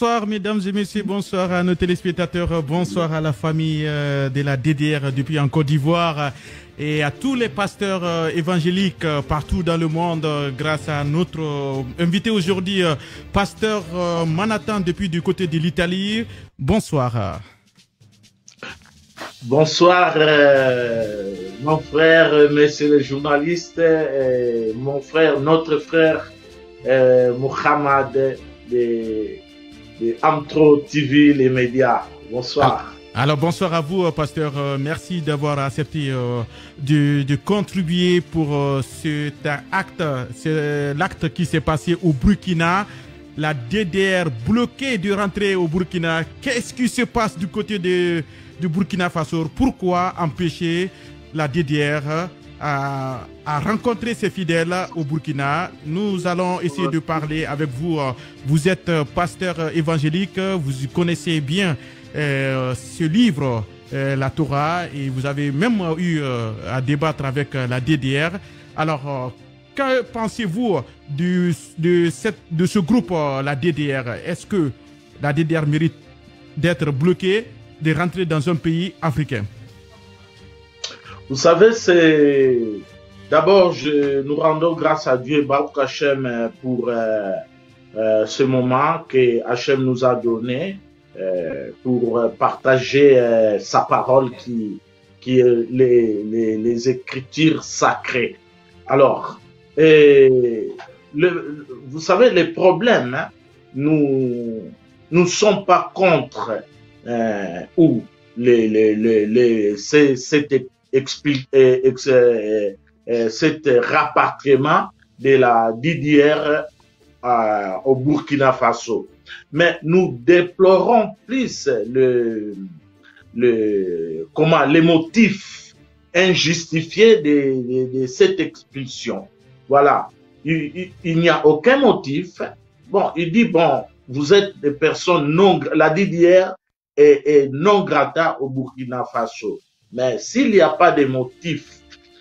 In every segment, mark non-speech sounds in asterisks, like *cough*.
Bonsoir mesdames et messieurs, bonsoir à nos téléspectateurs, bonsoir à la famille euh, de la DDR depuis en Côte d'Ivoire et à tous les pasteurs euh, évangéliques euh, partout dans le monde grâce à notre invité aujourd'hui, pasteur Manhattan depuis du côté de l'Italie. Bonsoir. Bonsoir mon frère, monsieur le journaliste, mon frère, notre frère Mohamed de, de Amtro TV, les médias. Bonsoir. Ah, alors bonsoir à vous, euh, pasteur. Euh, merci d'avoir accepté euh, de, contribuer pour cet acte, l'acte qui s'est passé au Burkina. La DDR bloquée de rentrer au Burkina. Qu'est-ce qui se passe du côté de, du Burkina Faso? Pourquoi empêcher la DDR à, rencontrer ses fidèles au Burkina. Nous allons essayer de parler avec vous. Vous êtes pasteur évangélique, vous connaissez bien euh, ce livre, euh, la Torah, et vous avez même eu euh, à débattre avec la DDR. Alors, que pensez-vous de, ce groupe, la DDR Est-ce que la DDR mérite d'être bloquée, de rentrer dans un pays africain? Vous savez, c'est d'abord, nous rendons grâce à Dieu, Baruch Hashem, pour euh, euh, ce moment que Hachem nous a donné euh, pour partager sa parole qui, qui est les, les, écritures sacrées. Alors, et vous savez, les problèmes, hein, nous nous sommes pas contre ou les, les, les, les, explique, euh, euh, euh, cet rapatriement de la DDR au Burkina Faso. Mais nous déplorons plus le, le, comment, les motifs injustifiés de, cette expulsion. Voilà. Il, il, n'y a aucun motif. Bon, il dit, bon, vous êtes des personnes non, la DDR est, est non grata au Burkina Faso. Mais s'il n'y a pas de motif,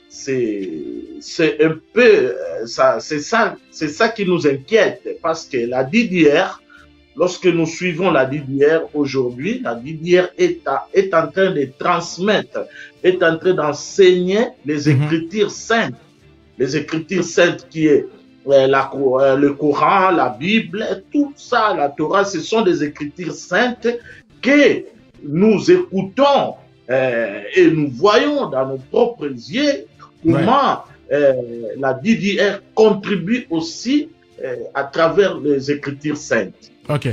c'est un peu ça c'est ça c'est ça qui nous inquiète. Parce que la DDR lorsque nous suivons la DDR aujourd'hui la DDR est est en train de transmettre est en train d'enseigner les mhm. écritures saintes. Les écritures saintes qui est euh, la, euh, le Coran, la Bible, tout ça, la Torah, ce sont des écritures saintes que nous écoutons euh, et nous voyons dans nos propres yeux comment euh, la DDR contribue aussi euh, à travers les écritures saintes. Ok.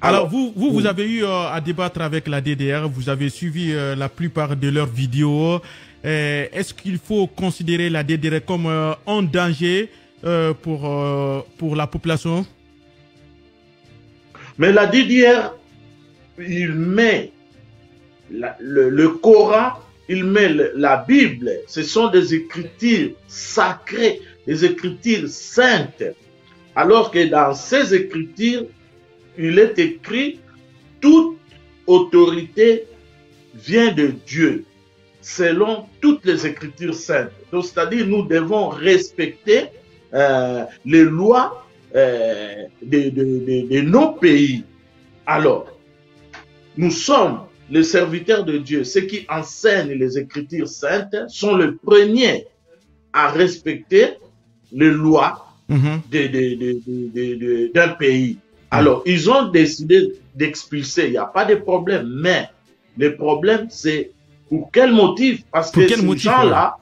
Alors, vous, vous, vous avez eu à débattre avec la DDR, vous avez suivi la plupart de leurs vidéos. Est-ce qu'il faut considérer la DDR comme un danger pour, pour la population? Mais la DDR, il met le, Coran, il met la Bible, ce sont des écritures sacrées, des écritures saintes. Alors que dans ces écritures, il est écrit, toute autorité vient de Dieu, selon toutes les écritures saintes. Donc, c'est-à-dire, nous devons respecter euh, les lois de nos pays. Alors, nous sommes les serviteurs de Dieu, ceux qui enseignent les Écritures saintes, sont les premiers à respecter les lois mhm. d'un pays. Alors, ils ont décidé d'expulser, il n'y a pas de problème, mais le problème, c'est pour quel motif? Parce que ces gens-là,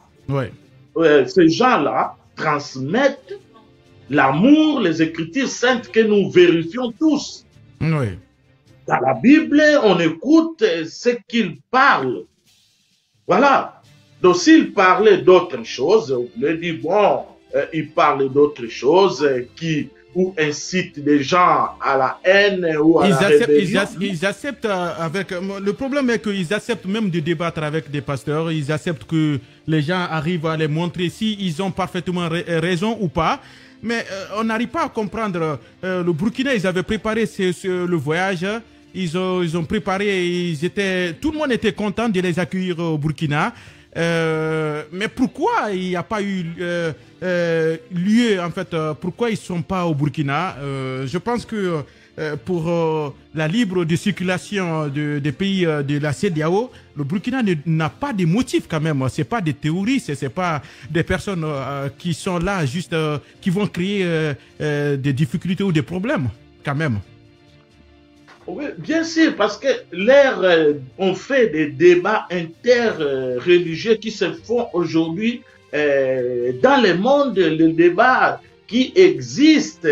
ces gens-là transmettent l'amour, les Écritures saintes que nous vérifions tous. Oui. Dans la Bible, on écoute ce qu'il parle. Voilà. Donc s'il parlait d'autres choses, on peut dire, bon, euh, il parle d'autres choses qui ou incite des gens à la haine ou à ils la acceptent, rébellion. Ils, acceptent euh, avec... Euh, le problème est qu'ils acceptent même de débattre avec des pasteurs. Ils acceptent que les gens arrivent à les montrer si ils ont parfaitement raison ou pas. Mais on n'arrive pas à comprendre. le Burkina, ils avaient préparé le voyage ils ont, ils ont préparé, ils étaient, tout le monde était content de les accueillir au Burkina. Euh, mais pourquoi il n'y a pas eu euh, euh, lieu, en fait, pourquoi ils ne sont pas au Burkina? Je pense que pour la libre de circulation des pays de la CDAO, le Burkina n'a pas de motifs quand même. C'est pas des théoristes, c'est pas des personnes qui sont là juste, qui vont créer des difficultés ou des problèmes quand même. Oui, bien sûr, parce que l'air, euh, on fait des débats interreligieux qui se font aujourd'hui euh, dans le monde, le débat qui existe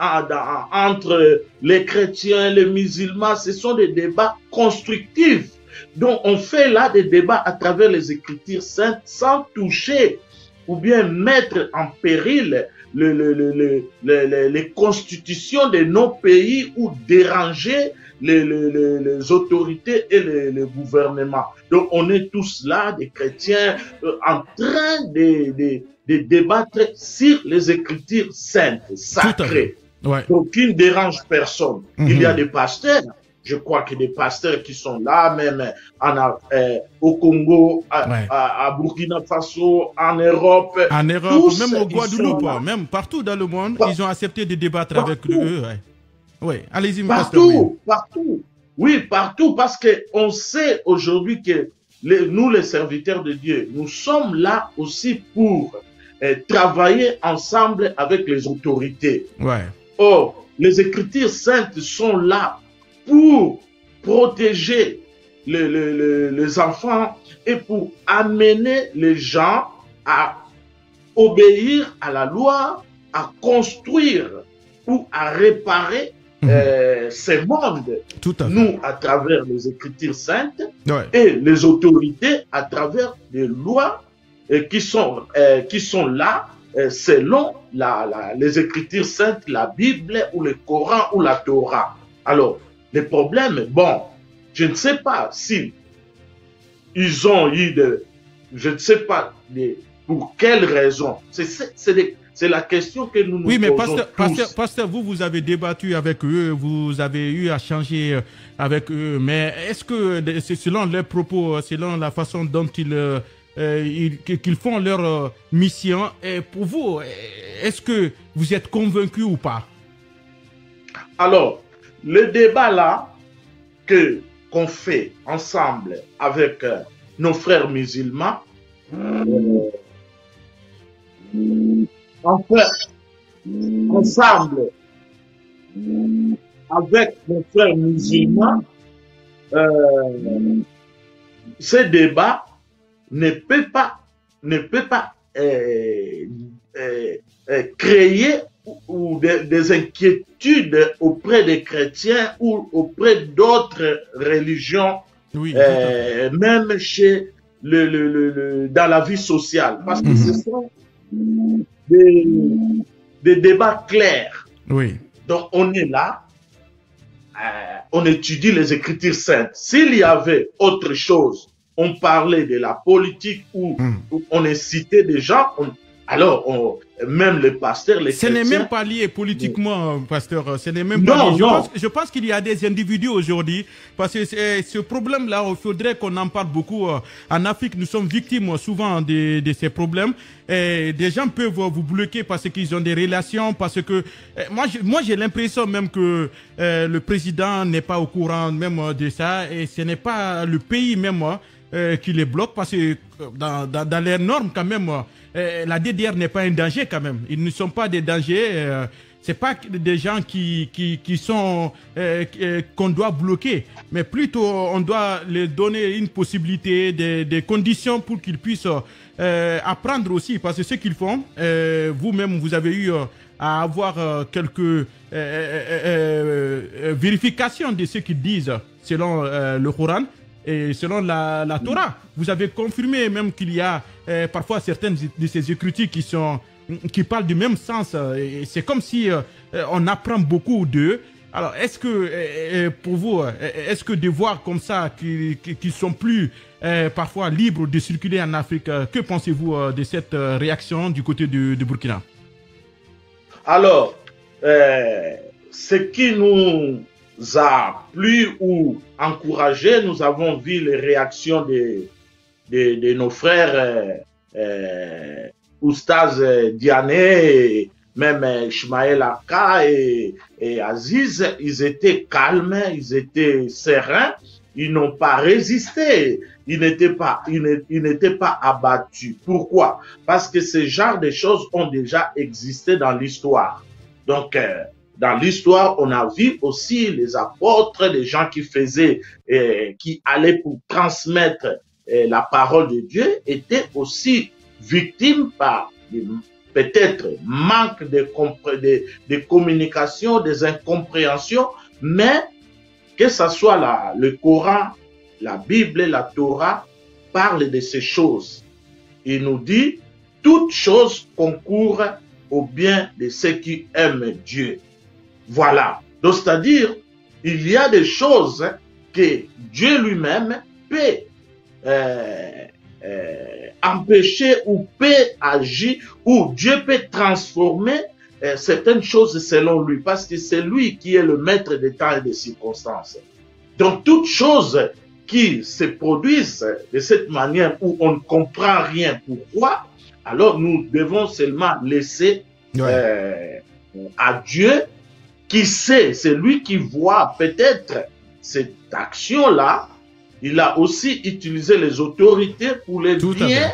entre les chrétiens et les musulmans, ce sont des débats constructifs. Donc on fait là des débats à travers les écritures saintes sans toucher ou bien mettre en péril le, le, le, les constitutions de nos pays ou déranger les, les autorités et les, gouvernements. Donc on est tous là, des chrétiens, euh, en train de, de, de, débattre sur les écritures saintes, sacrées. Ouais. Donc qui ne dérange personne. Il y a mhm. des pasteurs je crois que des pasteurs qui sont là, même en, euh, au Congo, à, Burkina Faso, en Europe. En Europe, même au Guadeloupe, même partout dans le monde, ils ont accepté de débattre avec eux. Oui, allez-y, Partout, partout. Oui, partout, parce qu'on sait aujourd'hui que nous, les serviteurs de Dieu, nous sommes là aussi pour euh, travailler ensemble avec les autorités. Ouais. Or, les Écritures saintes sont là pour protéger les enfants et pour amener les gens à obéir à la loi, à construire ou à réparer mhm. euh, ces mondes. Tout à Nous, à travers les Écritures saintes et les autorités à travers des lois euh, qui, sont, euh, qui sont là selon la, les Écritures saintes, la Bible ou le Coran ou la Torah. Alors, les problèmes, bon, je ne sais pas si ils ont eu de, je ne sais pas pour quelles raisons. C'est la question que nous nous oui, mais posons pasteur, pasteur, vous, vous avez débattu avec eux, vous avez eu à changer euh, avec eux, mais est-ce que, c'est selon leurs propos, selon la façon dont ils, euh, euh, qu'ils font leur mission, et pour vous, est-ce que vous êtes convaincu ou pas? Alors, le débat là que qu'on fait ensemble avec euh, nos frères musulmans, euh, ensemble avec nos frères musulmans, euh, ce débat ne peut pas ne peut pas créer ou des, inquiétudes auprès des chrétiens ou auprès d'autres religions, euh, même chez le, le, le, dans la vie sociale, parce que ce mhm. sont des, des, débats clairs. Oui. Donc on est là, euh, on étudie les Écritures saintes. S'il y avait autre chose, on parlait de la politique ou, mhm. on est cité des gens, alors on, même les pasteurs, les Ce n'est même pas lié politiquement, pasteur. Ce n'est même pas lié. Je pense, je pense qu'il y a des individus aujourd'hui, parce que ce problème-là, il faudrait qu'on en parle beaucoup. Euh, en Afrique, nous sommes victimes souvent de, de ces problèmes. Et des gens peuvent vous bloquer parce qu'ils ont des relations, parce que euh, moi, moi, j'ai l'impression même que euh, le président n'est pas au courant même de ça, et ce n'est pas le pays même qui les bloque, parce que dans, dans, dans les normes quand même euh, la DDR n'est pas un danger quand même. Ils ne sont pas des dangers. Euh, c'est pas des gens qui, qui, qui sont euh, qu'on doit bloquer, mais plutôt on doit leur donner une possibilité, des, des conditions pour qu'ils puissent apprendre aussi, parce que ce qu'ils font, vous-même vous avez eu à avoir quelques vérifications de ce qu'ils disent selon le Coran. Et selon la, la Torah, vous avez confirmé même qu'il y a euh, parfois certaines de ces écritures qui sont qui parlent du même sens. Euh, c'est comme si euh, on apprend beaucoup d'eux. Alors, est-ce que, pour vous, est-ce que de voir comme ça qu'ils qui, sont plus parfois libres de circuler en Afrique, que pensez-vous de cette réaction du côté du, du Burkina? Alors, ce qui nous a plu ou encouragé, nous avons vu les réactions de, de, nos frères euh, euh Oustaz Diané même Ishmael Aka et, et Aziz, ils étaient calmes, ils étaient sereins, ils n'ont pas résisté, ils n'étaient pas, ils n'étaient pas abattus. Pourquoi? Parce que ce genre de choses ont déjà existé dans l'histoire. Donc, euh, dans l'histoire, on a vu aussi les apôtres, les gens qui faisaient, euh, qui allaient pour transmettre euh, la parole de Dieu, étaient aussi victimes par peut-être manque de, de, communication, des incompréhensions, mais que ce soit le Coran, la Bible, la Torah, parle de ces choses. Il nous dit, toutes choses concourent au bien de ceux qui aiment Dieu. Voilà. Donc, c'est-à-dire, il y a des choses que Dieu lui-même peut euh, euh, empêcher ou peut agir, ou Dieu peut transformer euh, certaines choses selon lui, parce que c'est lui qui est le maître des temps et des circonstances. Donc, toutes choses qui se produisent de cette manière où on ne comprend rien pourquoi, alors nous devons seulement laisser à Dieu qui sait, c'est lui qui voit peut-être cette action-là. Il a aussi utilisé les autorités pour les biens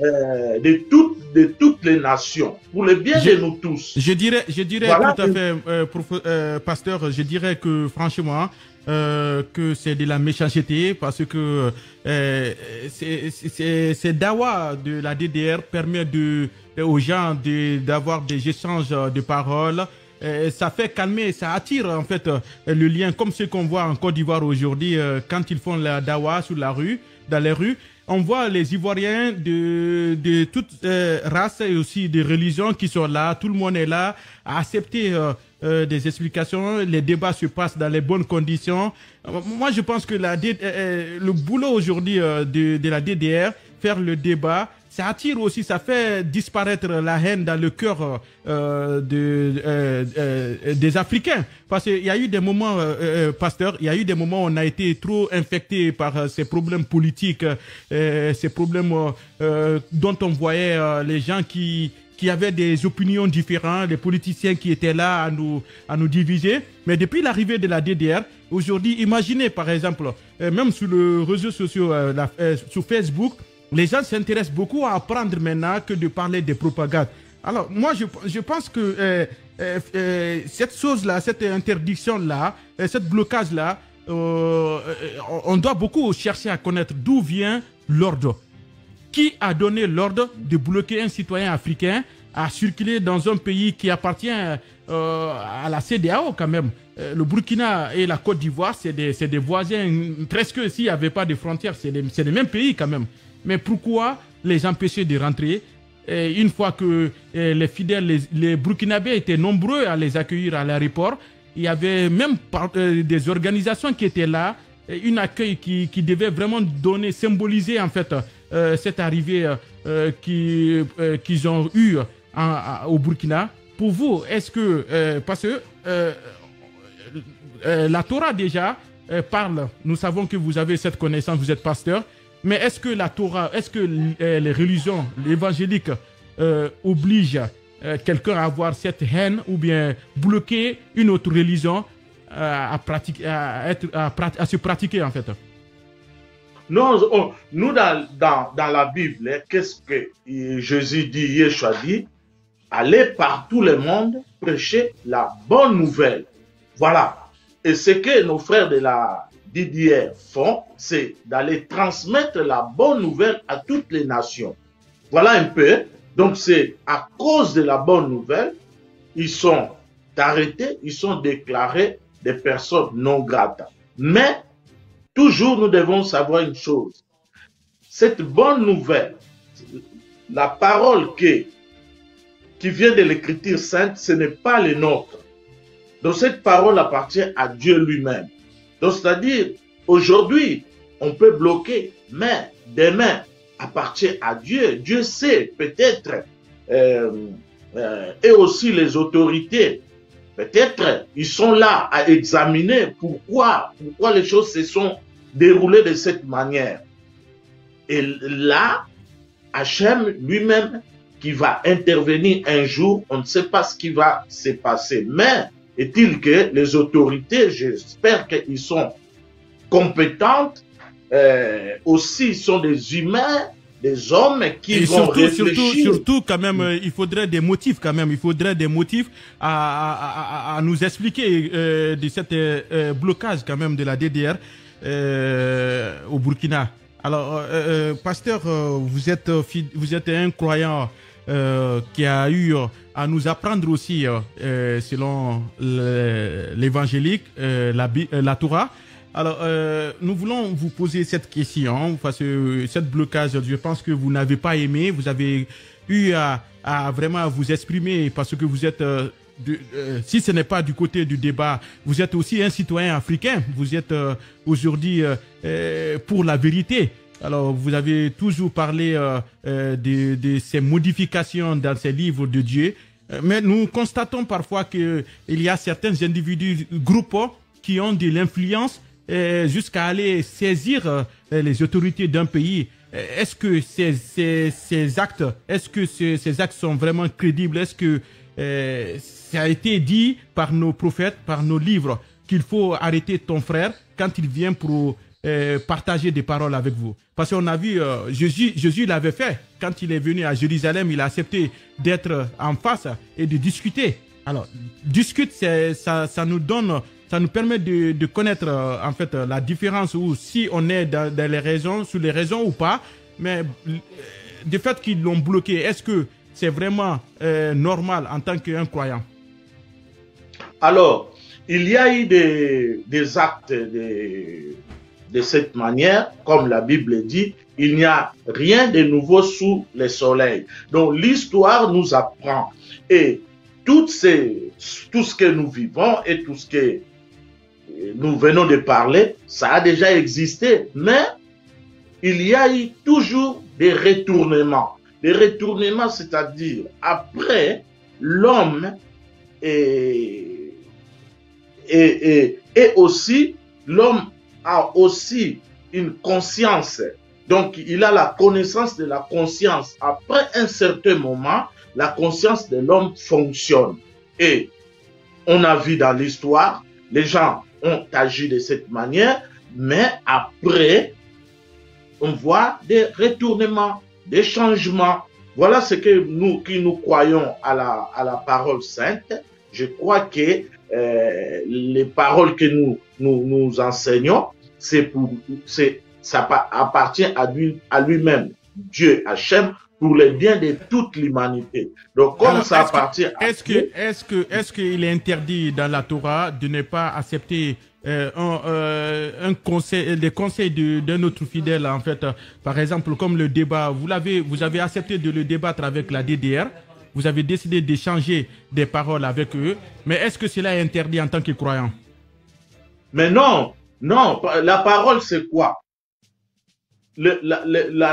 euh, de, toutes, de toutes les nations, pour le bien de nous tous. Je dirais, je dirais tout à fait, euh, euh, pasteur, je dirais que franchement, que c'est de la méchanceté parce que c'est dawa de la DDR permet de, aux gens d'avoir des échanges de paroles. Euh, ça fait calmer, ça attire en fait le lien comme ce qu'on voit en Côte d'Ivoire aujourd'hui quand ils font la dawa sur la rue, dans les rues on voit les Ivoiriens de, de toutes euh, races et aussi de religions qui sont là. Tout le monde est là à accepter euh, euh, des explications. Les débats se passent dans les bonnes conditions. moi, je pense que la, le boulot aujourd'hui de, de la DDR, faire le débat, ça attire aussi, ça fait disparaître la haine dans le cœur euh, de, euh, euh, des Africains. Parce qu'il y a eu des moments, pasteur, il y a eu des moments où on a été trop infecté par ces problèmes politiques, ces problèmes dont on voyait les gens qui qui avaient des opinions différentes, les politiciens qui étaient là à nous, à nous diviser. Mais depuis l'arrivée de la DDR, aujourd'hui, imaginez par exemple, même sur les réseaux sociaux, sur Facebook, les gens s'intéressent beaucoup à apprendre maintenant que de parler des propagandes. Alors, moi, je, je pense que euh, euh, euh, cette chose-là, cette interdiction-là, cette blocage-là, on doit beaucoup chercher à connaître d'où vient l'ordre. Qui a donné l'ordre de bloquer un citoyen africain à circuler dans un pays qui appartient à la CDAO quand même? Le Burkina et la Côte d'Ivoire, c'est des, des, voisins, presque s'il n'y avait pas de frontières, c'est les mêmes pays quand même. Mais pourquoi les empêcher de rentrer? Et une fois que les fidèles, les, Burkinabés étaient nombreux à les accueillir à l'aéroport, il y avait même euh, des organisations qui étaient là, une accueil qui, qui devait vraiment donner, symboliser en fait euh, cette arrivée euh, qu'ils ont eue au Burkina. Pour vous, est-ce que, parce que la Torah déjà parle, nous savons que vous avez cette connaissance, vous êtes pasteur, mais est-ce que la Torah, est-ce que euh, les religions, l'évangélique, euh, obligent euh, quelqu'un à avoir cette haine ou bien bloquer une autre religion à, pratiquer, à, se pratiquer en fait? Non, nous dans, dans, dans, la Bible, hein, qu'est-ce que Jésus dit, Yeshua dit? Allez par tout le monde prêcher la bonne nouvelle. Voilà. Et ce que nos frères de la Didier font, c'est d'aller transmettre la bonne nouvelle à toutes les nations. Voilà un peu. Donc c'est à cause de la bonne nouvelle, ils sont arrêtés, ils sont déclarés des personnes non grates. Mais toujours nous devons savoir une chose. Cette bonne nouvelle, la parole qui, qui vient de l'écriture sainte, ce n'est pas le nôtre. Donc cette parole appartient à Dieu lui-même. Donc, c'est-à-dire, aujourd'hui, on peut bloquer, mais demain appartient à Dieu. Dieu sait peut-être, euh, euh, et aussi les autorités, peut-être, ils sont là à examiner pourquoi, pourquoi les choses se sont déroulées de cette manière. Et là, Hachem lui-même, qui va intervenir un jour, on ne sait pas ce qui va se passer. Mais est-il que les autorités, j'espère qu'ils sont compétentes, euh, aussi sont des humains, des hommes qui vont surtout, réfléchir? Surtout, surtout, quand même, euh, il faudrait des motifs quand même. Il faudrait des motifs à, à, à, nous expliquer euh, de cet euh, blocage quand même de la DDR au Burkina. Alors, pasteur, vous êtes vous êtes un croyant qui a eu à nous apprendre aussi, selon l'évangélique, la, la Torah. Alors, euh, nous voulons vous poser cette question parce que cette blocage, je pense que vous n'avez pas aimé. Vous avez eu à, à, vraiment vous exprimer parce que vous êtes, euh, euh, si ce n'est pas du côté du débat, vous êtes aussi un citoyen africain. Vous êtes euh, aujourd'hui euh, pour la vérité. Alors, vous avez toujours parlé de, de, ces modifications dans ces livres de Dieu. Mais nous constatons parfois qu'il y a certains individus, groupes, qui ont de l'influence jusqu'à aller saisir euh, les autorités d'un pays. Est-ce que ces, ces, ces actes, est-ce que ces, ces, actes sont vraiment crédibles? Est-ce que euh, ça a été dit par nos prophètes, par nos livres, qu'il faut arrêter ton frère quand il vient pour euh, partager des paroles avec vous Parce qu'on a vu, euh, Jésus, Jésus l'avait fait. Quand il est venu à Jérusalem, il a accepté d'être en face et de discuter. Alors, discute, ça, ça nous donne ça nous permet de, de connaître euh, en fait la différence ou si on est dans, les raisons, sur les raisons ou pas. Mais du fait qu'ils l'ont bloqué, est-ce que c'est vraiment normal en tant qu'un croyant? Alors, il y a eu des, des actes de, de cette manière, comme la Bible dit, il n'y a rien de nouveau sous le soleil. Donc l'histoire nous apprend. Et tout ce que nous vivons et tout ce que nous venons de parler, ça a déjà existé, mais il y a eu toujours des retournements. Des retournements, c'est-à-dire après, l'homme et aussi, l'homme a aussi une conscience. Donc, il a la connaissance de la conscience. Après un certain moment, la conscience de l'homme fonctionne. Et on a vu dans l'histoire, les gens ont agi de cette manière, mais après, on voit des retournements, des changements. Voilà ce que nous qui nous croyons à la, à la parole sainte. Je crois que euh, les paroles que nous nous, nous enseignons, c'est pour c'est ça appartient à lui à lui-même. Dieu Hachem pour le bien de toute l'humanité. Donc, comme Alors, ça que- appartient à Est-ce que, est-ce que, est-ce qu'il est interdit dans la Torah de ne pas accepter euh, un, euh, un conseil, des conseils d'un autre fidèle en fait, par exemple comme le débat, vous l'avez, vous avez accepté de le débattre avec la DDR, vous avez décidé d'échanger des paroles avec eux, mais est-ce que cela est interdit en tant que croyant? Mais non, non, la parole c'est quoi? La,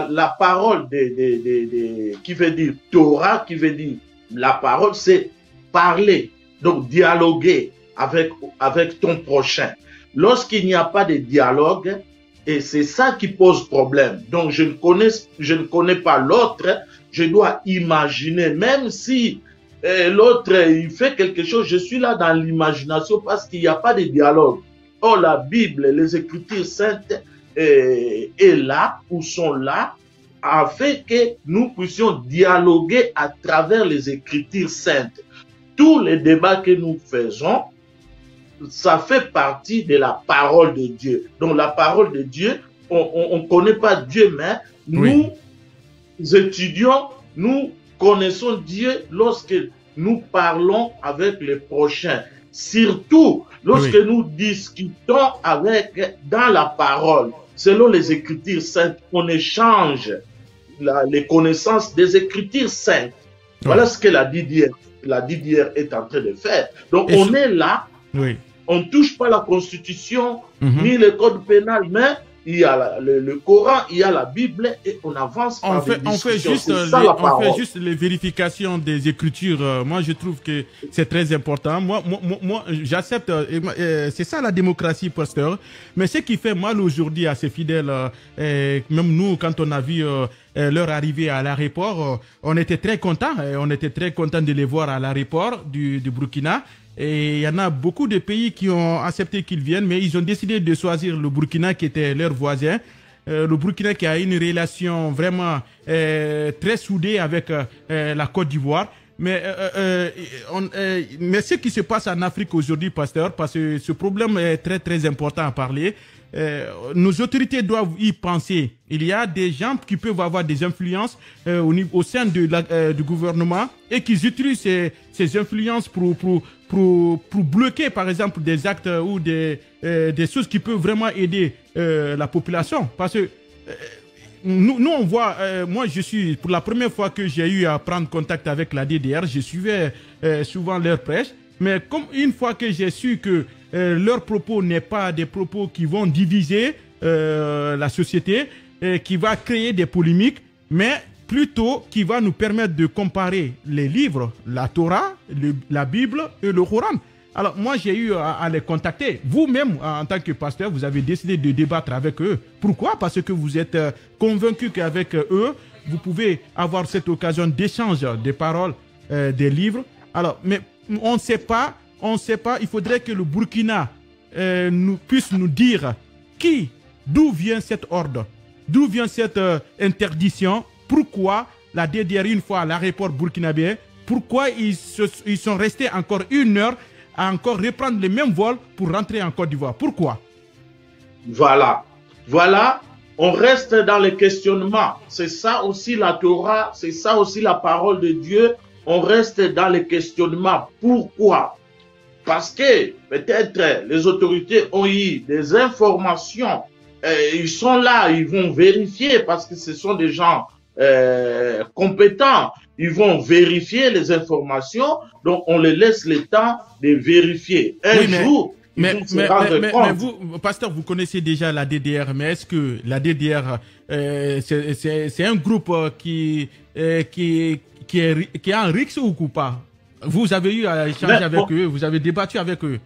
la- parole de- de- de- qui veut dire Torah, qui veut dire la parole, c'est parler, donc dialoguer avec, avec ton prochain. Lorsqu'il n'y a pas de dialogue, et c'est ça qui pose problème. Donc je ne connais, je ne connais pas l'autre, je dois imaginer, même si euh, l'autre il fait quelque chose, je suis là dans l'imagination parce qu'il n'y a pas de dialogue. Or, la Bible, les Écritures saintes euh, est là ou sont là afin que nous puissions dialoguer à travers les Écritures saintes. Tous les débats que nous faisons, ça fait partie de la parole de Dieu. Donc, la parole de Dieu, on ne connaît pas Dieu, mais Oui. nous étudions, nous connaissons Dieu lorsque nous parlons avec les prochains. Surtout lorsque Oui. nous discutons avec dans la parole, selon les Écritures saintes, on échange la- les connaissances des Écritures saintes. Voilà ce que la DDR, la DDR est en train de faire. Donc Et on est là, Oui. on ne touche pas la Constitution Mhm. ni le code pénal, mais il y a le, Coran, il y a la Bible et on avance on par fait, des on fait juste les, on fait juste les vérifications des écritures. Euh, moi, je trouve que c'est très important. Moi, moi, moi, j'accepte. Euh, euh, c'est ça la démocratie, pasteur. Mais ce qui fait mal aujourd'hui à ces fidèles, même nous, quand on a vu leur arrivée à l'aéroport, on était très contents. On était très contents de les voir à l'aéroport du, du Burkina. Et il y en a beaucoup de pays qui ont accepté qu'ils viennent, mais ils ont décidé de choisir le Burkina qui était leur voisin. Euh, le Burkina qui a une relation vraiment euh, très soudée avec euh, la Côte d'Ivoire. Mais, mais ce qui se passe en Afrique aujourd'hui, pasteur, parce que ce problème est très très important à parler, nos autorités doivent y penser. Il y a des gens qui peuvent avoir des influences au, sein de du gouvernement et qui utilisent ces, ces influences pour, pour, bloquer, par exemple, des actes ou des, des choses qui peuvent vraiment aider la population. Parce que nous, nous, on voit, moi je suis, pour la première fois que j'ai eu à prendre contact avec la DDR, je suivais souvent leur presse, mais comme une fois que j'ai su que euh, leurs propos n'est pas des propos qui vont diviser euh, la société, qui va créer des polémiques, mais plutôt qui va nous permettre de comparer les livres, la Torah, la Bible et le Coran. Alors moi j'ai eu à, les contacter. Vous-même en tant que pasteur, vous avez décidé de débattre avec eux. Pourquoi? Parce que vous êtes euh, convaincu qu'avec eux, vous pouvez avoir cette occasion d'échange des paroles, des livres. Alors, mais on ne sait pas on ne sait pas, il faudrait que le Burkina euh, nous, puisse nous dire qui, d'où vient cette ordre, d'où vient cette euh, interdiction, pourquoi la DDR, une fois à l'aéroport burkinabé, pourquoi ils, sont restés encore une heure à encore reprendre le même vol pour rentrer en Côte d'Ivoire? Pourquoi? Voilà. Voilà, on reste dans les questionnements. C'est ça aussi la Torah, c'est ça aussi la parole de Dieu. On reste dans les questionnements. Pourquoi? Parce que peut-être les autorités ont eu des informations. Ils sont là, ils vont vérifier parce que ce sont des gens euh, compétents. Ils vont vérifier les informations. Donc on les laisse le temps de vérifier. Un jour, mais, mais, mais, vous, pasteur, vous connaissez déjà la DDR, mais est-ce que la DDR, euh, c'est un groupe qui, euh, qui, qui, est, qui est en risque ou pas? Vous avez eu à échanger avec eux, vous avez débattu avec eux.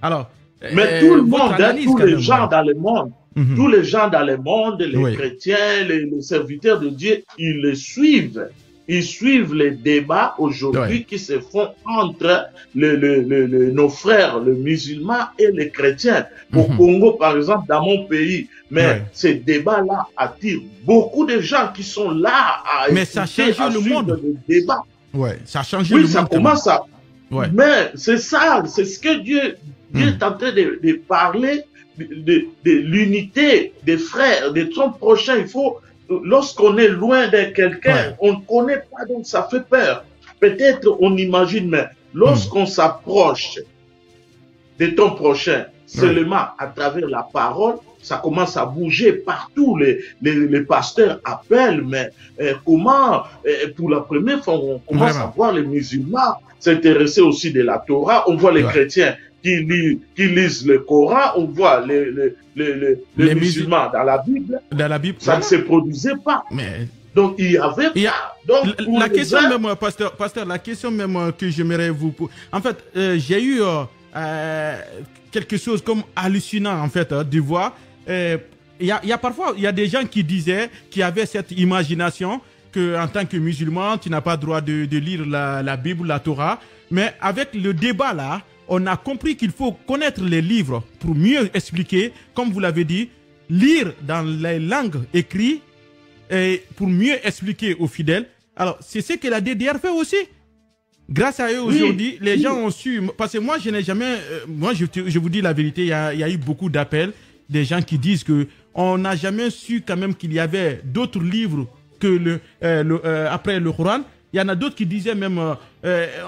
Alors, mais tout le monde, hein, tous les gens dans le monde, mhm. tous les gens dans le monde, les chrétiens, les, serviteurs de Dieu, ils le suivent. Ils suivent les débats aujourd'hui qui se font entre le, le, nos frères, les musulmans et les chrétiens. Au mhm. Congo, par exemple, dans mon pays. Mais ces débats-là attirent beaucoup de gens qui sont là à Mais ça change le monde. le débat. Ouais, ça a changé oui, ça commence à. Ouais. Mais c'est ça, c'est ce que Dieu, Dieu est hmm. en train de, de parler de, de, l'unité des frères, de son prochain. Il faut, lorsqu'on est loin de quelqu'un, on ne connaît pas, donc ça fait peur. Peut-être on imagine, mais lorsqu'on s'approche de ton prochain, seulement à travers la parole, ça commence à bouger partout. Les, les, les pasteurs appellent, mais euh, comment, euh, pour la première fois, on commence à voir les musulmans s'intéresser aussi de la Torah. On voit les chrétiens qui, lisent, qui lisent le Coran. On voit les, les, les, les musulmans dans la Bible. Dans la Bible. Ça ne se produisait pas. Mais donc il y avait il y a, donc la, question même pasteur pasteur la question même que j'aimerais vous en fait euh, j'ai eu euh, quelque chose comme hallucinant en fait hein, de voir euh, il y, a, y, a, parfois il y a des gens qui disaient qui avaient cette imagination que en tant que musulman tu n'as pas droit de, de lire la, la, Bible la Torah mais avec le débat là on a compris qu'il faut connaître les livres pour mieux expliquer comme vous l'avez dit lire dans les langues écrites et pour mieux expliquer aux fidèles alors c'est ce que la DDR fait aussi Grâce à eux aujourd'hui, les gens ont su. Parce que moi, je n'ai jamais. Euh, moi, je, je, vous dis la vérité, il y a, il y a eu beaucoup d'appels des gens qui disent que on n'a jamais su quand même qu'il y avait d'autres livres que le, euh, le euh, après le Coran. Il y en a d'autres qui disaient même,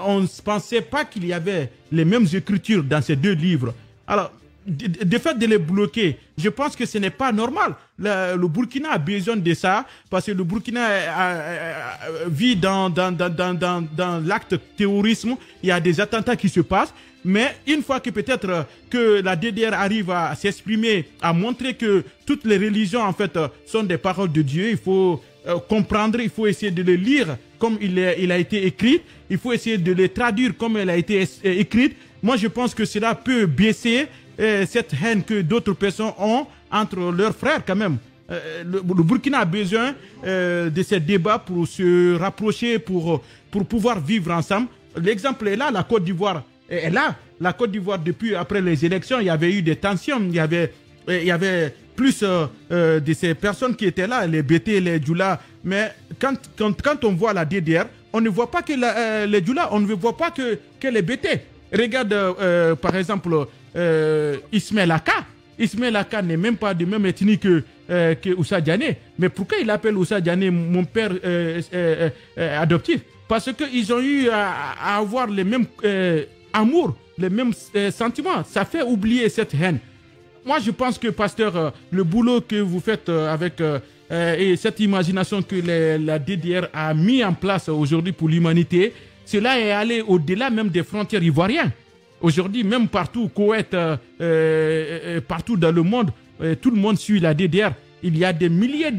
on ne pensait pas qu'il y avait les mêmes écritures dans ces deux livres. Alors, de fait de les bloquer, je pense que ce n'est pas normal. Le, Burkina a besoin de ça parce que le Burkina vit dans, dans, dans, dans, dans l'acte terrorisme. Il y a des attentats qui se passent. Mais une fois que peut-être que la DDR arrive à s'exprimer, à montrer que toutes les religions en fait sont des paroles de Dieu, il faut comprendre, il faut essayer de les lire comme il, a été écrit, il faut essayer de les traduire comme elle a été écrite. Moi, je pense que cela peut baisser cette haine que d'autres personnes ont entre leurs frères quand même. Euh, le, Burkina a besoin euh, de ces débats pour se rapprocher, pour, pour pouvoir vivre ensemble. L'exemple est là, la Côte d'Ivoire est là. La Côte d'Ivoire, depuis après les élections, il y avait eu des tensions, il y avait, il y avait plus euh, de ces personnes qui étaient là, les BT, les Djoula. Mais quand, quand, quand on voit la DDR, on ne voit pas que les Djoula, on ne voit pas que, que les BT. Regarde, par exemple, Ismaël Aka. Ismaël Aka n'est même pas de même ethnie que, euh, que Oussa Diané. Mais pourquoi il appelle Oussa Diané mon père euh, euh, adoptif? Parce qu'ils ont eu à, avoir les mêmes amours, les mêmes sentiments. Ça fait oublier cette haine. Moi, je pense que, pasteur, le boulot que vous faites avec et cette imagination que la DDR a mis en place aujourd'hui pour l'humanité, cela est allé au-delà même des frontières ivoiriennes. Aujourd'hui, même partout, Koweït, euh, euh, euh, partout dans le monde, tout le monde suit la DDR. Il y a des milliers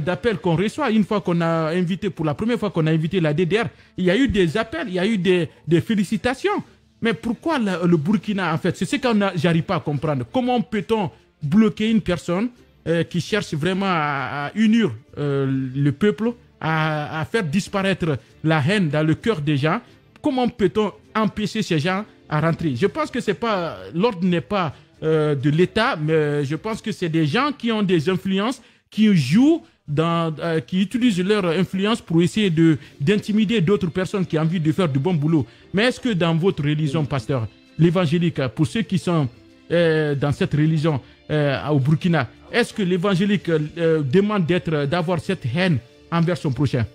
d'appels qu'on reçoit une fois qu'on a invité, pour la première fois qu'on a invité la DDR. Il y a eu des appels, il y a eu des, félicitations. Mais pourquoi le, Burkina, en fait? C'est ce que j'arrive pas à comprendre. Comment peut-on bloquer une personne qui cherche vraiment à, unir le peuple, à, faire disparaître la haine dans le cœur des gens Comment peut-on empêcher ces gens à rentrer? Je pense que c'est pas l'ordre n'est pas euh, de l'État, mais je pense que c'est des gens qui ont des influences, qui jouent dans, euh, qui utilisent leur influence pour essayer de d'intimider d'autres personnes qui ont envie de faire du bon boulot. Mais est-ce que dans votre religion, pasteur, l'évangélique, pour ceux qui sont euh, dans cette religion au Burkina, est-ce que l'évangélique demande d'être, d'avoir cette haine envers son prochain?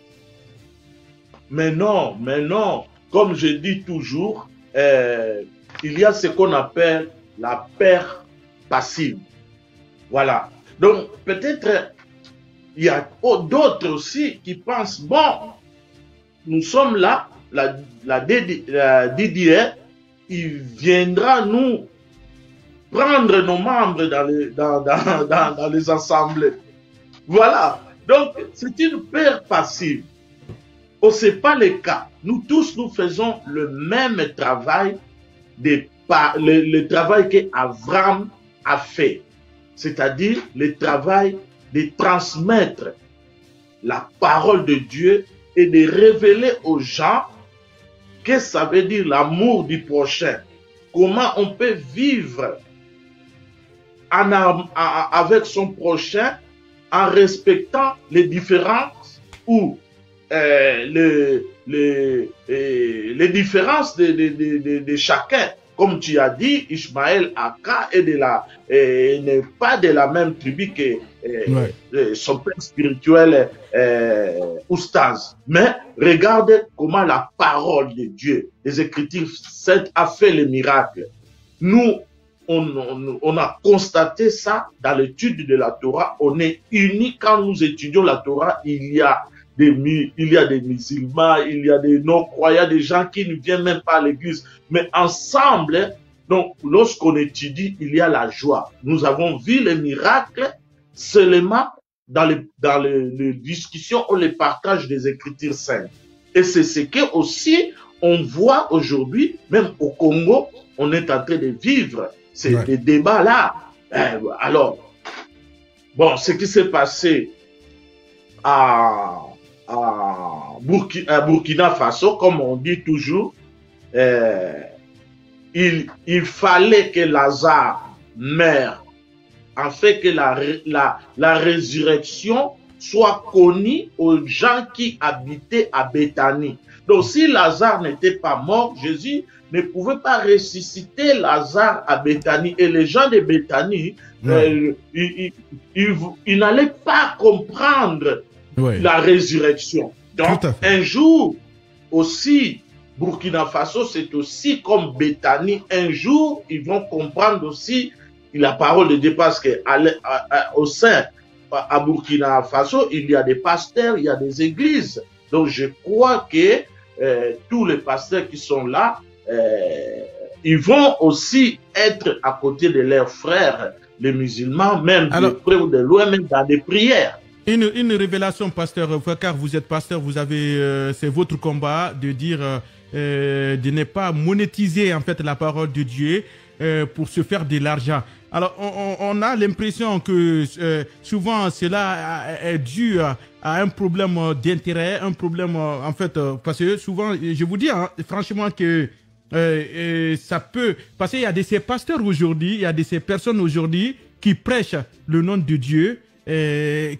Mais non, mais non. Comme je dis toujours, euh, il y a ce qu'on appelle la perte passive. Voilà. Donc, peut-être, il y a d'autres aussi qui pensent, bon, nous sommes là, la, la, il viendra nous prendre nos membres dans les, dans, dans, *laughs* assemblées. Voilà. Donc, c'est une perte passive. Oh, ce n'est pas le cas. Nous tous, nous faisons le même travail, le, travail qu'Avram a fait. C'est-à-dire le travail de transmettre la parole de Dieu et de révéler aux gens que ça veut dire l'amour du prochain. Comment on peut vivre en, avec son prochain en respectant les différences ou euh, le, le, euh, les différences de, de, de, de, chacun. Comme tu as dit, Ishmaël Aka est de la, euh, n'est pas de la même tribu que euh, son père spirituel euh, Oustaz. Mais regarde comment la parole de Dieu, les Écritures a fait le miracle. Nous, on, a constaté ça dans l'étude de la Torah. On est unis quand nous étudions la Torah. Il y a il y a des musulmans, il y a des non-croyants, des gens qui ne viennent même pas à l'église. Mais ensemble, donc, lorsqu'on étudie, il y a la joie. Nous avons vu les miracles seulement dans les, dans les, discussions ou les partages des Écritures saintes. Et c'est ce que aussi on voit aujourd'hui, même au Congo, on est en train de vivre ces débats-là. Eh, alors, bon, ce qui s'est passé à, à, Burkina, Faso, comme on dit toujours, euh, il, il, fallait que Lazare meure, afin que la, la, la résurrection soit connue aux gens qui habitaient à Béthanie. Donc si Lazare n'était pas mort, Jésus ne pouvait pas ressusciter Lazare à Béthanie. Et les gens de Béthanie, euh, ils, ils n'allaient pas comprendre la résurrection. Donc, un jour aussi, Burkina Faso, c'est aussi comme Bethany. Un jour, ils vont comprendre aussi la parole de Dieu parce que au sein à Burkina Faso, il y a des pasteurs, il y a des églises. Donc, je crois que euh, tous les pasteurs qui sont là, ils vont aussi être à côté de leurs frères, les musulmans, même de près ou de loin, même dans des prières. Une, une révélation, pasteur, car vous êtes pasteur, vous avez, euh, c'est votre combat de dire, euh, euh, de ne pas monétiser en fait la parole de Dieu pour se faire de l'argent. Alors, on, on a l'impression que souvent cela est dû à, un problème d'intérêt, un problème en fait, parce que souvent, je vous dis hein, franchement que ça peut, parce qu'il y a de ces pasteurs aujourd'hui, il y a de ces personnes aujourd'hui qui prêchent le nom de Dieu, euh,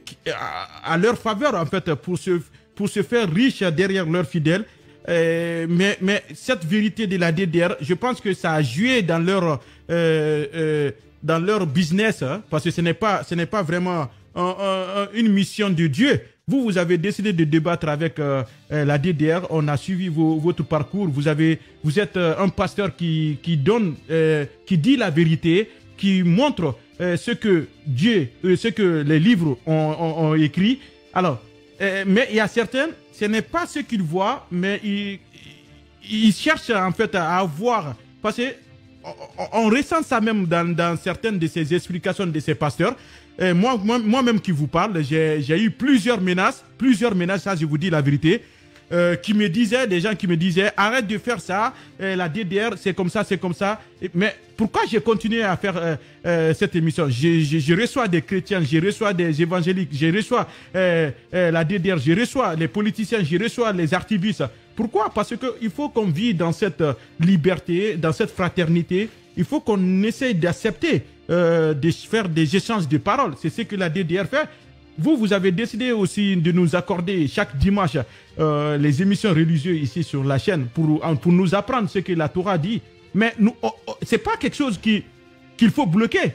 à, leur faveur, en fait, pour se, pour se faire riche derrière leurs fidèles. Euh, mais, mais cette vérité de la DDR, je pense que ça a joué dans leur, euh, dans leur business, hein, parce que ce n'est pas, ce pas vraiment une mission de Dieu. Vous, vous avez décidé de débattre avec la DDR. On a suivi votre parcours. Vous avez, vous êtes un pasteur qui, qui donne, qui dit la vérité, qui montre euh, ce que Dieu, euh, ce que les livres ont, écrit. Alors, euh, mais il y a certains, ce n'est pas ce qu'ils voient, mais ils, ils, cherchent en fait à avoir, parce que on, ressent ça même dans, dans, certaines de ces explications de ces pasteurs. Moi, moi-même qui vous parle, j'ai eu plusieurs menaces, plusieurs menaces, ça je vous dis la vérité. Euh, qui me disaient, des gens qui me disaient, arrête de faire ça, euh, la DDR, c'est comme ça, c'est comme ça. Mais pourquoi j'ai continué à faire euh, cette émission? Je, reçois des chrétiens, je reçois des évangéliques, je reçois la DDR, je reçois les politiciens, je reçois les activistes. Pourquoi? Parce qu'il faut qu'on vive dans cette liberté, dans cette fraternité. Il faut qu'on essaye d'accepter, de faire des échanges de paroles. C'est ce que la DDR fait. Vous, vous avez décidé aussi de nous accorder chaque dimanche euh, les émissions religieuses ici sur la chaîne pour, pour nous apprendre ce que la Torah dit. Mais oh, oh, c'est pas quelque chose qui, qu'il faut bloquer.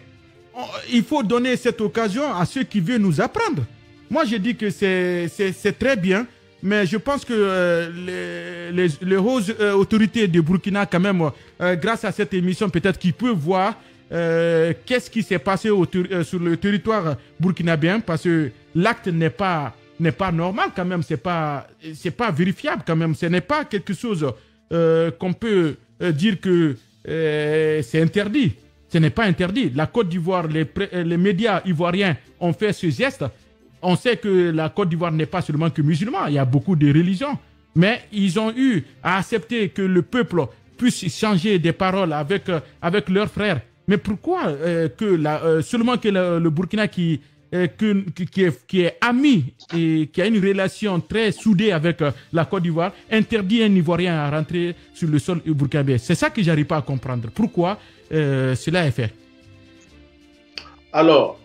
Il faut donner cette occasion à ceux qui veulent nous apprendre. Moi, je dis que c'est, très bien, mais je pense que euh, les, les, euh, autorités de Burkina, quand même, grâce à cette émission, peut-être qu'ils peuvent voir euh, qu'est-ce qui s'est passé euh, sur le territoire burkinabéen? Parce que l'acte n'est pas n'est pas normal quand même, c'est pas c'est pas vérifiable quand même, ce n'est pas quelque chose euh, qu'on peut dire que c'est interdit. Ce n'est pas interdit. La Côte d'Ivoire, les, les médias ivoiriens ont fait ce geste. On sait que la Côte d'Ivoire n'est pas seulement que musulman, il y a beaucoup de religions. Mais ils ont eu à accepter que le peuple puisse changer des paroles avec, avec leurs frères mais pourquoi euh, que euh, seulement que le, Burkina qui, euh, qui, est, ami et qui a une relation très soudée avec la Côte d'Ivoire interdit un Ivoirien à rentrer sur le sol burkinabé? C'est ça que j'arrive pas à comprendre. Pourquoi cela est fait? Alors,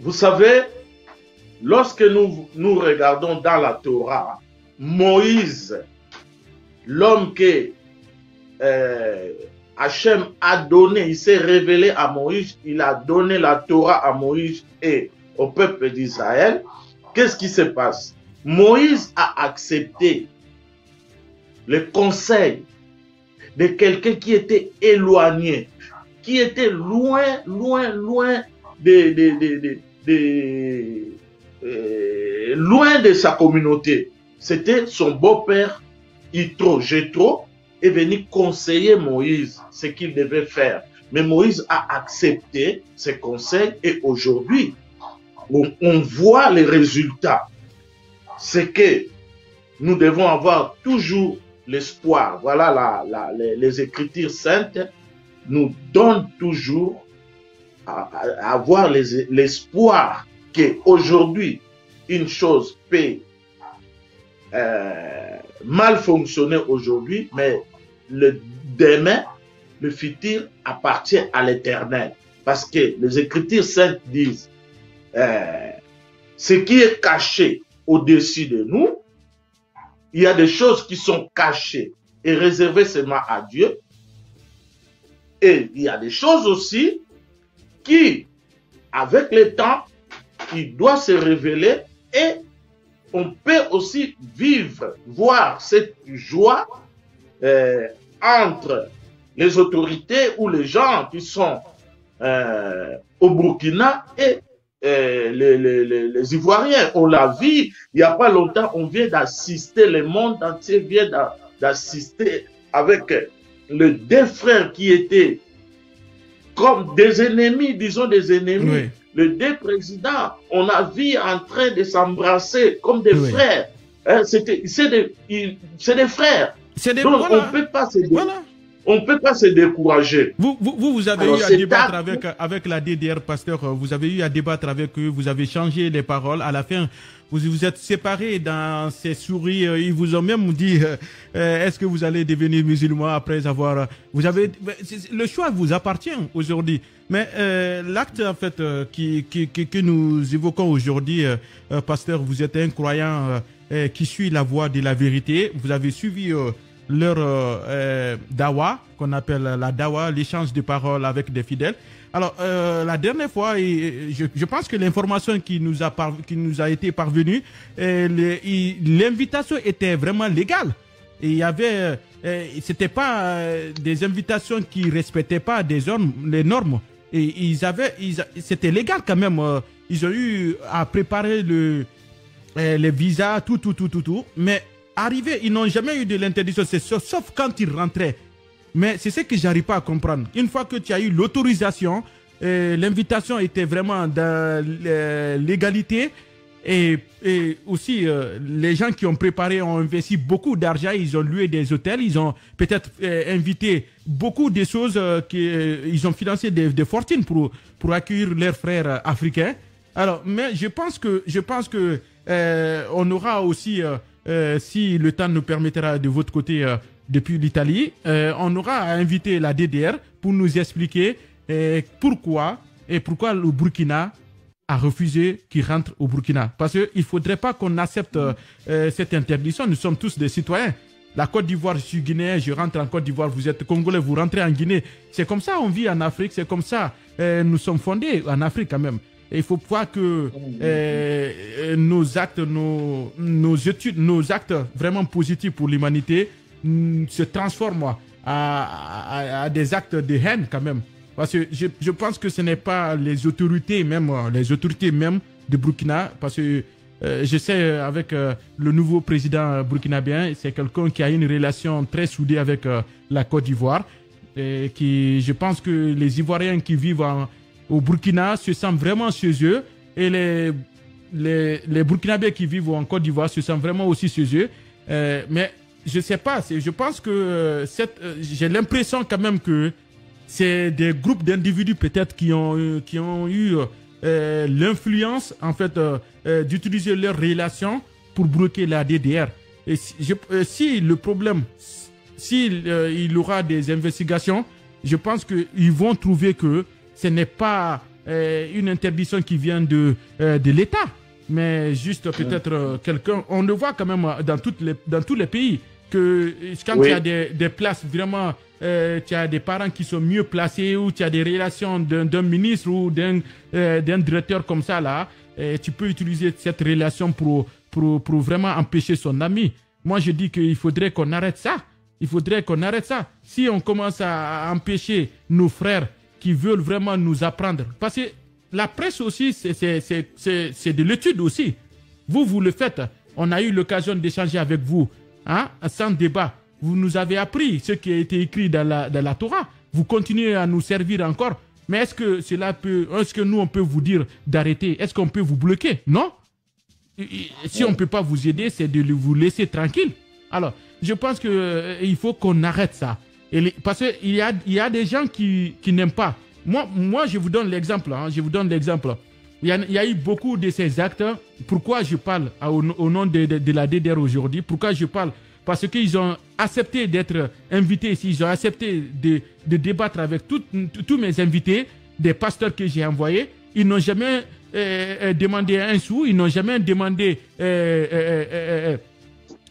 vous savez, lorsque nous, nous regardons dans la Torah, Moïse, l'homme qui Hachem a donné, il s'est révélé à Moïse, il a donné la Torah à Moïse et au peuple d'Israël. Qu'est-ce qui se passe? Moïse a accepté le conseil de quelqu'un qui était éloigné, qui était loin, loin, loin de, de, de, euh, loin de sa communauté. C'était son beau-père Yitro, Jétro, est venu conseiller Moïse ce qu'il devait faire. Mais Moïse a accepté ses conseils et aujourd'hui, on, voit les résultats. C'est que nous devons avoir toujours l'espoir. Voilà, la, les, Écritures saintes nous donnent toujours à, avoir l'espoir qu'aujourd'hui, une chose peut euh, mal fonctionner aujourd'hui, mais le demain, le futur appartient à l'éternel. Parce que les Écritures saintes disent, euh, ce qui est caché au-dessus de nous, il y a des choses qui sont cachées et réservées seulement à Dieu. Et il y a des choses aussi qui, avec le temps, il doit se révéler et on peut aussi vivre, voir cette joie euh, entre les autorités ou les gens qui sont euh, au Burkina et euh, les, les, les, Ivoiriens. On l'a vu il n'y a pas longtemps, on vient d'assister, le monde entier vient d'assister avec les deux frères qui étaient comme des ennemis, disons des ennemis, Oui. les deux présidents, on a vu en train de s'embrasser comme des Oui. frères. Hein, c'est des, des frères. C'est des. Donc voilà. on peut pas se, Voilà. on peut pas se décourager. Vous, vous, vous, avez Alors, eu à débattre avec, avec la DDR, pasteur. euh, Vous avez eu à débattre avec eux. Vous avez changé les paroles. À la fin, vous vous êtes séparés dans ces souris. euh, Ils vous ont même dit euh, est-ce que vous allez devenir musulman après avoir. Vous avez. Le choix vous appartient aujourd'hui. Mais euh, l'acte, en fait, euh, qui, qui, qui- que nous évoquons aujourd'hui, pasteur, vous êtes un croyant euh, qui suit la voie de la vérité. Vous avez suivi. euh, leur euh, dawa, qu'on appelle la dawa, l'échange de paroles avec des fidèles. Alors, la dernière fois, je, pense que l'information qui nous a qui nous a été parvenue, l'invitation était vraiment légale. Et il y avait, c'était pas des invitations qui respectaient pas des normes, les normes. Et ils avaient, ils c'était légal quand même. ils ont eu à préparer le, euh, les visas, tout, tout, tout, tout, tout. Mais arrivé, ils n'ont jamais eu de l'interdiction, sauf, quand ils rentraient. Mais c'est ce que j'arrive pas à comprendre. Une fois que tu as eu l'autorisation, euh, l'invitation était vraiment dans euh, l'égalité. Et, et aussi, les gens qui ont préparé ont investi beaucoup d'argent, ils ont loué des hôtels, ils ont peut-être invité beaucoup de choses, qui, ils ont financé des, des fortunes pour, pour accueillir leurs frères africains. Alors, mais je pense que, je pense que euh, on aura aussi, euh, euh, si le temps nous permettra de votre côté depuis l'Italie, on aura à inviter la DDR pour nous expliquer pourquoi et pourquoi le Burkina a refusé qu'il rentre au Burkina. Parce qu'il ne faudrait pas qu'on accepte cette interdiction. Nous sommes tous des citoyens. La Côte d'Ivoire, je suis guinéen, je rentre en Côte d'Ivoire, vous êtes congolais, vous rentrez en Guinée. C'est comme ça on vit en Afrique, c'est comme ça euh, nous sommes fondés en Afrique quand même. Il faut pas que euh, euh, nos actes, nos, nos études, nos actes vraiment positifs pour l'humanité mm, se transforment à, des actes de haine quand même. Parce que je, je pense que ce n'est pas les autorités même, les autorités même de Burkina, parce que euh, je sais avec le nouveau président burkinabéen, c'est quelqu'un qui a une relation très soudée avec la Côte d'Ivoire, et qui, je pense que les Ivoiriens qui vivent en- au Burkina se sentent vraiment chez eux, et les, les, les Burkinabés qui vivent en Côte d'Ivoire se sentent vraiment aussi chez eux. Euh, mais je sais pas, je pense que euh, euh, j'ai l'impression quand même que c'est des groupes d'individus peut-être qui ont eu- qui ont eu euh, l'influence en fait euh, euh, d'utiliser leurs relations pour bloquer la DDR. Et si, euh, si le problème, si euh, il y aura des investigations, je pense qu'ils vont trouver que ce n'est pas euh, une interdiction qui vient de euh, de l'État, mais juste peut-être euh, quelqu'un. On le voit quand même dans toutes les dans tous les pays que quand Oui. il y a des, des places vraiment, tu as des parents qui sont mieux placés ou tu as des relations d'un ministre ou d'un d'un directeur comme ça là, tu peux utiliser cette relation pour, pour, pour vraiment empêcher son ami. Moi, je dis qu'il faudrait qu'on arrête ça. Il faudrait qu'on arrête ça. Si on commence à empêcher nos frères qui veulent vraiment nous apprendre, parce que la presse aussi, c'est- de l'étude aussi. Vous, vous le faites. On a eu l'occasion d'échanger avec vous, hein, sans débat. Vous nous avez appris ce qui a été écrit dans la, dans la Torah. Vous continuez à nous servir encore. Mais est-ce que cela peut, est-ce que nous, on peut vous dire d'arrêter? Est-ce qu'on peut vous bloquer? Non Si on ne peut pas vous aider, c'est de vous laisser tranquille. Alors, je pense que euh, faut qu'on arrête ça. Parce qu'il y a, y a des gens qui, qui n'aiment pas. Moi, moi, je vous donne l'exemple. hein, je vous donne l'exemple. Il y, a, eu beaucoup de ces actes. Pourquoi je parle au, nom de, de- la DDR aujourd'hui? Pourquoi je parle? Parce qu'ils ont accepté d'être invités ici. Ils ont accepté de, de débattre avec tous mes invités, des pasteurs que j'ai envoyés. Ils n'ont jamais euh, euh, demandé un sou. Ils n'ont jamais demandé euh,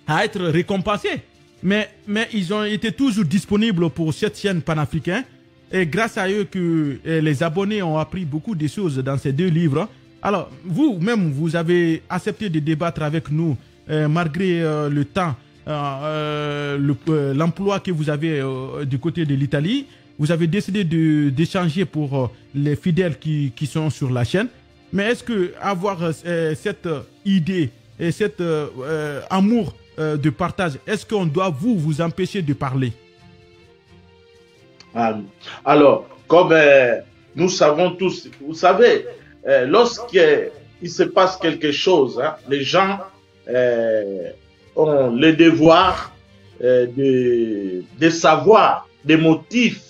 à être récompensés. Mais, mais ils ont été toujours disponibles pour cette chaîne panafricaine. Et grâce à eux que euh, les abonnés ont appris beaucoup de choses dans ces deux livres. Alors, vous-même, vous avez accepté de débattre avec nous euh, malgré euh, le temps, euh, euh, le- l'emploi que vous avez du côté de l'Italie. Vous avez décidé d'échanger pour les fidèles qui, qui sont sur la chaîne. Mais est-ce que avoir cette idée et cet amour euh, de partage, est-ce qu'on doit vous vous empêcher de parler? Alors, comme euh, nous savons tous, vous savez, euh, lorsqu'il se passe quelque chose, hein, les gens euh, ont le devoir de, savoir des motifs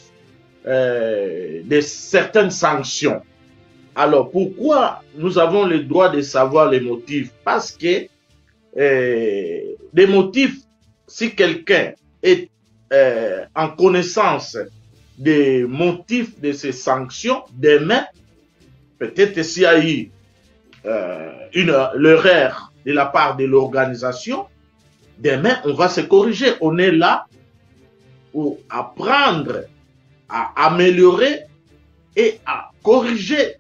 de certaines sanctions. Alors, pourquoi nous avons le droit de savoir les motifs? Parce que des motifs, si quelqu'un est euh, en connaissance des motifs de ces sanctions, demain, peut-être s'il y a eu euh, l'erreur de la part de l'organisation, demain, on va se corriger. On est là pour apprendre à améliorer et à corriger.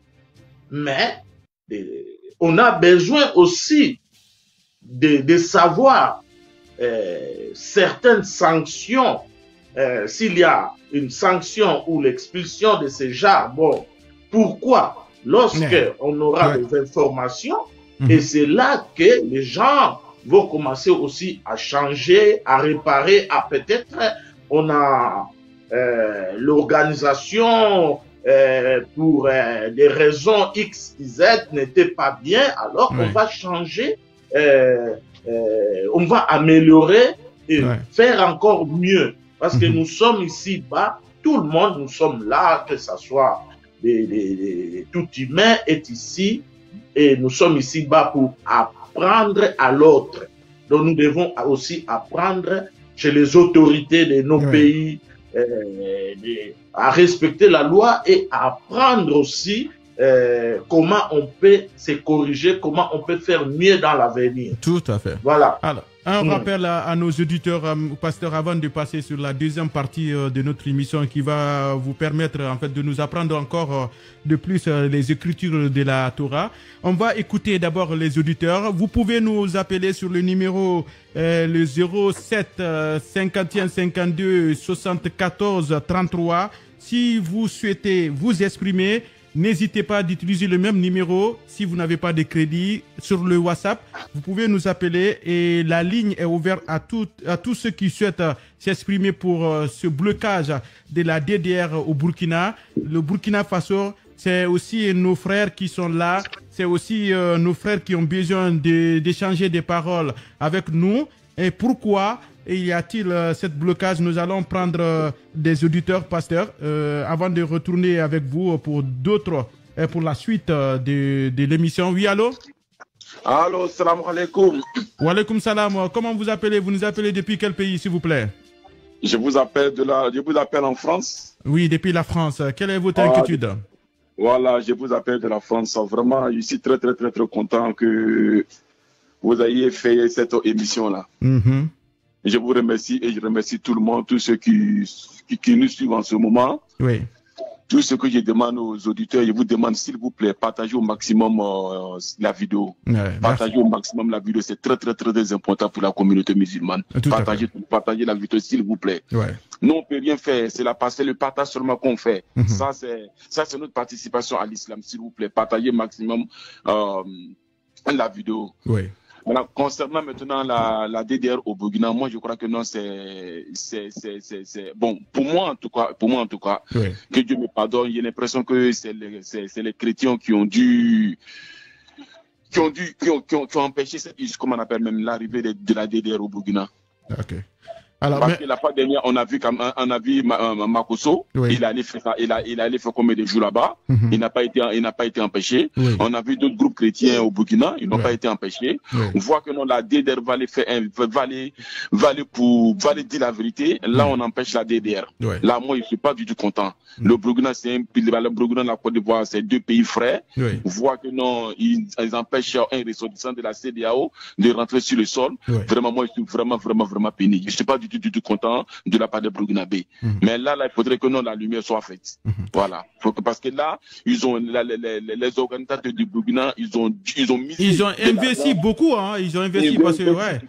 Mais on a besoin aussi de, savoir certaines sanctions. Euh, S'il y a une sanction ou l'expulsion de ces genres, bon, pourquoi? Lorsque on aura des informations, Mhm. et c'est là que les gens vont commencer aussi à changer, à réparer, à peut-être on a euh, l'organisation euh, pour euh, des raisons X, Z n'était pas bien, alors on va changer, euh, euh, on va améliorer et Ouais. faire encore mieux. Parce que Mhm. nous sommes ici bas, tout le monde, nous sommes là, que ce soit des, des- des- tout humain est ici et nous sommes ici bas pour apprendre à l'autre. Donc nous devons aussi apprendre chez les autorités de nos pays euh, à respecter la loi et à apprendre aussi euh, comment on peut se corriger, comment on peut faire mieux dans l'avenir. Tout à fait. Voilà. Alors, un Mm. rappel à, à nos auditeurs, euh, pasteur, avant de passer sur la deuxième partie euh, de notre émission qui va vous permettre en fait de nous apprendre encore euh, de plus les écritures de la Torah. On va écouter d'abord les auditeurs. Vous pouvez nous appeler sur le numéro le 07 euh, 51 52 74 33. Si vous souhaitez vous exprimer, N'hésitez pas d'utiliser le même numéro si vous n'avez pas de crédit sur le WhatsApp. Vous pouvez nous appeler et la ligne est ouverte à, tout, à tous ceux qui souhaitent euh, s'exprimer pour euh, ce blocage de la DDR au Burkina. Le Burkina Faso, c'est aussi nos frères qui sont là. C'est aussi euh, nos frères qui ont besoin d'échanger des paroles avec nous. Et pourquoi y a-t-il euh, cette blocage? Nous allons prendre euh, des auditeurs, pasteurs, euh, avant de retourner avec vous pour d'autres, euh, pour la suite euh, de, de l'émission. Oui, allô? Allô, salam alaikum. Wa alaikum salam. Comment vous appelez Vous nous appelez depuis quel pays, s'il vous plaît? Je vous appelle de la, je vous appelle en France. Oui, depuis la France. Quelle est votre Ah, inquiétude? Voilà, je vous appelle de la France. Vraiment, je suis très, très, très, très content que vous ayez fait cette émission-là. Mhm. Je vous remercie et je remercie tout le monde, tous ceux qui, qui, qui nous suivent en ce moment. Oui. Tout ce que je demande aux auditeurs, je vous demande s'il vous plaît, partagez au maximum euh, la vidéo. Ouais. Partagez au maximum la vidéo, c'est très, très, très, important pour la communauté musulmane. Tout Partagez, partagez la vidéo, s'il vous plaît. Ouais. Nous, on peut rien faire. C'est la c'est le partage seulement qu'on fait. Mhm. Ça, c'est, ça, c'est notre participation à l'islam. S'il vous plaît, partagez maximum, euh, la vidéo. Oui. Concernant maintenant la, la DDR au Burkina, moi, je crois que non, c'est, c'est, c'est, c'est, c'est- bon, pour moi, en tout cas, pour moi, en tout cas, Oui. que Dieu me pardonne, j'ai l'impression que c'est les, les chrétiens qui ont dû, qui ont dû, qui ont, qui ont, qui ont empêché cette, comment on appelle même l'arrivée de, de la DDR au Burkina. Ok. Alors, Parce mais, que la fois dernière, on a vu, comme, on a vu euh, Makoso, Oui. il allait faire, ça- il a, il allait faire combien de jours là-bas, Mhm. il n'a pas été, il n'a pas été empêché. Oui. On a vu d'autres groupes chrétiens au Burkina, ils n'ont Ouais. pas été empêchés. Oui. On voit que non, la DDR va aller faire, va aller, va pour, va dire la vérité. Là, Mm. on empêche la DDR. Là, moi, je suis pas du tout content. Mm. Le Burkina, c'est un le Burkina, la Côte d'Ivoire, c'est deux pays frères. Oui. On voit que non, ils, ils empêchent un ressortissant de la CDAO de rentrer sur le sol. Oui. Vraiment, moi, je suis vraiment, vraiment, vraiment pénible. Je suis pas du tout, du tout content de la part des Burkinabés. Mhm. Mais là, là, il faudrait que non, la lumière soit faite. Mhm. Voilà. Faut que- parce que là, ils ont, la- les, les, les- les organisateurs du Burkina, ils ont, ils ont mis. Ils ont investi beaucoup, hein. Ils ont investi parce que, ouais.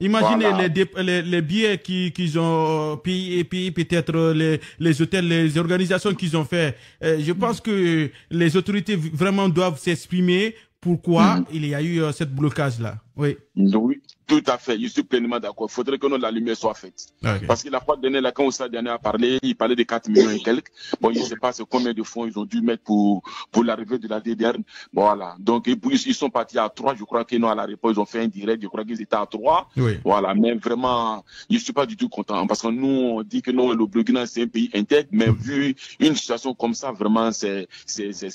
Imaginez Voilà. les, les, les billets qui- qu'ils ont payés, payés peut-être euh, les, les hôtels, les organisations qu'ils ont fait. Euh, je pense que les autorités vraiment doivent s'exprimer pourquoi Mhm. il y a eu euh, cette blocage-là. Oui. Oui, tout à fait. Je suis pleinement d'accord. Il faudrait que la lumière soit faite. Parce que la fois dernière, là, quand Oussa dernier a parlé, il parlait de 4 millions et quelques. Bon, je ne sais pas combien de fonds ils ont dû mettre pour, pour l'arrivée de la DDR. Voilà. Donc, ils sont partis à 3. Je crois qu'ils à la réponse, ils ont fait un direct. Je crois qu'ils étaient à 3. Oui. Voilà. Mais vraiment, je ne suis pas du tout content. Parce que nous, on dit que non, le Burkina, c'est un pays intègre. Mais vu une situation comme ça, vraiment, c'est,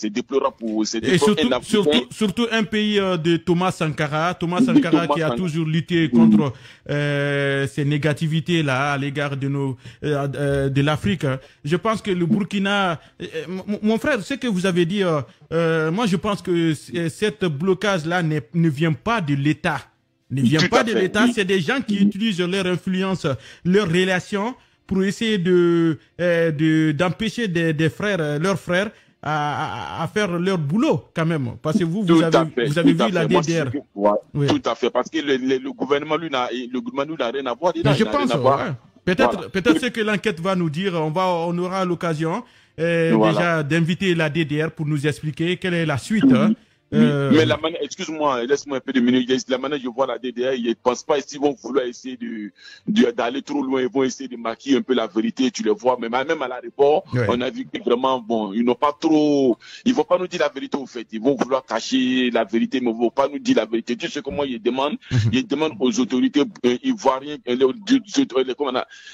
déplorable pour, c'est Et surtout, surtout, surtout, un pays euh, de Thomas Sankara. Thomas Sankara qui a toujours lutté contre euh, ces négativités là à l'égard de nos euh, euh, de l'Afrique. Je pense que le Burkina, mon frère, ce que vous avez dit, moi je pense que cette blocage là ne, ne vient pas de l'État, ne vient pas de l'État. C'est des gens qui utilisent leur influence, leurs relations pour essayer de d'empêcher des, des frères, leurs frères à, à, faire leur boulot quand même. Parce que vous, vous avez, vous avez vu la DDR. Tout à fait, parce que le, le, gouvernement, lui, n'a, le gouvernement, n'a rien à voir. Je pense, peut-être, peut-être ce que l'enquête va nous dire, on va, on aura l'occasion euh, déjà d'inviter la DDR pour nous expliquer quelle est la suite. Hein. Euh, mais la manière, excuse-moi, laisse-moi un peu de minutes. La manière je vois la DDR, ils ne pensent pas s'ils vont vouloir essayer de, d'aller trop loin, ils vont essayer de maquiller un peu la vérité, tu le vois. Mais même à l'aéroport, on a vu que vraiment, bon, ils n'ont pas trop, ils vont pas nous dire la vérité au fait. Ils vont vouloir cacher la vérité, mais ils vont pas nous dire la vérité. Tu sais comment ils demandent? Mhm. Ils demandent aux autorités euh, ivoiriennes, euh, les, les,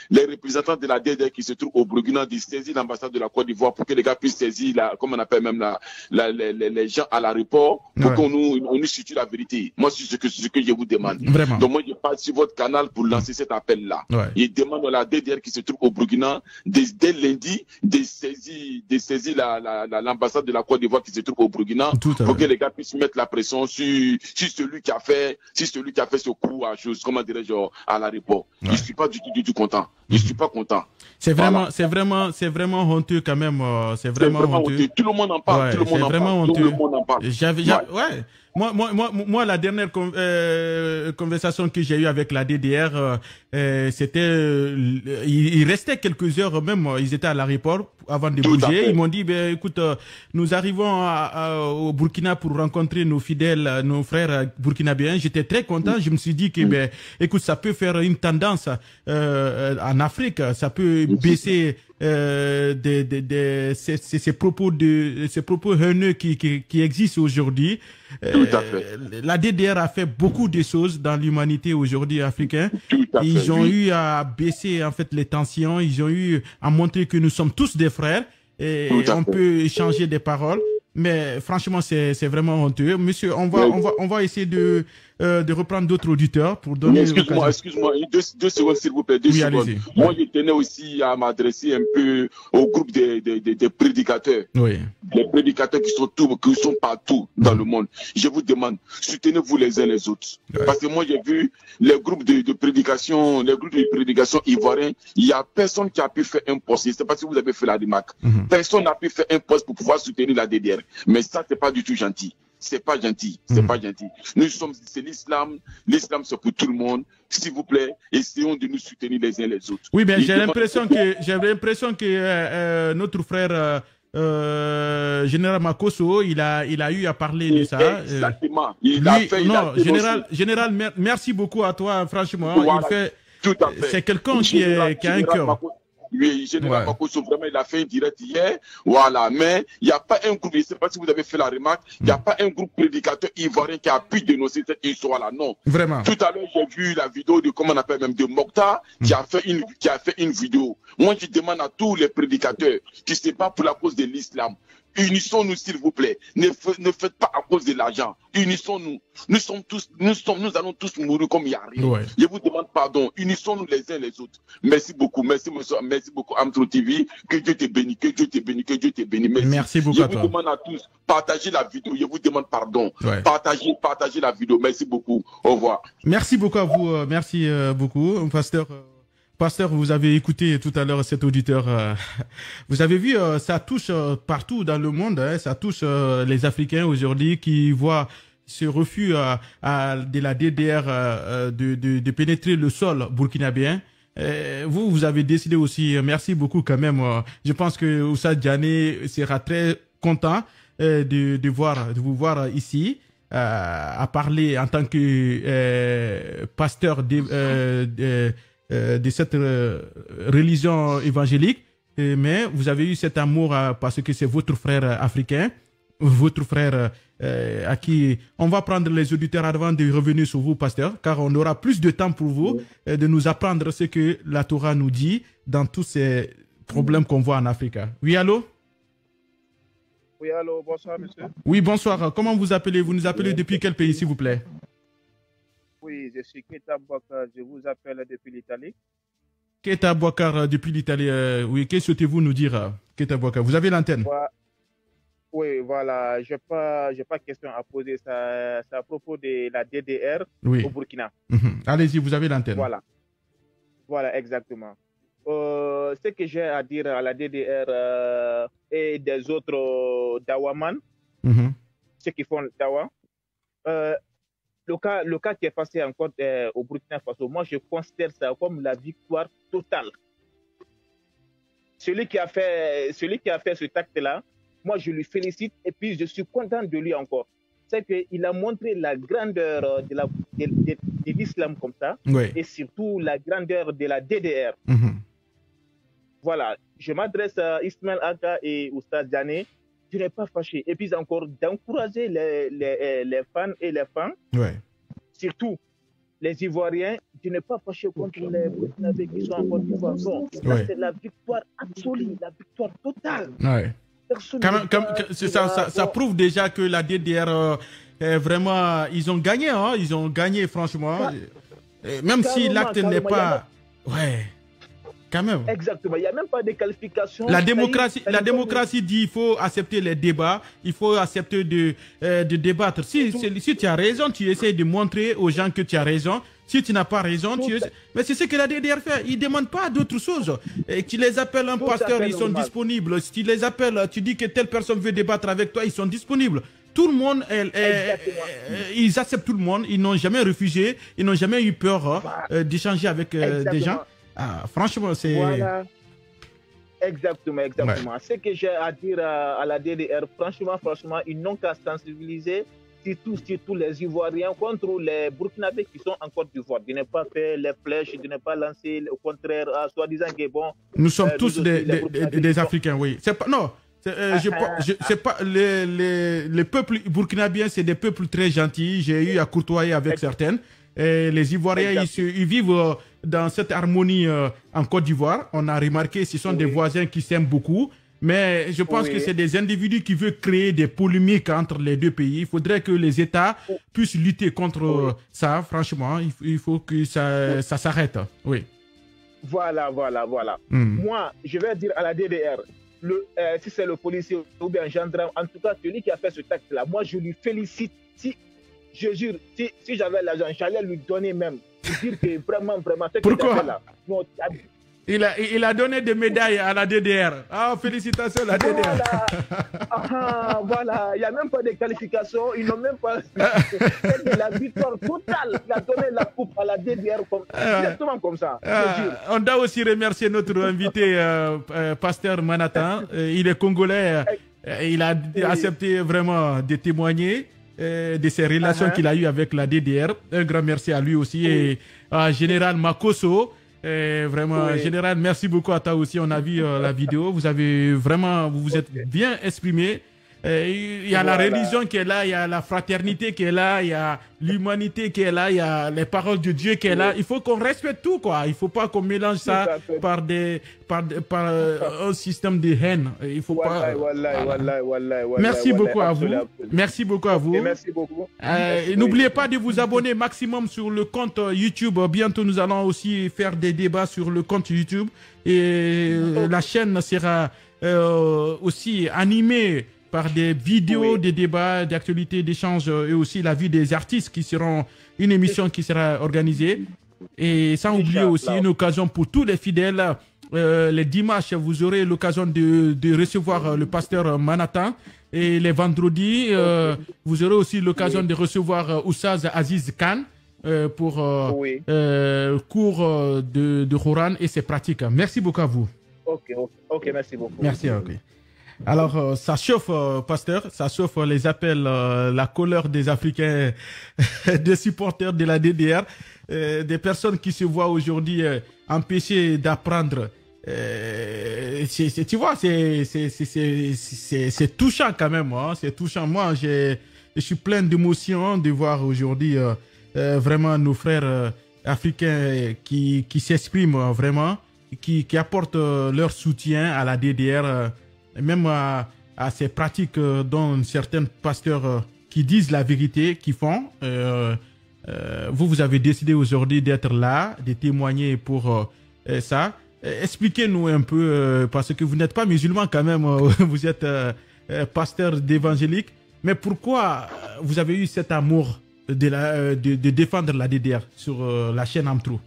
les, représentants de la DDR qui se trouvent au Burkina de saisir l'ambassade de la Côte d'Ivoire pour que les gars puissent saisir la, comme on appelle même la, la les, les gens à l'aéroport pour qu'on nous, on nous situe la vérité. Moi, c'est ce que, ce que je vous demande. Vraiment. Donc, moi, je passe sur votre canal pour lancer cet appel-là. Ouais. Il demande à la DDR qui se trouve au Burkina, dès, dès lundi, de saisir, de saisir l'ambassade la, la, de la Côte d'Ivoire qui se trouve au Burkina, pour que les gars puissent mettre la pression sur, sur celui qui a fait, sur celui qui a fait ce coup à chose, comment dirais-je, à l'aéroport. Ouais. Je suis pas du tout, du tout content. Je suis pas content. C'est vraiment, c'est vraiment, c'est vraiment honteux quand même. Euh, c'est vraiment, vraiment honteux. Tout le monde en parle. Tout le monde en vraiment parle. Honteux. Tout le monde en parle. J'avais, ouais. Moi, moi, moi, moi, la dernière con, euh, conversation que j'ai eue avec la DDR, euh, euh, c'était, euh, il, il, restait quelques heures même. Ils étaient à l'aéroport avant de Tout bouger. Ils m'ont dit, ben, écoute, euh, nous arrivons à, à, au Burkina pour rencontrer nos fidèles, nos frères burkinabéens. J'étais très content. Je me suis dit que, ben, écoute, ça peut faire une tendance en Afrique. Ça peut baisser euh, ces, ces, propos de ces propos haineux qui, qui, qui existent aujourd'hui. Euh, la DDR a fait beaucoup de choses dans l'humanité aujourd'hui africaine. Ils fait, ont oui. eu à baisser en fait les tensions. Ils ont eu à montrer que nous sommes tous des frères et on fait. peut échanger des paroles. Mais franchement, c'est c'est vraiment honteux. Monsieur, on va Oui. on va on va essayer de euh, de reprendre d'autres auditeurs pour donner. Excuse-moi, excuse-moi, deux, deux secondes s'il vous plaît, deux Oui, secondes. allez-y. Moi, je tenais aussi à m'adresser un peu au groupe des, des, des, des prédicateurs. Oui. Les prédicateurs qui sont tout, qui sont partout dans le monde. Je vous demande, soutenez-vous les uns les autres. Ouais. Parce que moi, j'ai vu les groupes de, de prédication, les groupes de prédication ivoiriens, il y a personne qui a pu faire un poste. Je ne sais pas si vous avez fait la remarque. Mhm. Personne n'a pu faire un poste pour pouvoir soutenir la DDR. Mais ça, c'est pas du tout gentil. C'est pas gentil. C'est pas gentil. Nous sommes, c'est l'islam. L'islam, c'est pour tout le monde. S'il vous plaît, essayons de nous soutenir les uns les autres. Oui, Il j'ai l'impression que j'ai l'impression que euh, euh, notre frère euh, général Makoso, il a il a eu à parler de ça. Exactement. Il a fait, il non, général, général, mer- merci beaucoup à toi, franchement. Voilà. Il fait, c'est quelqu'un qui, Général- est, qui a un cœur. Oui, Général Ouais. Vraiment, il a fait un direct hier. Voilà. Mais il n'y a pas un groupe, je ne sais pas si vous avez fait la remarque, il n'y a pas un groupe prédicateur ivoirien qui a pu dénoncer cette histoire-là. Non. Vraiment. Tout à l'heure, j'ai vu la vidéo de, comment on appelle même, de Mokhtar, qui a fait une, qui a fait une vidéo. Moi, je demande à tous les prédicateurs qui se battent pour la cause de l'islam. Unissons-nous, s'il vous plaît. Ne, ne faites pas à cause de l'argent. Unissons-nous. Nous sommes tous, nous sommes, nous allons tous mourir comme il n'y a rien. Ouais. Je vous demande pardon. Unissons-nous les uns les autres. Merci beaucoup. Merci, monsieur. Merci beaucoup, Amtro TV. Que Dieu te bénisse. Que Dieu te bénisse. Que Dieu te bénisse. Merci. Merci beaucoup Je à vous toi. demande à tous, partagez la vidéo. Je vous demande pardon. Ouais. Partagez, partagez la vidéo. Merci beaucoup. Au revoir. Merci beaucoup à vous. euh, merci euh, beaucoup, pasteur. Pasteur, vous avez écouté tout à l'heure cet auditeur. euh, *laughs* vous avez vu, euh, ça touche euh, partout dans le monde. hein, ça touche les Africains aujourd'hui qui voient ce refus de la DDR de, de, de pénétrer le sol burkinabéen. Euh, vous, vous avez décidé aussi. Merci beaucoup quand même. je pense que Oussa Diané sera très content de, de voir, de vous voir ici. à, parler en tant que pasteur de, de, cette religion évangélique, mais vous avez eu cet amour parce que c'est votre frère africain, votre frère à qui on va prendre les auditeurs avant de revenir sur vous, pasteur, car on aura plus de temps pour vous de nous apprendre ce que la Torah nous dit dans tous ces problèmes qu'on voit en Afrique. Oui, allô? Oui, allô, bonsoir, monsieur. Oui, bonsoir. Comment vous appelez Vous nous appelez depuis quel pays, s'il vous plaît? Oui, je suis Keta Bouakar, je vous appelle depuis l'Italie. Keta Bouakar, depuis l'Italie. oui, que souhaitez-vous nous dire, Keta Bouakar Vous avez l'antenne. Oui, voilà, je n'ai pas, pas question à poser. C'est à propos de la DDR au Burkina. Mhm. Allez-y, vous avez l'antenne. Voilà. Voilà, exactement. Euh, ce que j'ai à dire à la DDR euh, et des autres euh, Dawaman, mhm. ceux qui font le Dawa, le, cas, le cas qui est passé encore au Burkina Faso, moi je considère ça comme la victoire totale. Celui qui a fait, celui qui a fait ce acte-là, moi je lui félicite et puis je suis content de lui encore. C'est qu'il a montré la grandeur de, la, de, l'islam comme ça et surtout la grandeur de la DDR. Mhm. Voilà, je m'adresse à Ismaël Aka et Oustad Djane. Je n'ai pas fâché. Et puis encore, d'encourager les, les, euh, les, fans et les fans, surtout les Ivoiriens, je n'ai pas fâché contre les Burkinabés qui sont en Côte d'Ivoire. c'est la victoire absolue, la victoire totale. Ouais. ça, ça, prouve déjà que la DDR, euh, est vraiment, ils ont gagné, hein, ils ont gagné franchement. même si l'acte n'est pas... Ouais. Quand même. Exactement. Il n'y a même pas de qualification. La démocratie, la démocratie dit qu'il faut accepter les débats, il faut accepter de, euh, de débattre. Si, si tu as raison, tu essaies de montrer aux gens que tu as raison. Si tu n'as pas raison, tu Mais c'est ce que la DDR fait. Ils ne demandent pas d'autres choses. Et tu les appelles un pasteur, ils sont disponibles. Si tu les appelles, tu dis que telle personne veut débattre avec toi, ils sont disponibles. Tout le monde, ils acceptent tout le monde. Ils n'ont jamais refusé. Ils n'ont jamais eu peur hein, bah, euh, d'échanger avec euh, des gens. Ah, franchement, c'est. Voilà. Exactement, exactement. Ce que j'ai à dire à, la DDR, franchement, franchement, ils n'ont qu'à sensibiliser surtout, surtout les Ivoiriens contre les Burkinabés qui sont en Côte d'Ivoire. De ne pas faire les flèches, de ne pas lancer, au contraire, soi-disant que bon. Nous sommes euh, tous des, des, Africains, oui. C'est pas, non, euh, je, je, pas les, les, les, peuples burkinabés, c'est des peuples très gentils. J'ai eu à courtoyer avec certaines. Et les Ivoiriens, ils, vivent euh, dans cette harmonie euh, en Côte d'Ivoire. On a remarqué, ce sont des voisins qui s'aiment beaucoup. Mais je pense que c'est des individus qui veulent créer des polémiques entre les deux pays. Il faudrait que les États puissent lutter contre euh, ça. Franchement, il faut que ça, ça s'arrête. Oui. Voilà, voilà, voilà. Hmm. Moi, je vais dire à la DDR, le, si c'est le policier ou bien un gendarme, en tout cas, celui qui a fait ce texte-là, moi, je lui félicite. Si je jure, si, si j'avais l'argent, j'allais lui donner même. Pour dire que vraiment, vraiment, ce Pourquoi? Là, il a, il a donné des médailles à la DDR. Ah, félicitations la DDR. Voilà, ah, voilà. il n'y a même pas de qualification, ils n'ont même pas *laughs* fait la victoire totale. Il a donné la coupe à la DDR comme, ah. exactement comme ça. Ah, on doit aussi remercier notre invité, euh, euh, Pasteur Manhattan. Euh, il est congolais. il a accepté vraiment de témoigner. Euh, de ses relations uh-huh. qu'il a eues avec la DDR. Un grand merci à lui aussi et à Général Makoso. vraiment, Général, merci beaucoup à toi aussi. On a vu euh, la vidéo. Vous avez vraiment, vous vous êtes bien exprimé. Euh, il y a la religion qui est là, il y a la fraternité qui est là, il y a l'humanité qui est là, il y a les paroles de Dieu qui est là. Il faut qu'on respecte tout, quoi. Il faut pas qu'on mélange ça par des, par, par euh, un système de haine. Il faut pas. Merci beaucoup à vous. Merci beaucoup à vous. Merci beaucoup. N'oubliez pas de vous abonner maximum sur le compte YouTube. Bientôt, nous allons aussi faire des débats sur le compte YouTube et la chaîne sera aussi animée par des vidéos, des débats, d'actualités, d'échanges et aussi la vie des artistes qui seront une émission qui sera organisée. Et sans oublier aussi une occasion pour tous les fidèles. Euh, les dimanches, vous aurez l'occasion de, de, recevoir le pasteur Manhattan. Et les vendredis, euh, vous aurez aussi l'occasion de recevoir Oussaz Aziz Khan euh, pour cours de, de Horan et ses pratiques. Merci beaucoup à vous. Ok, ok, merci beaucoup. Merci, ok. Alors, ça chauffe, pasteur, ça chauffe les appels, la colère des Africains, *laughs* des supporters de la DDR, des personnes qui se voient aujourd'hui empêchées d'apprendre. tu vois, c'est touchant quand même. Hein, c'est touchant. Moi, je suis plein d'émotions de voir aujourd'hui vraiment nos frères africains qui, qui s'expriment vraiment, qui, qui apportent euh, leur soutien à la DDR, euh, même à, ces pratiques euh, dont certains pasteurs qui disent la vérité, qui font. vous, vous avez décidé aujourd'hui d'être là, de témoigner pour ça. Expliquez-nous un peu, parce que vous n'êtes pas musulman quand même, *laughs* vous êtes pasteur d'évangélique, mais pourquoi vous avez eu cet amour de, euh, défendre la DDR sur euh, la chaîne Amtrou?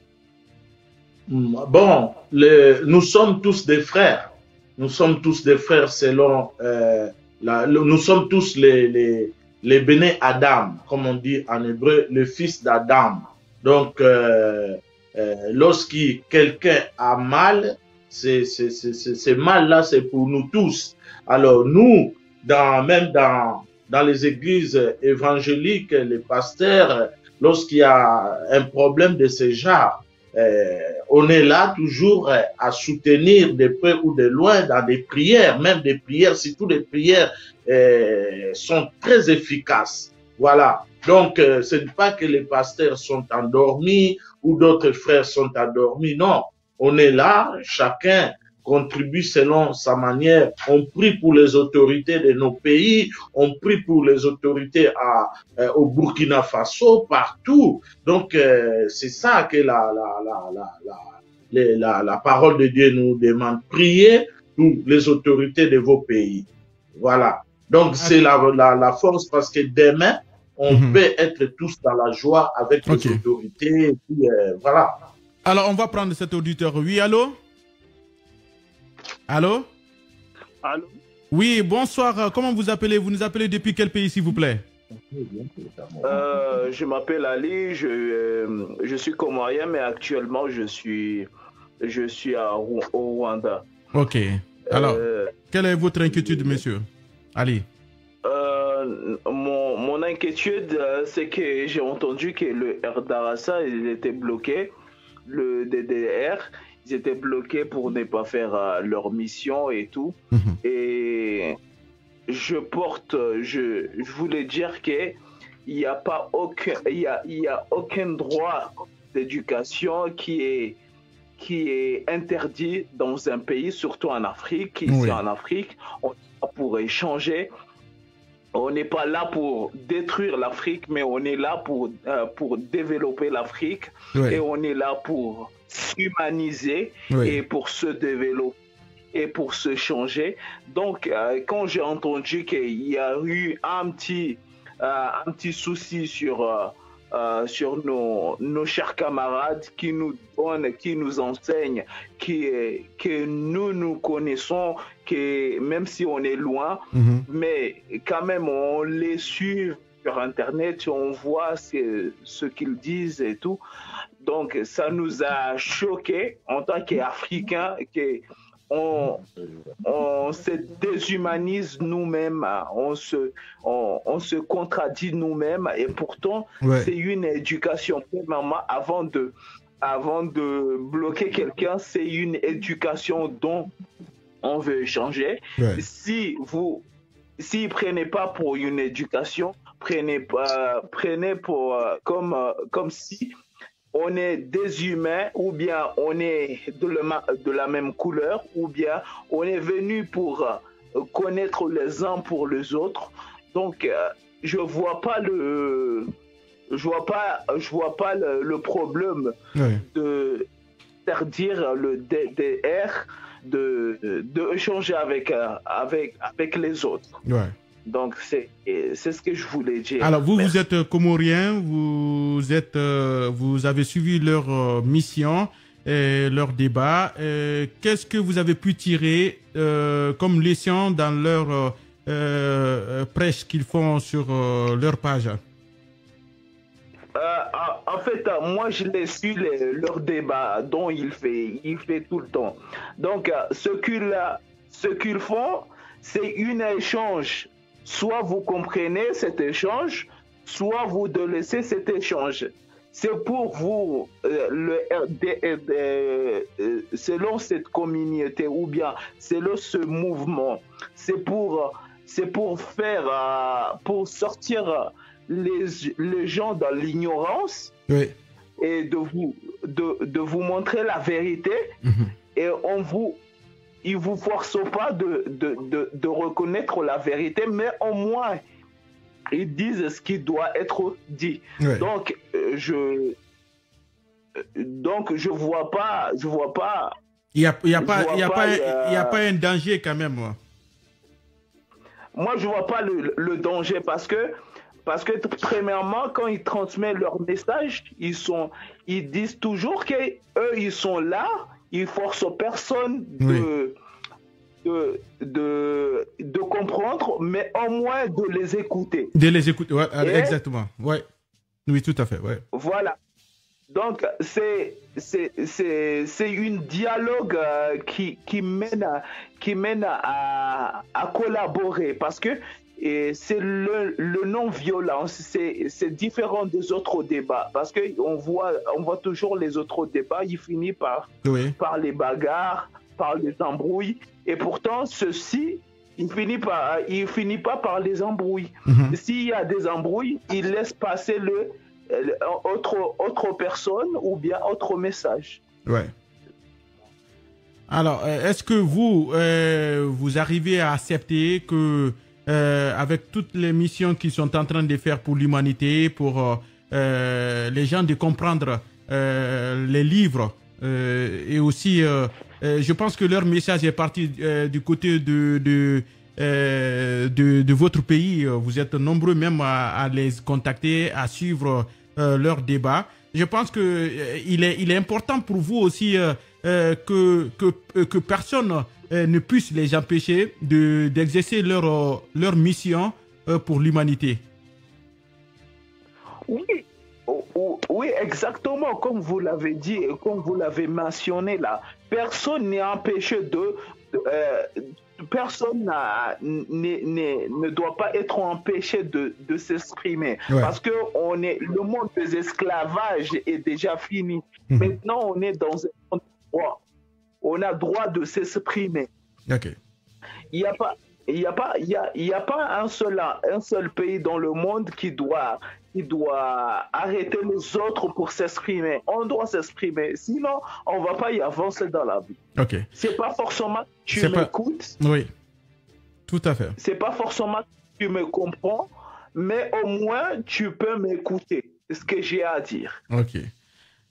Bon, nous sommes tous des frères. Nous sommes tous des frères selon... Euh, la, nous sommes tous les, les, les béné Adam, comme on dit en hébreu, le fils d'Adam. Donc, euh, euh, lorsque quelqu'un a mal, c'est mal-là, c'est pour nous tous. Alors, nous, dans, même dans, dans les églises évangéliques, les pasteurs, lorsqu'il y a un problème de ce genre, on est là toujours à soutenir de près ou de loin dans des prières, même des prières, si toutes les prières euh, sont très efficaces. Voilà. Donc, euh, ce n'est pas que les pasteurs sont endormis ou d'autres frères sont endormis. Non, on est là, chacun contribue selon sa manière. On prie pour les autorités de nos pays, on prie pour les autorités à, euh, au Burkina Faso, partout. Donc, euh, c'est ça que la, la, la, la, la, la, parole de Dieu nous demande. Priez pour les autorités de vos pays. Voilà. Donc, c'est la, la, la force parce que demain, on mhm. peut être tous dans la joie avec les autorités. Et puis, euh, voilà. Alors, on va prendre cet auditeur. Oui, allô? Allô? Allô? Oui, bonsoir. Comment vous appelez? Vous nous appelez depuis quel pays, s'il vous plaît? Euh, Je m'appelle Ali, je, euh, je suis comorien, mais actuellement, je suis, je suis à, au Rwanda. Ok. Alors, euh, quelle est votre inquiétude, monsieur Ali? Mon, mon, inquiétude, c'est que j'ai entendu que le RDARASA il était bloqué, le DDR, ils étaient bloqués pour ne pas faire euh, leur mission et tout. Mhm. Et je porte, je, je voulais dire que il n'y a pas aucun, il y a, y a aucun droit d'éducation qui est qui est interdit dans un pays, surtout en Afrique. Ici en Afrique, on pour échanger. On n'est pas là pour détruire l'Afrique, mais on est là pour, euh, pour développer l'Afrique. Et on est là pour s'humaniser et pour se développer et pour se changer. Donc, euh, quand j'ai entendu qu'il y a eu un petit, euh, un petit souci sur, euh, sur nos, nos, chers camarades qui nous donnent, qui nous enseignent, qui, que nous nous connaissons, que même si on est loin, mhm. mais quand même on les suit sur Internet, on voit ce, ce qu'ils disent et tout. Donc, ça nous a choqué en tant qu'Africains que on, on, se déshumanise nous-mêmes, on se, on, se contradit nous-mêmes et pourtant c'est une éducation. avant de, avant de bloquer quelqu'un, c'est une éducation dont on veut changer. Si vous, si prenez pas pour une éducation, prenez pas, prenez pour euh, comme, euh, comme si on est des humains ou bien on est de, de la même couleur ou bien on est venu pour euh, connaître les uns pour les autres. Donc, euh, je vois pas le, je vois pas, je vois pas le, problème de interdire le DDR de, de échanger avec, euh, avec, avec les autres. Donc, c'est ce que je voulais dire. Alors, vous, vous êtes comorien, vous, êtes, euh, vous avez suivi leur euh, mission et leur débat. Qu'est-ce que vous avez pu tirer euh, comme leçon dans leur presse qu'ils font sur leur page? En fait, moi, je les suis leur débat dont il fait, il fait tout le temps. Donc, ce qu'ils ce qu'ils font, c'est un échange. Soit vous comprenez cet échange, soit vous de laisser cet échange. C'est pour vous, euh, le, euh, selon cette communauté ou bien selon ce mouvement, c'est pour, c'est pour faire, pour sortir les, les gens dans l'ignorance et de vous, de, de, vous montrer la vérité. Mhm. Et on vous, ils vous forcent pas de, de, de, reconnaître la vérité, mais au moins ils disent ce qui doit être dit. Donc euh, je donc je vois pas, je vois pas. Il y a, y a pas, il y a pas, il y a pas un danger quand même. Moi, moi je vois pas le, le danger parce que parce que premièrement, quand ils transmettent leur message, ils sont, ils disent toujours que eux ils sont là, ils forcent personne de, de, de, de, comprendre, mais au moins de les écouter. De les écouter, ouais, exactement. Ouais. Oui, tout à fait. Ouais. Voilà. Donc, c'est, c'est, c'est, c'est une dialogue euh, qui, qui mène, à, qui mène à, à collaborer parce que c'est le, le non-violence, c'est différent des autres débats. Parce qu'on voit, on voit toujours les autres débats, ils finissent par, par les bagarres, par les embrouilles. Et pourtant, ceci, il finit, pas, il finit pas par les embrouilles. Mhm. S'il y a des embrouilles, il laisse passer le, autre, autre personne ou bien autre message. Ouais. Alors, euh, est-ce que vous, euh, vous arrivez à accepter que euh, avec toutes les missions qu'ils sont en train de faire pour l'humanité, pour euh, euh les gens de comprendre les livres et aussi, je pense que leur message est parti du côté de, votre pays. Vous êtes nombreux même à, les contacter, à suivre leurs débats. Je pense que il est important pour vous aussi que que que personne ne puissent les empêcher de, d'exercer leur, euh, leur mission euh, pour l'humanité. Oui, oui, exactement, comme vous l'avez dit et comme vous l'avez mentionné là, personne n'est empêché de... personne ne doit pas être empêché de, de s'exprimer. Parce que on est, le monde des esclavages est déjà fini. Mhm. Maintenant, on est dans un monde droit on a droit de s'exprimer. Il n'y a pas. Il n'y a, pas, il y a, il y a pas un seul, un seul pays dans le monde qui doit, qui doit arrêter les autres pour s'exprimer. On doit s'exprimer. Sinon, on ne va pas y avancer dans la vie. Ok. C'est pas forcément tu m'écoutes. Oui. Tout à fait. C'est pas forcément tu me comprends, mais au moins tu peux m'écouter. Ce que j'ai à dire. Ok.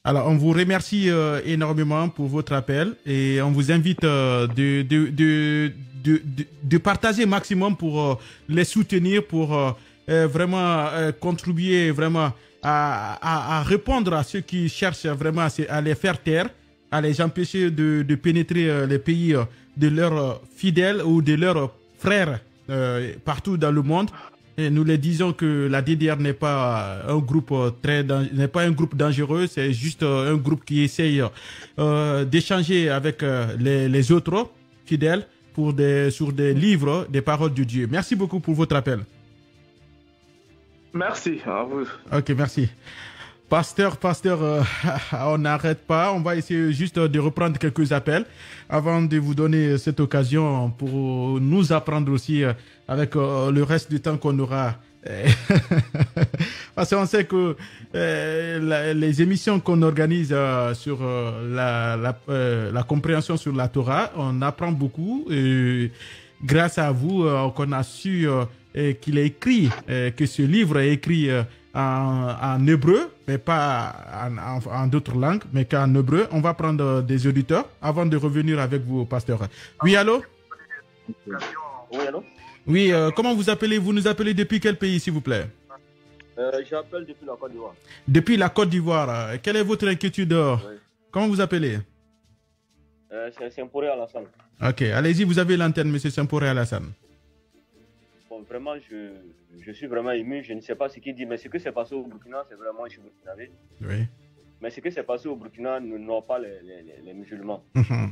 Alors, on vous remercie euh, énormément pour votre appel et on vous invite euh, de, de, de, de, de partager maximum pour euh, les soutenir, pour vraiment contribuer vraiment à, à, à, répondre à ceux qui cherchent vraiment à, les faire taire, à les empêcher de, de pénétrer les pays de leurs fidèles ou de leurs frères partout dans le monde. Et nous les disons que la DDR n'est pas un groupe très n'est pas un groupe dangereux, c'est juste euh, un groupe qui essaye euh, d'échanger avec euh, les, les, autres fidèles pour des sur des livres, des paroles de Dieu. Merci beaucoup pour votre appel. Merci à vous. Ok, merci. Pasteur, pasteur, euh, *laughs* on n'arrête pas. On va essayer juste de reprendre quelques appels avant de vous donner cette occasion pour nous apprendre aussi euh, avec euh, le reste du temps qu'on aura. *laughs* Parce qu'on sait que les émissions qu'on organise sur la, compréhension sur la Torah, on apprend beaucoup. Et grâce à vous, qu'on a su qu'il est écrit, que ce livre est écrit en, hébreu, mais pas en, d'autres langues, mais qu'en hébreu. On va prendre des auditeurs avant de revenir avec vous, pasteur. Oui, allô? Oui, allô? Oui, euh, comment vous appelez Vous nous appelez depuis quel pays, s'il vous plaît? Euh, J'appelle depuis la Côte d'Ivoire. Depuis la Côte d'Ivoire. Quelle est votre inquiétude Comment vous appelez? Euh, C'est Saint-Pouré Alassane. Ok, allez-y, vous avez l'antenne, monsieur Saint-Pouré Alassane. Bon, vraiment, je, je suis vraiment ému. Je ne sais pas ce qu'il dit, mais ce que s'est passé au Burkina, c'est vraiment, je suis burkinabé. Oui. Mais ce qui s'est passé au Burkina, nous n'avons pas les, les, musulmans. Mhm.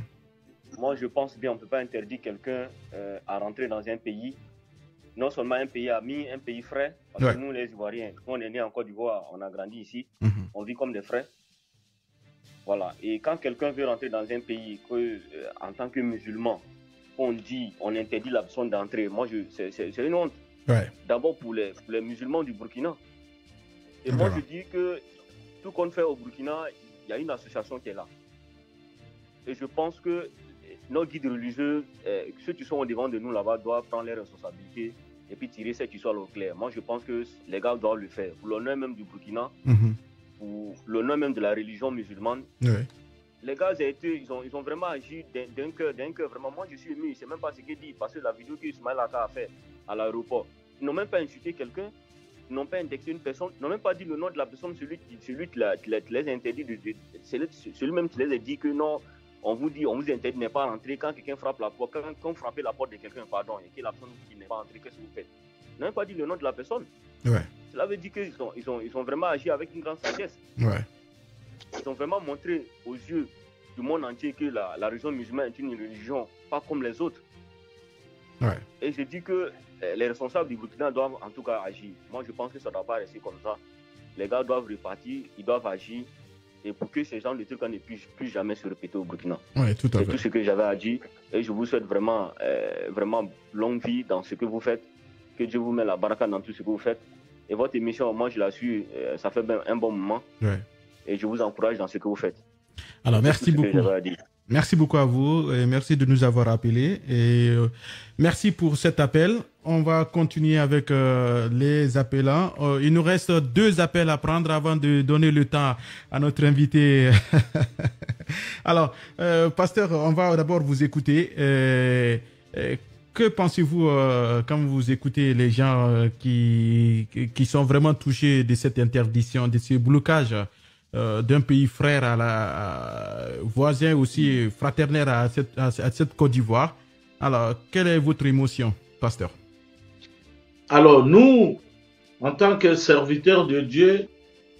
moi, je pense bien, on ne peut pas interdire quelqu'un à rentrer dans un pays non seulement un pays ami, un pays frère, parce que nous, les Ivoiriens, on est nés en Côte d'Ivoire, on a grandi ici, mhm. on vit comme des frères. Voilà. Et quand quelqu'un veut rentrer dans un pays, que, euh, en tant que musulman, on dit, on interdit la personne d'entrer, moi, c'est une honte. D'abord pour les, les, musulmans du Burkina. Et moi, je dis que tout qu'on fait au Burkina, il y a une association qui est là. Et je pense que nos guides religieux, euh, ceux qui sont au devant de nous là-bas, doivent prendre les responsabilités et puis tirer cette histoire au clair. Moi, je pense que les gars doivent le faire. Pour l'honneur même du Burkina, mhm. pour l'honneur même de la religion musulmane. Les gars, ils ont, ils ont vraiment agi d'un cœur, d'un cœur. Vraiment, moi, je suis ému. Je ne sais même pas ce qu'il dit. Parce que la vidéo qu'Ismaël a fait à l'aéroport, ils n'ont même pas insulté quelqu'un. Ils n'ont pas indexé une personne. Ils n'ont même pas dit le nom de la personne, celui qui, celui qui, les a interdit. De, celui-même qui les a dit que non, on vous dit, on vous interdit de ne pas rentrer. Quand quelqu'un frappe la porte, quand, quand vous frappez la porte de quelqu'un, pardon, et que la personne qui n'est pas entrée, qu'est-ce que vous faites? Vous n'avez pas dit le nom de la personne. Ouais. Cela veut dire qu'ils ont, ils ont, ils ont vraiment agi avec une grande sagesse. Ouais. Ils ont vraiment montré aux yeux du monde entier que la, la religion musulmane est une religion pas comme les autres. Ouais. Et je dis que les responsables du Burkina doivent en tout cas agir. Moi, je pense que ça ne doit pas rester comme ça. Les gars doivent repartir, ils doivent agir et pour que ces gens de trucs ne puissent plus jamais se répéter au Burkina. Oui, tout à fait. C'est tout ce que j'avais à dire et je vous souhaite vraiment, euh, vraiment longue vie dans ce que vous faites. Que Dieu vous mette la baraka dans tout ce que vous faites. Et votre émission, moi je la suis, euh, ça fait un bon moment. Et je vous encourage dans ce que vous faites. Alors, merci beaucoup. Merci beaucoup à vous et merci de nous avoir appelés et euh, merci pour cet appel. On va continuer avec euh, les appelants. Euh, il nous reste deux appels à prendre avant de donner le temps à notre invité. *laughs* Alors, pasteur, on va d'abord vous écouter. que pensez-vous quand vous écoutez les gens qui, qui sont vraiment touchés de cette interdiction, de ce blocage euh, d'un pays frère à la voisin aussi fraternel à cette, à, cette Côte d'Ivoire? Alors, quelle est votre émotion, pasteur? Alors, nous, en tant que serviteurs de Dieu,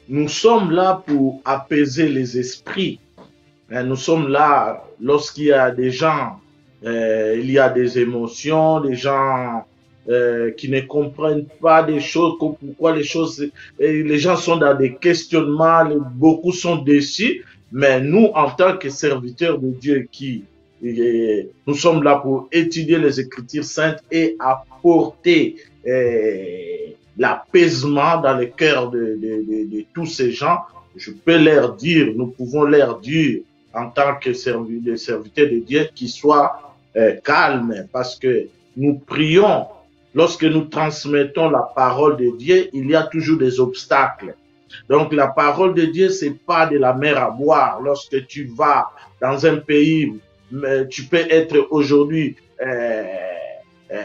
nous sommes là pour apaiser les esprits. Hein, nous sommes là lorsqu'il y a des gens, euh, il y a des émotions, des gens euh, qui ne comprennent pas des choses, pourquoi les choses, les gens sont dans des questionnements, beaucoup sont déçus, mais nous, en tant que serviteurs de Dieu, qui nous sommes là pour étudier les Écritures saintes et apporter l'apaisement dans le cœur de, de, tous ces gens. Je peux leur dire, nous pouvons leur dire en tant que serviteurs de Dieu qu'ils soient euh, calmes parce que nous prions lorsque nous transmettons la parole de Dieu, il y a toujours des obstacles. Donc la parole de Dieu, c'est pas de la mer à boire. Lorsque tu vas dans un pays, tu peux être aujourd'hui euh, euh,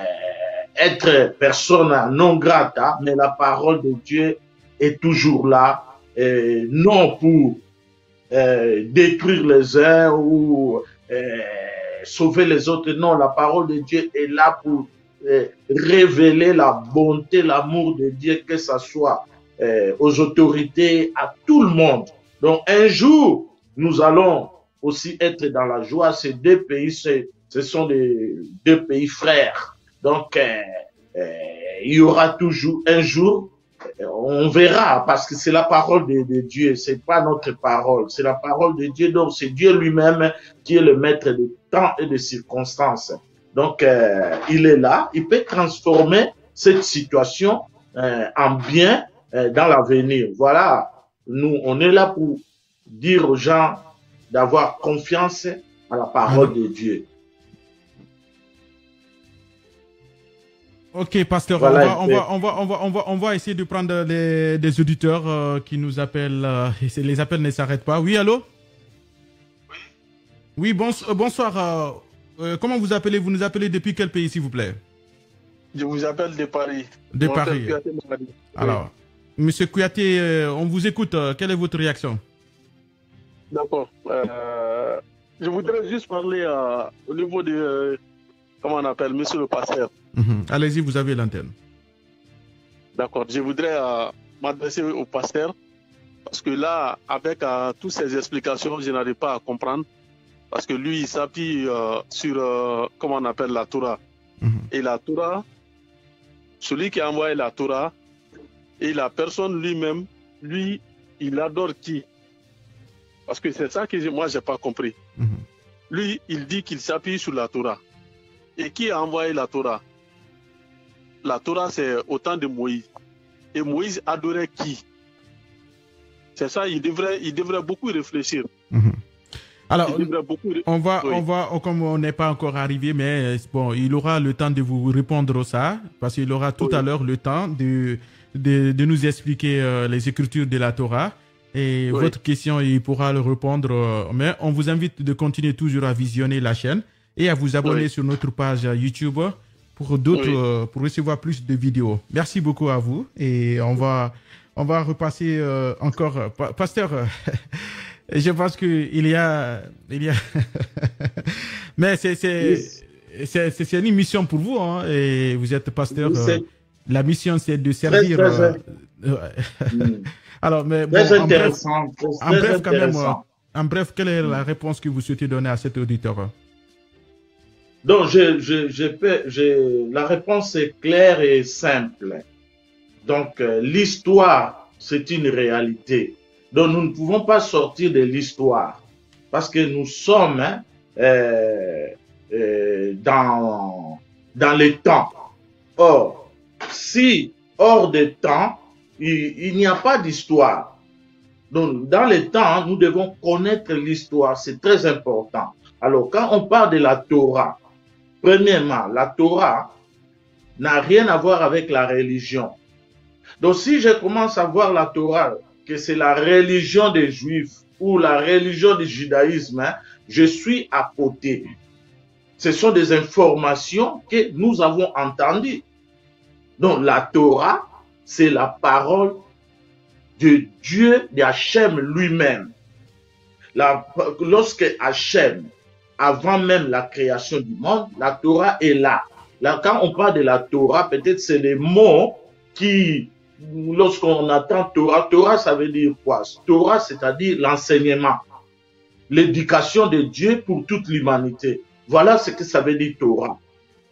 être personne non grata, mais la parole de Dieu est toujours là, euh, non pour euh, détruire les uns ou euh, sauver les autres. Non, la parole de Dieu est là pour révéler la bonté, l'amour de Dieu, que ce soit euh, aux autorités, à tout le monde. Donc un jour, nous allons aussi être dans la joie. Ces deux pays, ce sont des deux pays frères. Donc euh, euh, il y aura toujours un jour, on verra, parce que c'est la parole de, de Dieu, c'est pas notre parole, c'est la parole de Dieu. Donc c'est Dieu lui-même qui est le maître de temps et de circonstances. Donc, euh, il est là, il peut transformer cette situation euh, en bien euh, dans l'avenir. Voilà, nous, on est là pour dire aux gens d'avoir confiance à la parole de Dieu. Ok, pasteur, on, va, on, va, on, va, on, va, on, va, on, va, essayer de prendre les, des auditeurs qui nous appellent. les appels ne s'arrêtent pas. Oui, allô? Oui, bonsoir. Euh, comment vous appelez Vous nous appelez depuis quel pays, s'il vous plaît? Je vous appelle de Paris. De Paris. Alors, Monsieur Kouyaté, euh, on vous écoute. Euh, quelle est votre réaction? D'accord. je voudrais juste parler au niveau de, comment on appelle, Monsieur le pasteur. Mhm. Allez-y, vous avez l'antenne. D'accord. Je voudrais m'adresser au pasteur parce que là, avec toutes ces explications, je n'arrive pas à comprendre Parce que lui, il s'appuie euh, sur, euh, comment on appelle la Torah. Mhm. Et la Torah, celui qui a envoyé la Torah, et la personne lui-même, lui, il adore qui? Parce que c'est ça que moi, je n'ai pas compris. Mhm. Lui, il dit qu'il s'appuie sur la Torah. Et qui a envoyé la Torah? La Torah, c'est au temps de Moïse. Et Moïse adorait qui? C'est ça, il devrait, il devrait beaucoup réfléchir. Mhm. Alors, on va, on va, comme on n'est pas encore arrivé, mais bon, il aura le temps de vous répondre ça, parce qu'il aura tout à l'heure le temps de, de, nous expliquer euh, les écritures de la Torah. Et votre question, il pourra le répondre. Euh, mais on vous invite de continuer toujours à visionner la chaîne et à vous abonner sur notre page YouTube pour d'autres, euh, pour recevoir plus de vidéos. Merci beaucoup à vous et on va, on va repasser encore. Pasteur, *laughs* je pense qu'il y a, il y a, *laughs* mais c'est, c'est, c'est, une mission pour vous, hein, et vous êtes pasteur. La mission, c'est de servir. Euh, hmm. *laughs* Alors, mais bon, en bref, en bref, quand même, euh, en bref, quelle est la réponse que vous souhaitez donner à cet auditeur? Donc, la réponse est claire et simple. Donc, euh, l'histoire, c'est une réalité. Donc, nous ne pouvons pas sortir de l'histoire parce que nous sommes hein, euh, euh, dans, dans les temps. Or, si hors des temps, il, n'y a pas d'histoire. Donc, dans les temps, nous devons connaître l'histoire. C'est très important. Alors, quand on parle de la Torah, premièrement, la Torah n'a rien à voir avec la religion. Donc, si je commence à voir la Torah, que c'est la religion des Juifs ou la religion du judaïsme, hein, je suis à côté. Ce sont des informations que nous avons entendues. Donc la Torah, c'est la parole de Dieu, de Hachem lui-même. Lorsque Hachem, avant même la création du monde, la Torah est là. Là, quand on parle de la Torah, peut-être c'est des mots qui, lorsqu'on entend Torah, Torah, ça veut dire quoi? Torah, c'est-à-dire l'enseignement, l'éducation de Dieu pour toute l'humanité. Voilà ce que ça veut dire Torah.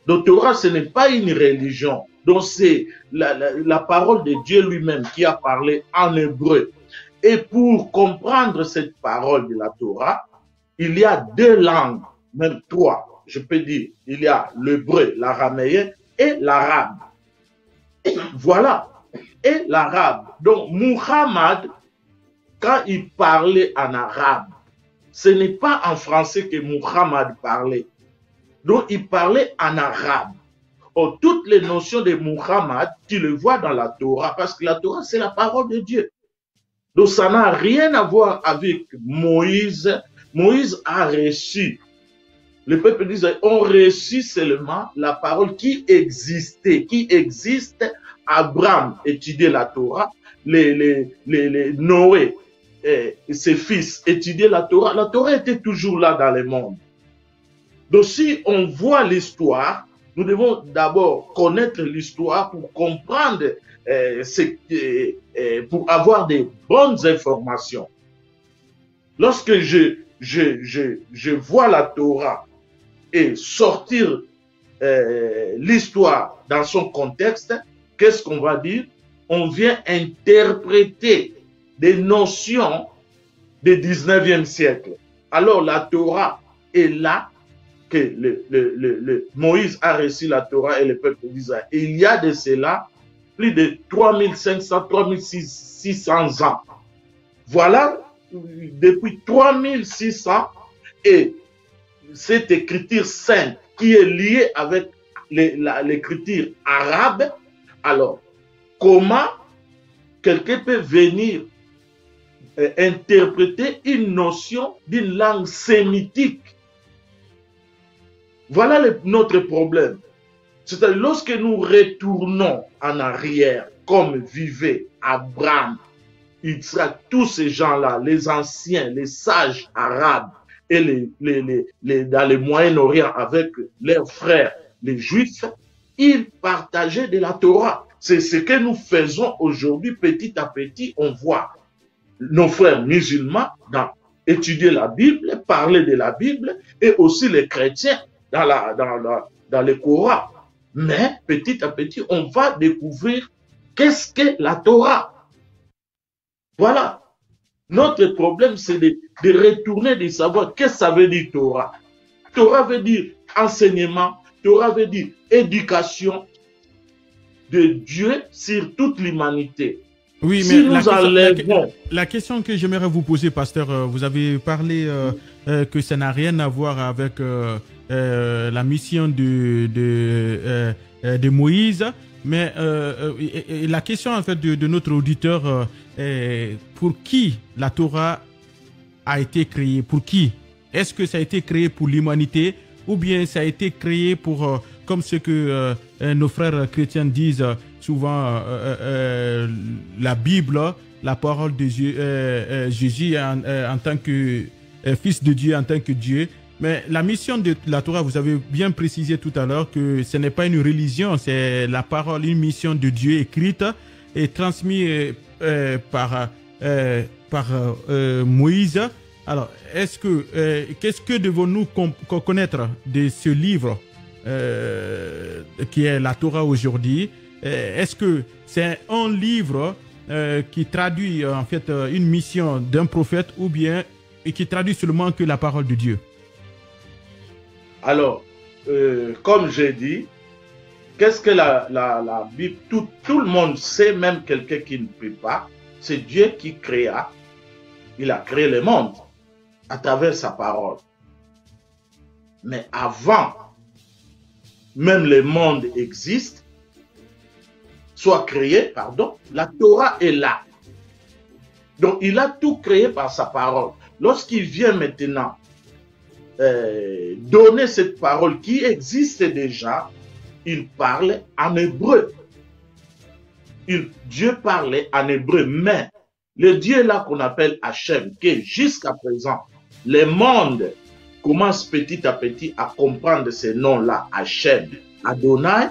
Donc Torah, ce n'est pas une religion. Donc c'est la, parole de Dieu lui-même qui a parlé en hébreu. Et pour comprendre cette parole de la Torah, il y a deux langues, même trois, je peux dire. Il y a l'hébreu, l'araméen et l'arabe. Voilà. Et l'arabe. Donc Muhammad, quand il parlait en arabe, ce n'est pas en français que Muhammad parlait. Donc il parlait en arabe. Oh, toutes les notions de Muhammad, tu le vois dans la Torah, parce que la Torah, c'est la parole de Dieu. Donc ça n'a rien à voir avec Moïse. Moïse a reçu. Le peuple disait, on reçu seulement la parole qui existait, qui existe. Abraham étudiait la Torah, les, les, les, Noé et ses fils étudiaient la Torah. La Torah était toujours là dans le monde. Donc si on voit l'histoire, nous devons d'abord connaître l'histoire pour comprendre, euh, euh, pour avoir des bonnes informations. Lorsque je, je, vois la Torah et sortir euh, l'histoire dans son contexte, qu'est-ce qu'on va dire? On vient interpréter des notions du 19e siècle. Alors la Torah est là le, le, Moïse a reçu la Torah et le peuple d'Israël. Il y a de cela plus de 3500, 3600 ans. Voilà, depuis 3600 et cette écriture sainte qui est liée avec l'écriture arabe, alors comment quelqu'un peut venir euh, interpréter une notion d'une langue sémitique? Voilà notre problème. C'est-à-dire, lorsque nous retournons en arrière, comme vivait Abraham, Israël, tous ces gens-là, les anciens, les sages arabes et les, les, dans le Moyen-Orient avec leurs frères, les Juifs, ils partageaient de la Torah. C'est ce que nous faisons aujourd'hui petit à petit. On voit nos frères musulmans dans étudier la Bible, parler de la Bible, et aussi les chrétiens dans, la, dans, dans le Coran. Mais petit à petit, on va découvrir qu'est-ce que la Torah. Voilà. Notre problème, c'est de, de, retourner, de savoir qu'est-ce que ça veut dire Torah? Torah veut dire enseignement, Torah veut dire éducation de Dieu sur toute l'humanité. Oui, mais la, question, la, question, que j'aimerais vous poser, pasteur, euh, vous avez parlé euh, euh, que ça n'a rien à voir avec la mission de, de, de Moïse, mais la question en fait de, notre auditeur est pour qui la Torah a été créée? Pour qui? Est-ce que ça a été créé pour l'humanité ou bien ça a été créé pour, comme ce que nos frères chrétiens disent, souvent euh, euh, la Bible, la parole de euh, Jésus en, tant que fils de Dieu, en tant que Dieu. Mais la mission de la Torah, vous avez bien précisé tout à l'heure que ce n'est pas une religion, c'est la parole, une mission de Dieu écrite et transmise par, par Moïse. Alors, est-ce que qu'est-ce que devons-nous connaître de ce livre qui est la Torah aujourd'hui? Euh, est-ce que c'est un livre euh, qui traduit euh, en fait une mission d'un prophète ou bien et qui traduit seulement que la parole de Dieu? Alors, comme j'ai dit, qu'est-ce que la, Bible tout, le monde sait, même quelqu'un qui ne peut pas, c'est Dieu qui créa, il a créé le monde à travers sa parole. Mais avant, même le monde existe, soit créé, pardon, la Torah est là. Donc il a tout créé par sa parole. Lorsqu'il vient maintenant euh, donner cette parole qui existe déjà, il parle en hébreu. Dieu parlait en hébreu, mais le Dieu là qu'on appelle Hachem, qui jusqu'à présent, le monde commence petit à petit à comprendre ces noms-là, Hachem, Adonai,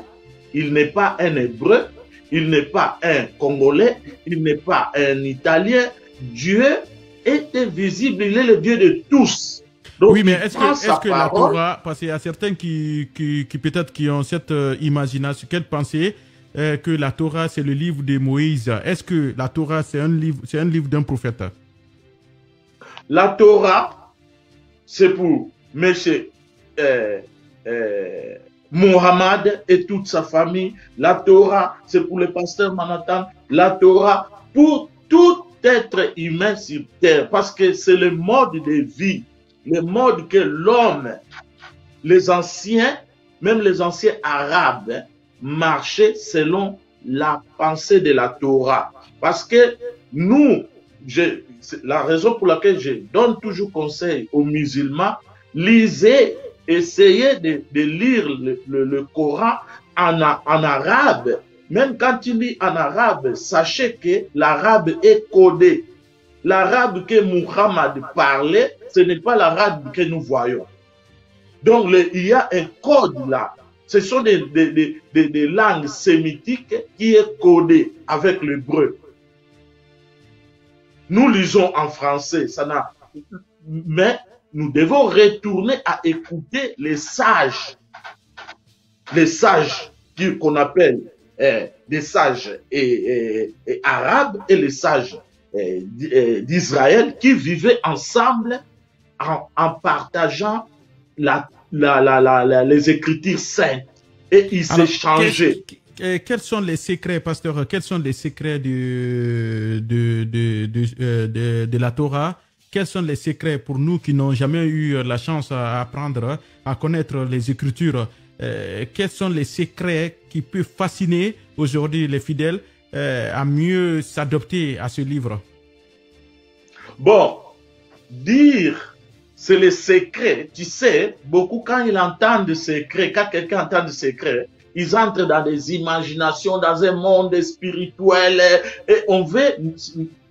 il n'est pas un hébreu, il n'est pas un Congolais, il n'est pas un Italien. Dieu était visible, il est le Dieu de tous. Oui, mais est-ce que, la Torah, parce qu'il y a certains qui, qui, peut-être qui ont cette euh, imagination, quelle pensée euh, que la Torah c'est le livre de Moïse. Est-ce que la Torah c'est un livre, c'est un livre d'un prophète? La Torah, c'est pour Monsieur euh, Mohammed et toute sa famille. La Torah, c'est pour le pasteur Manhattan. La Torah, pour tout être humain sur terre. Parce que c'est le mode de vie, le mode que l'homme, les anciens, même les anciens arabes, marchaient selon la pensée de la Torah. Parce que nous, la raison pour laquelle je donne toujours conseil aux musulmans, lisez essayez de, lire le, Coran en, en arabe. Même quand tu lis en arabe, sachez que l'arabe est codé. L'arabe que Muhammad parlait, ce n'est pas l'arabe que nous voyons. Donc, il y a un code là. Ce sont des, langues sémitiques qui est codé avec l'hébreu. Nous lisons en français, ça mais nous devons retourner à écouter les sages, les sages qu'on appelle eh, des sages arabes et les sages d'Israël qui vivaient ensemble en, partageant la, les écritures saintes. Et ils s'échangeaient. Quels sont les secrets, pasteur? Quels sont les secrets de, de, de, euh, de la Torah? Quels sont les secrets pour nous qui n'ont jamais eu la chance à apprendre, à connaître les Écritures? Euh, Quels sont les secrets qui peuvent fasciner aujourd'hui les fidèles? Euh, à mieux s'adopter à ce livre Bon, dire c'est les secrets, tu sais, beaucoup quand ils entendent des secrets, quand quelqu'un entend des secrets, ils entrent dans des imaginations, dans un monde spirituel, et on veut,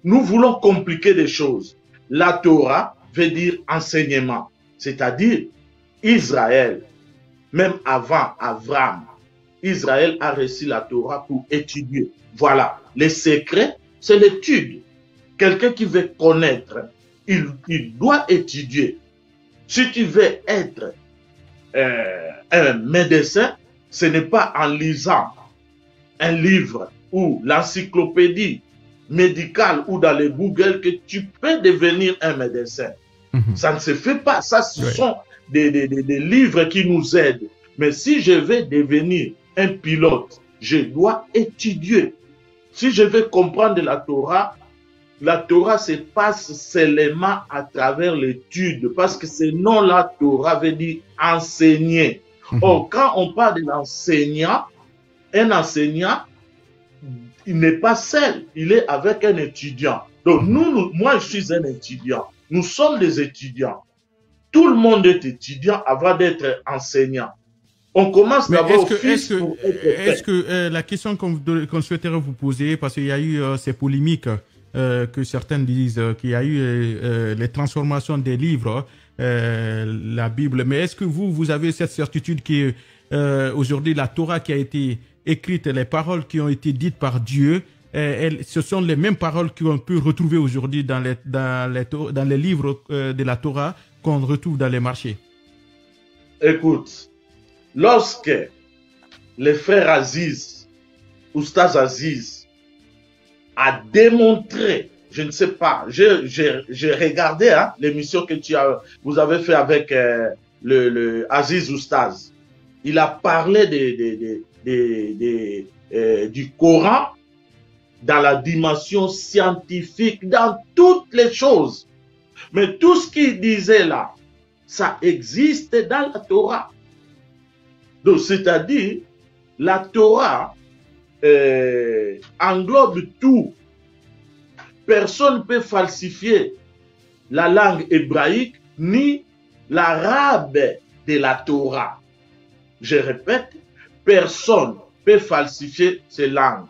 nous voulons compliquer des choses. La Torah veut dire enseignement, c'est-à-dire Israël, même avant Abraham, Israël a reçu la Torah pour étudier. Voilà, le secret, c'est l'étude. Quelqu'un qui veut connaître il, il doit étudier. Si tu veux être euh, un médecin, ce n'est pas en lisant un livre ou l'encyclopédie médicale ou dans les Google que tu peux devenir un médecin. Mhm. Ça ne se fait pas. Ça, ce sont des, des, des, livres qui nous aident. Mais si je veux devenir un pilote, je dois étudier. Si je veux comprendre la Torah, la Torah se passe seulement à travers l'étude, parce que ce nom la Torah veut dire enseigner. Mhm. Or, quand on parle de l'enseignant, un enseignant, il n'est pas seul, il est avec un étudiant. Donc, mhm. nous, moi, je suis un étudiant. Nous sommes des étudiants. Tout le monde est étudiant avant d'être enseignant. On commence d'abord Est-ce que, est-ce que, euh, la question qu'on souhaiterait vous poser, parce qu'il y a eu euh, ces polémiques euh, que certains disent qu'il y a eu les transformations des livres, la Bible. Mais est-ce que vous, vous avez cette certitude que aujourd'hui la Torah qui a été écrite, les paroles qui ont été dites par Dieu, elles, ce sont les mêmes paroles qu'on peut retrouver aujourd'hui dans les, dans, les, dans les livres de la Torah qu'on retrouve dans les marchés? Écoute, lorsque les frères Aziz, Oustaz Aziz, a démontré, je ne sais pas, j'ai regardé hein, l'émission que tu as, vous avez fait avec euh, le, le, Aziz Oustaz. Il a parlé euh, du Coran dans la dimension scientifique, dans toutes les choses. Mais tout ce qu'il disait là, ça existe dans la Torah. Donc, c'est-à-dire, la Torah euh, englobe tout. Personne ne peut falsifier la langue hébraïque ni l'arabe de la Torah. Je répète, personne ne peut falsifier ces langues.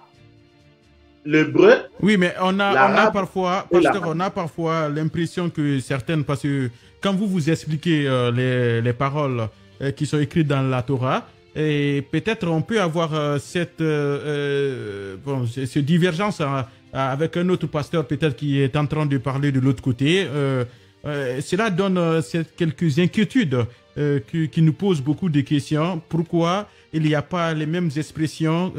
L'hébreu. Oui, mais on a, on a parfois, on a parfois l'impression que certaines, parce que quand vous vous expliquez euh, les, les, paroles qui sont écrites dans la Torah, et peut-être on peut avoir euh, cette, euh, euh, divergence hein, avec un autre pasteur peut-être qui est en train de parler de l'autre côté. cela donne quelques inquiétudes qui, qui, nous posent beaucoup de questions. Pourquoi il n'y a pas les mêmes expressions,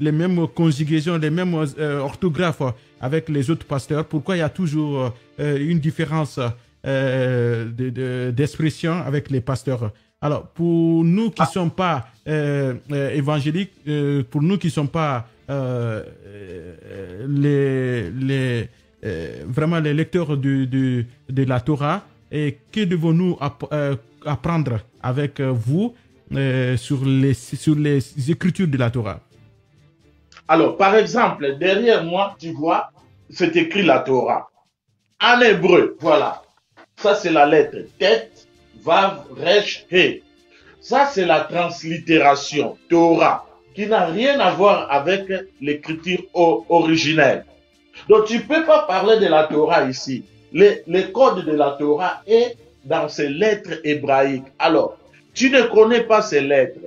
les mêmes conjugaisons, les mêmes orthographes avec les autres pasteurs? Pourquoi il y a toujours une différence d'expression avec les pasteurs? Alors, pour nous qui ne ah. sommes pas euh, euh, évangéliques, euh, pour nous qui ne sommes pas les, les vraiment les lecteurs de la Torah, et que devons-nous apprendre avec vous sur, les, sur les écritures de la Torah? Alors, par exemple, derrière moi, tu vois, c'est écrit la Torah. En hébreu, voilà. Ça, c'est la lettre tête Vav, Resh, He. Ça, c'est la translittération, Torah, qui n'a rien à voir avec l'écriture originelle. Donc, tu peux pas parler de la Torah ici. Le, le code de la Torah est dans ces lettres hébraïques. Alors, tu ne connais pas ces lettres,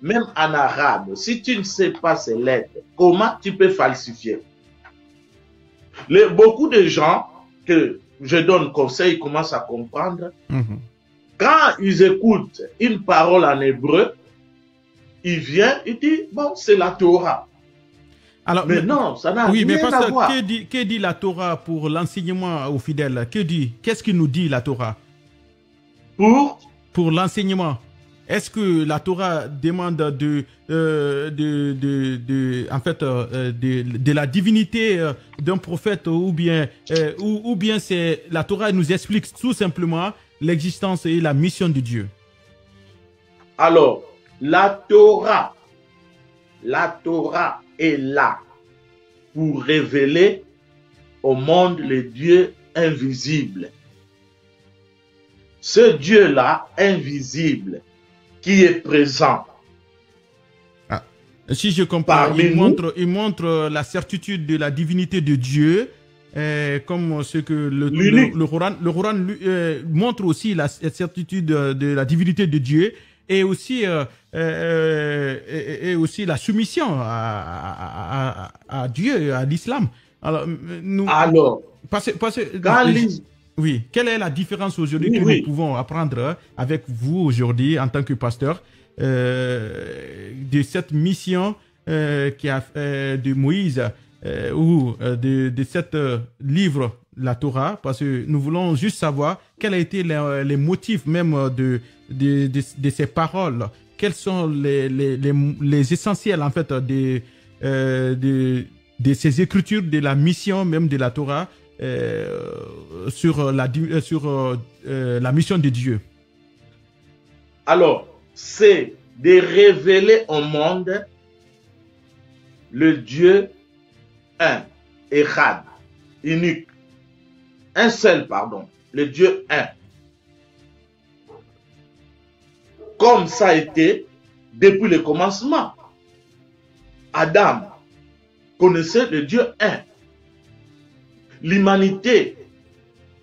même en arabe. Si tu ne sais pas ces lettres, comment tu peux falsifier? Beaucoup de gens que je donne conseil commencent à comprendre. Mhm. Quand ils écoutent une parole en hébreu, ils viennent, ils disent, bon, c'est la Torah. Alors, mais, non, ça n'a oui, rien mais à voir. Que dit, que dit la Torah pour l'enseignement aux fidèles? Que dit Qu'est-ce qu'il nous dit la Torah? Pour? Pour l'enseignement. Est-ce que la Torah demande de, euh, de, de, de, en fait, euh, de, de, la divinité euh, d'un prophète ou bien, ou, ou bien c'est la Torah nous explique tout simplement l'existence et la mission de Dieu Alors, la Torah, la Torah est là pour révéler au monde le Dieu invisible. Ce Dieu-là, invisible, qui est présent. Ah, si je il montre, il montre la certitude de la divinité de Dieu euh, comme ce que le, le, le, le euh, montre aussi la certitude de, la divinité de Dieu et aussi, euh, et, aussi la soumission à, à, à, Dieu, à l'islam. Alors, nous, Alors parce, parce, Oui, quelle est la différence aujourd'hui que nous pouvons apprendre avec vous aujourd'hui en tant que pasteur de cette mission qui a, de Moïse? Ou de, de cette livre, la Torah, parce que nous voulons juste savoir quels ont été les, motifs même de, de, de, ces paroles, quels sont les, les, les, essentiels en fait de, de, de ces écritures, de la mission même de la Torah sur, la, sur la mission de Dieu? Alors, c'est de révéler au monde le Dieu un, Echad, unique, un seul, pardon, le Dieu un. Comme ça a été depuis le commencement. Adam connaissait le Dieu un. L'humanité,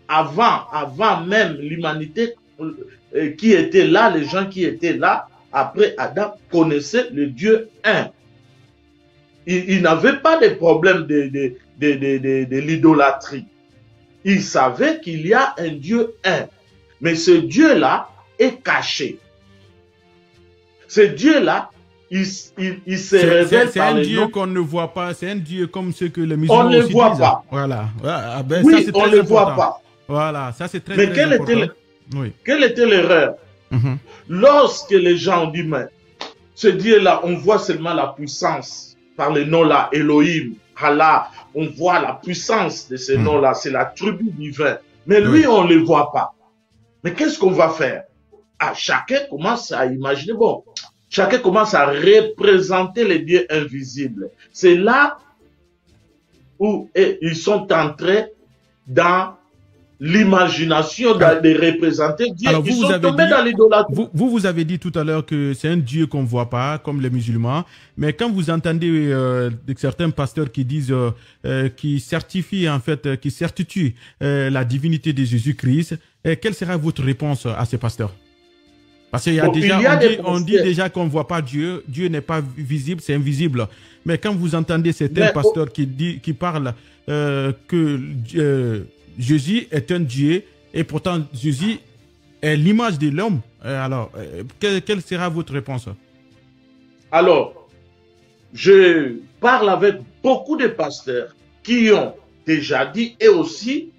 avant, avant même l'humanité euh, qui était là, les gens qui étaient là, après Adam, connaissait le Dieu un. Il, n'avait pas de problème de, de, de, de l'idolâtrie. Il savait qu'il y a un Dieu un. Mais ce Dieu-là est caché. Ce Dieu-là, il, il, se révèle C'est un Dieu qu'on ne voit pas. C'est un Dieu comme ce que les musulmans On ne le voit pas. Voilà. Ah, ben, oui, on ne le voit pas. Voilà, ça c'est très, Mais quelle, Était oui. quelle était l'erreur? Mhm. Lorsque les gens ont dit, mais ce Dieu-là, on voit seulement la puissance par le nom-là, Elohim, Allah, on voit la puissance de ce mhm. nom-là, c'est la tribu divine. Mais lui, on ne le voit pas. Mais qu'est-ce qu'on va faire? Ah, Chacun commence à imaginer, bon, chacun commence à représenter les dieux invisibles. C'est là où ils sont entrés dans l'imagination de représenter Dieu. vous, vous, avez dit, vous, vous, avez dit tout à l'heure que c'est un Dieu qu'on ne voit pas, comme les musulmans. Mais quand vous entendez euh, certains pasteurs qui disent, euh, euh, qui certifient en fait, qui certifient la divinité de Jésus-Christ, quelle sera votre réponse à ces pasteurs? Parce qu'il y a déjà, on, dit, déjà qu'on ne voit pas Dieu, Dieu n'est pas visible, c'est invisible. Mais quand vous entendez certains pasteurs qui, dit, qui parlent que Jésus est un Dieu et pourtant Jésus est l'image de l'homme. Euh, alors, euh, quelle, sera votre réponse? Alors, je parle avec beaucoup de pasteurs qui ont déjà dit et aussi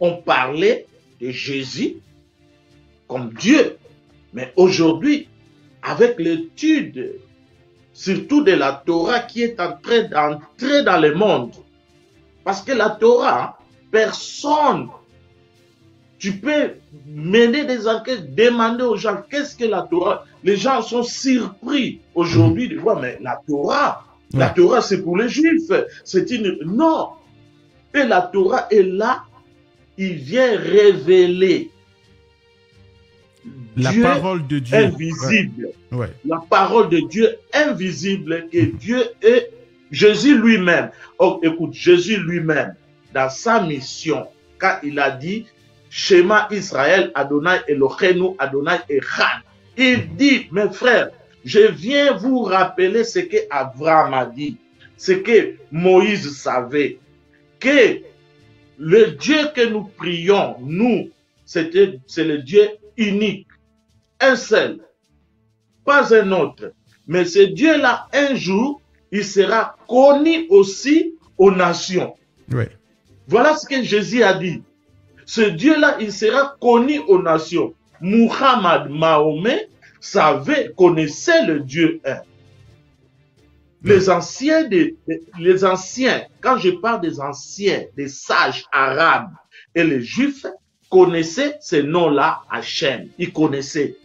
ont parlé de Jésus comme Dieu. Mais aujourd'hui, avec l'étude, surtout de la Torah qui est en train d'entrer dans le monde, parce que la Torah, personne. Tu peux mener des enquêtes, demander aux gens qu'est-ce que la Torah. Les gens sont surpris aujourd'hui de voir, mais la Torah, la Torah c'est pour les Juifs. C'est une. Non. Et la Torah est là. Il vient révéler la parole de Dieu invisible. La parole de Dieu invisible que Dieu est Jésus lui-même. Oh, écoute, Jésus lui-même dans sa mission, quand il a dit Shema Israël, Adonai Elohenu, Adonai Echad. Il dit, mes frères, je viens vous rappeler ce que Abraham a dit, ce que Moïse savait, que le Dieu que nous prions, nous, c'est le Dieu unique, un seul, pas un autre. Mais ce Dieu-là, un jour, il sera connu aussi aux nations. Oui. Voilà ce que Jésus a dit. Ce Dieu-là, il sera connu aux nations. Muhammad Mahomet savait, connaissait le Dieu un. Les anciens, les anciens, quand je parle des anciens, des sages arabes et les juifs, connaissaient ce nom-là, Hachem. Ils connaissaient.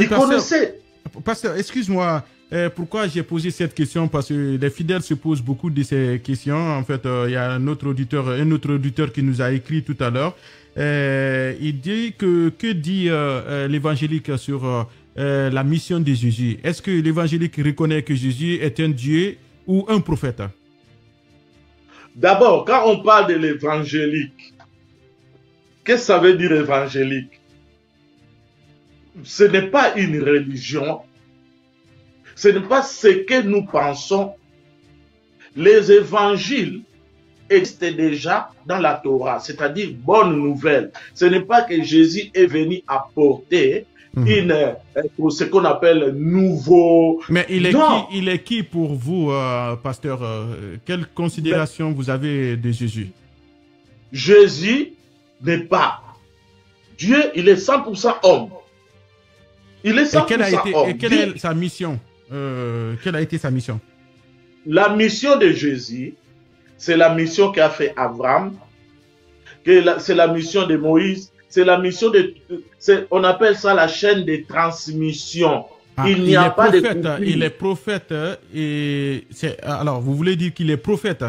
ils connaissaient. Pasteur, excuse-moi, euh, pourquoi j'ai posé cette question? Parce que les fidèles se posent beaucoup de ces questions. En fait, euh, il y a un autre auditeur, un autre auditeur qui nous a écrit tout à l'heure. Euh, il dit que que dit l'évangélique sur la mission de Jésus? Est-ce que l'évangélique reconnaît que Jésus est un Dieu ou un prophète? D'abord, quand on parle de l'évangélique, qu'est-ce que ça veut dire évangélique Ce n'est pas une religion, ce n'est pas ce que nous pensons. Les évangiles existait déjà dans la Torah, c'est-à-dire bonne nouvelle. Ce n'est pas que Jésus est venu apporter une, euh, ce qu'on appelle nouveau. Mais il est, qui, il est qui pour vous, euh, pasteur euh, Quelle considération vous avez de Jésus? Jésus n'est pas. Dieu, il est 100% homme. Il est 100% et quelle a été, homme. Et quelle est sa mission? Quelle a été sa mission? La mission de Jésus, c'est la mission qu'a fait Abraham, c'est la mission de Moïse, c'est la mission de, on appelle ça la chaîne de transmission. Ah, il n'y a pas prophète, de Il est prophète et alors vous voulez dire qu'il est prophète?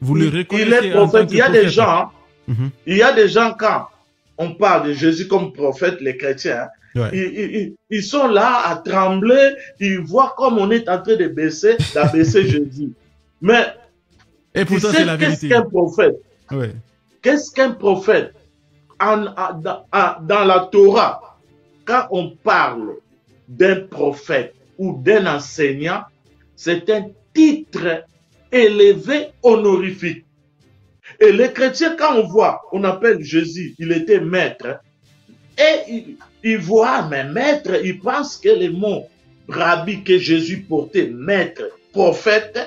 Vous le reconnaissez Il est prophète. il y a des gens, mhm. il y a des gens quand on parle de Jésus comme prophète, les chrétiens, ils, ils, sont là à trembler, ils voient comme on est en train de baisser, d'abaisser *laughs* Jésus. Mais et pourtant, c'est la vérité. Qu'est-ce qu'un prophète? Qu'est-ce qu'un prophète? En, dans, la Torah, quand on parle d'un prophète ou d'un enseignant, c'est un titre élevé honorifique. Et les chrétiens, quand on voit, on appelle Jésus, il était maître, et il, voit, mais maître, il pense que les mots rabbi que Jésus portait, maître, prophète,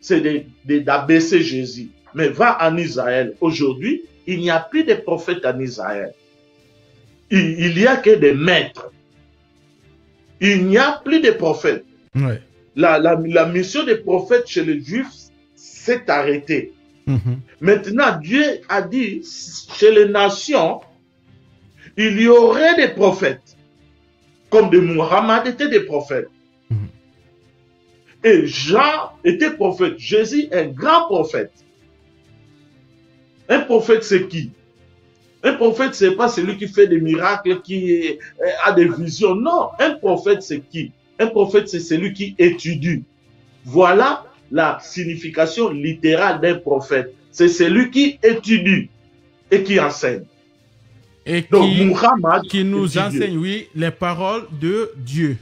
c'est d'abaisser Jésus. Mais va en Israël. Aujourd'hui, il n'y a plus de prophètes en Israël. Il n'y a que des maîtres. Il n'y a plus de prophètes. La, la, mission des prophètes chez les Juifs s'est arrêtée. Mm-hmm. Maintenant, Dieu a dit, chez les nations, il y aurait des prophètes. Comme de Muhammad était des prophètes. Et Jean était prophète. Jésus est un grand prophète. Un prophète, c'est qui? Un prophète, c'est pas celui qui fait des miracles, qui a des visions. Non, un prophète, c'est qui? Un prophète, c'est celui qui étudie. Voilà la signification littérale d'un prophète. C'est celui qui étudie et qui enseigne. Et qui, qui nous enseigne, oui, les paroles de Dieu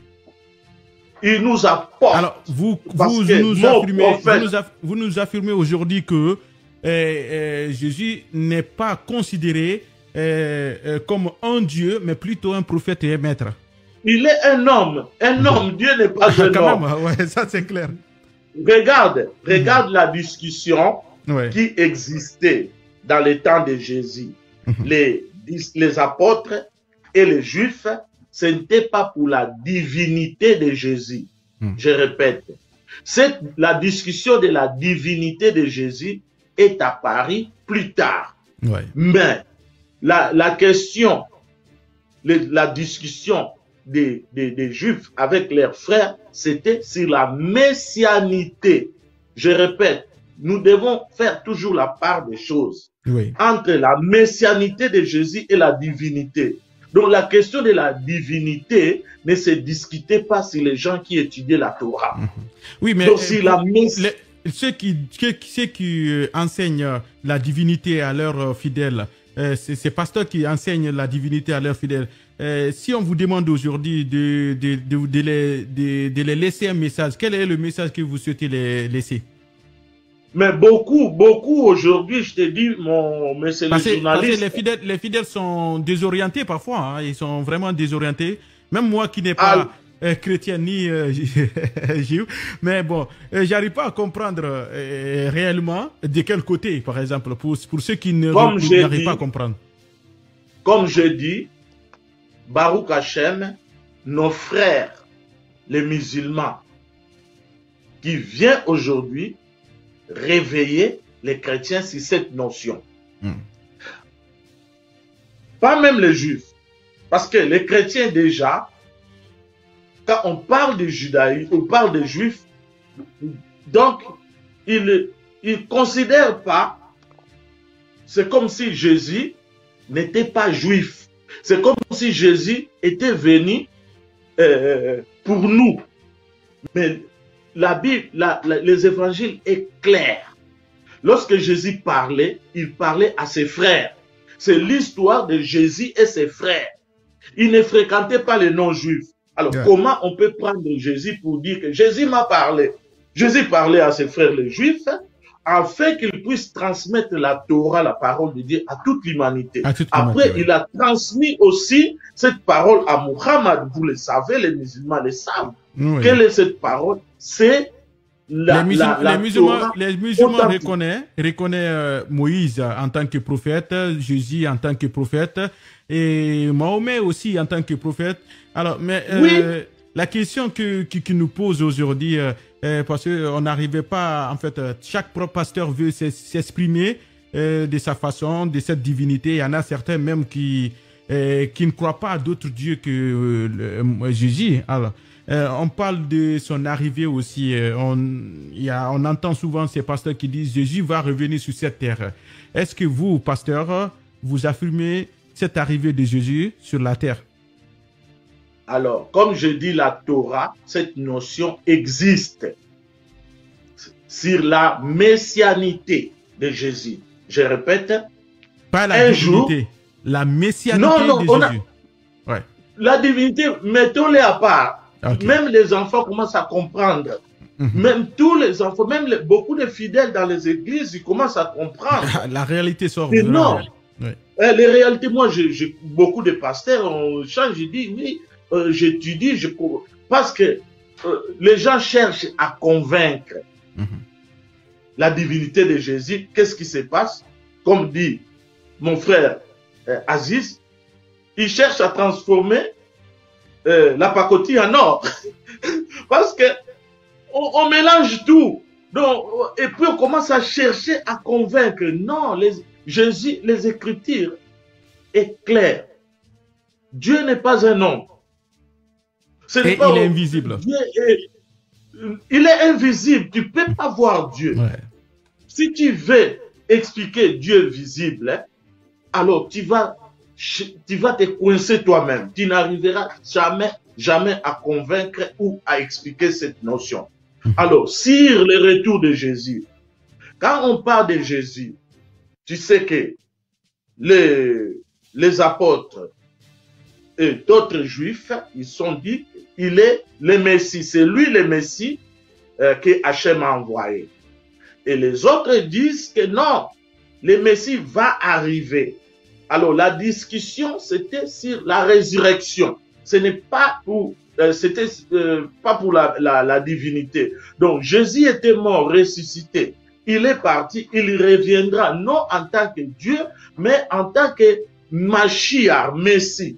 il nous apporte. Alors, vous, vous, nous, affirmez, vous, nous, affirmez aujourd'hui que eh, eh, Jésus n'est pas considéré eh, comme un Dieu, mais plutôt un prophète et un maître. Il est un homme. Un homme. Dieu n'est pas *laughs* un homme. ouais, ça c'est clair. Regarde, regarde la discussion qui existait dans les temps de Jésus. Mhm. les, les apôtres et les juifs ce n'était pas pour la divinité de Jésus. Hmm. Je répète, cette, la discussion de la divinité de Jésus est apparue plus tard. Mais la, la question, la discussion des, des, Juifs avec leurs frères, c'était sur la messianité. Je répète, nous devons faire toujours la part des choses entre la messianité de Jésus et la divinité. Donc la question de la divinité ne se discutait pas sur les gens qui étudiaient la Torah. Mhm. Oui, mais euh, ceux qui, ceux, qui euh, enseignent la divinité à leurs euh, fidèles, c'est ces pasteurs qui enseignent la divinité à leurs fidèles. si on vous demande aujourd'hui de, de, de, les, de, les laisser un message, quel est le message que vous souhaitez les laisser? Mais beaucoup, beaucoup aujourd'hui, je te dis, mon, mais c'est les journalistes. les fidèles, les fidèles sont désorientés parfois, hein, ils sont vraiment désorientés. Même moi qui n'ai pas euh, chrétien ni euh, *laughs* juif, mais bon, euh, j'arrive pas à comprendre réellement de quel côté, par exemple, pour, pour ceux qui n'arrivent pas à comprendre. Comme je dis, Baruch Hashem, nos frères, les musulmans, qui viennent aujourd'hui, réveiller les chrétiens sur cette notion. Hmm. Pas même les juifs. Parce que les chrétiens déjà, quand on parle de judaïsme, on parle des juifs, donc ils ne considèrent pas, c'est comme si Jésus n'était pas juif. C'est comme si Jésus était venu euh, pour nous. Mais la Bible, les évangiles est clair. Lorsque Jésus parlait, il parlait à ses frères. C'est l'histoire de Jésus et ses frères. Il ne fréquentait pas les non-juifs. Alors, comment on peut prendre Jésus pour dire que Jésus m'a parlé? Jésus parlait à ses frères les juifs afin qu'il puisse transmettre la Torah, la parole de Dieu, à toute l'humanité. Après, il a transmis aussi cette parole à Muhammad. Vous le savez, les musulmans le savent. Quelle est cette parole? C'est la, les, musulmans, la, les musulmans, les musulmans reconnaissent, euh, Moïse en tant que prophète, Jésus en tant que prophète, et Mahomet aussi en tant que prophète. Alors, mais euh, la question que, qui, nous pose aujourd'hui, euh, euh parce qu'on n'arrivait pas, en fait, chaque pasteur veut s'exprimer de sa façon, de cette divinité. Il y en a certains même qui, qui ne croient pas à d'autres dieux que Jésus. Alors, on parle de son arrivée aussi. on, y a, on entend souvent ces pasteurs qui disent Jésus va revenir sur cette terre. Est-ce que vous, pasteur, vous affirmez cette arrivée de Jésus sur la terre? Alors, comme je dis la Torah, cette notion existe sur la messianité de Jésus. Je répète. Pas la divinité, la messianité de Jésus. La divinité, mettons-les à part. Même les enfants commencent à comprendre. Mhm. Même tous les enfants, même beaucoup de fidèles dans les églises, ils commencent à comprendre. *laughs* la réalité sort. Non. Eh, les réalités, moi, j'ai beaucoup de pasteurs, on change, je dis, oui, euh, j'étudie, je, parce que euh, les gens cherchent à convaincre mhm. la divinité de Jésus. Qu'est-ce qui se passe? Comme dit mon frère euh, Aziz, il cherche à transformer la pacotille en or. *laughs* parce que on, mélange tout. Donc, et puis on commence à chercher à convaincre. Non, les, Jésus, les Écritures est clair. Dieu n'est pas un homme. Et il est invisible. il est invisible. Tu ne peux pas voir Dieu. Si tu veux expliquer Dieu visible, hein, alors tu vas, tu vas te coincer toi-même. Tu n'arriveras jamais, jamais à convaincre ou à expliquer cette notion. Mhm. Alors, sur le retour de Jésus, quand on parle de Jésus, tu sais que les, les apôtres et d'autres juifs, ils sont dit, il est le Messie, c'est lui le Messie euh, que Hachem a envoyé. Et les autres disent que non, le Messie va arriver. Alors la discussion, c'était sur la résurrection. Ce n'est pas pour, euh, c'était euh, pas pour la, la, divinité. Donc Jésus était mort, ressuscité il est parti, il reviendra non en tant que Dieu, mais en tant que Mashiach, Messie.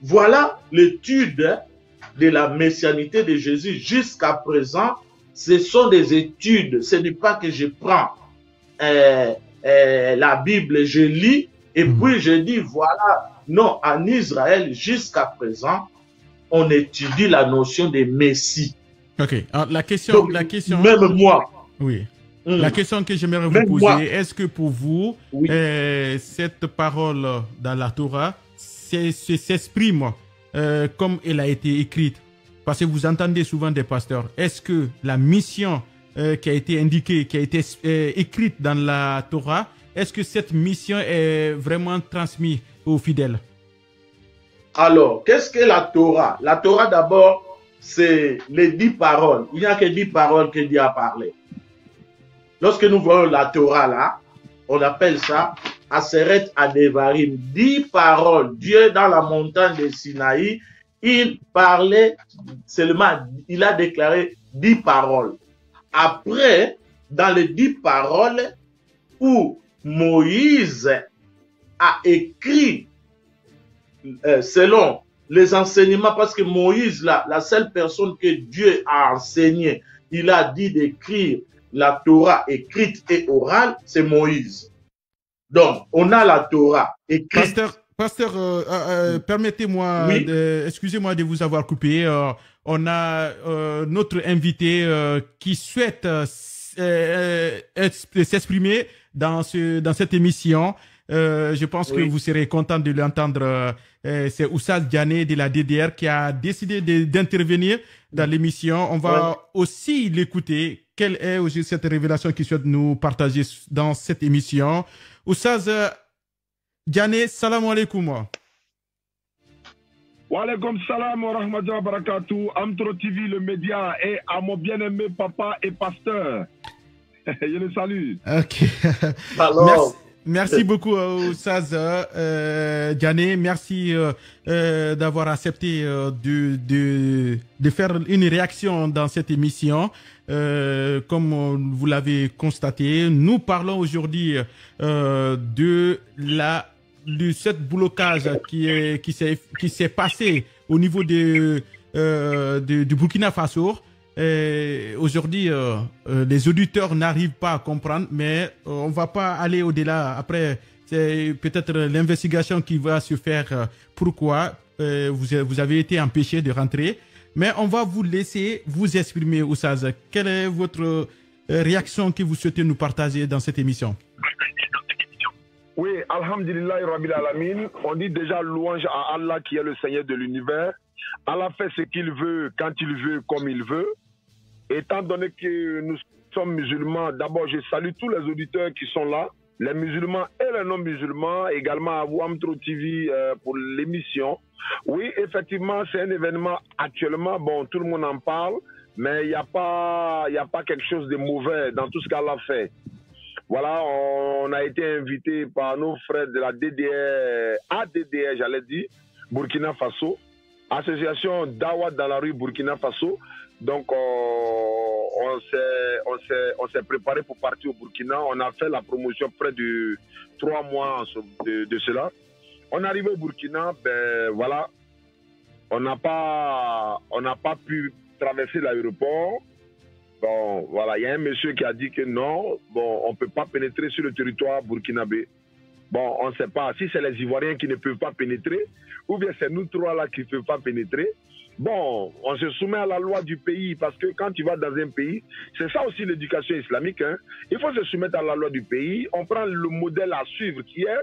Voilà l'étude de la messianité de Jésus jusqu'à présent. Ce sont des études. Ce n'est pas que je prends euh, la Bible, je lis et mhm. puis je dis voilà. Non, en Israël jusqu'à présent, on étudie la notion de Messie. Ok. la question, la question. Même moi. Oui. La mm. question que j'aimerais vous poser, est-ce que pour vous, euh, cette parole dans la Torah s'exprime euh, comme elle a été écrite? Parce que vous entendez souvent des pasteurs. Est-ce que la mission euh, qui a été indiquée, qui a été écrite dans la Torah, est-ce que cette mission est vraiment transmise aux fidèles? Alors, qu'est-ce que la Torah? La Torah d'abord, c'est les dix paroles. Il n'y a que dix paroles que Dieu a parlé. Lorsque nous voyons la Torah là, on appelle ça Aseret Adevarim, dix paroles. Dieu dans la montagne de Sinaï, il parlait seulement, il a déclaré dix paroles. Après, dans les dix paroles où Moïse a écrit euh, selon les enseignements, parce que Moïse, la, la seule personne que Dieu a enseigné, il a dit d'écrire la Torah écrite et orale, c'est Moïse. Donc, on a la Torah écrite. Pasteur, euh, euh, permettez-moi, excusez-moi de vous avoir coupé. on a notre invité qui souhaite s'exprimer dans, ce, dans cette émission. je pense que vous serez content de l'entendre. c'est Oussad Diané de la DDR qui a décidé d'intervenir dans l'émission. On va aussi l'écouter quelle est aussi cette révélation qu'il souhaite nous partager dans cette émission? Oussaz Diane, salam alaikum. Wa alaikum salam wa rahmatullahi wa barakatuh. Amtro TV, le média, et à mon bien-aimé papa et pasteur. *laughs* Je le salue. Ok. *laughs* Alors. Merci beaucoup, Oussaz euh, Diané. Merci euh, euh, d'avoir accepté euh, de, de, de, faire une réaction dans cette émission. Euh, comme vous l'avez constaté, nous parlons aujourd'hui de la de cette blocage qui est qui s'est qui s'est passé au niveau de, de, du Burkina Faso. Aujourd'hui, euh, euh, les auditeurs n'arrivent pas à comprendre, mais euh, on va pas aller au-delà. Après, c'est peut-être l'investigation qui va se faire. pourquoi vous, vous avez été empêché de rentrer Mais on va vous laisser vous exprimer, Oussaz. Quelle est votre réaction que vous souhaitez nous partager dans cette émission? Oui, Alhamdulillah, Rabbil Alamin. On dit déjà louange à Allah qui est le Seigneur de l'univers. Allah fait ce qu'il veut, quand il veut, comme il veut. Étant donné que nous sommes musulmans, d'abord je salue tous les auditeurs qui sont là, les musulmans et les non-musulmans, également à Wamtro TV euh, pour l'émission. Oui, effectivement, c'est un événement actuellement, bon, tout le monde en parle, mais il n'y a, pas, a pas quelque chose de mauvais dans tout ce qu'elle a fait. Voilà, on a été invité par nos frères de la DDR, ADDR, j'allais dire, Burkina Faso, Association Dawa dans la rue Burkina Faso. Donc, on s'est préparé pour partir au Burkina. On a fait la promotion près de trois mois de, cela. On est arrivé au Burkina, ben voilà, on n'a pas, on n'a pas pu traverser l'aéroport. Bon, voilà, il y a un monsieur qui a dit que non, bon, on peut pas pénétrer sur le territoire burkinabé. Bon, on ne sait pas si c'est les Ivoiriens qui ne peuvent pas pénétrer, ou bien c'est nous trois là qui ne peuvent pas pénétrer. Bon, on se soumet à la loi du pays parce que quand tu vas dans un pays, c'est ça aussi l'éducation islamique. Hein. Il faut se soumettre à la loi du pays. On prend le modèle à suivre qui est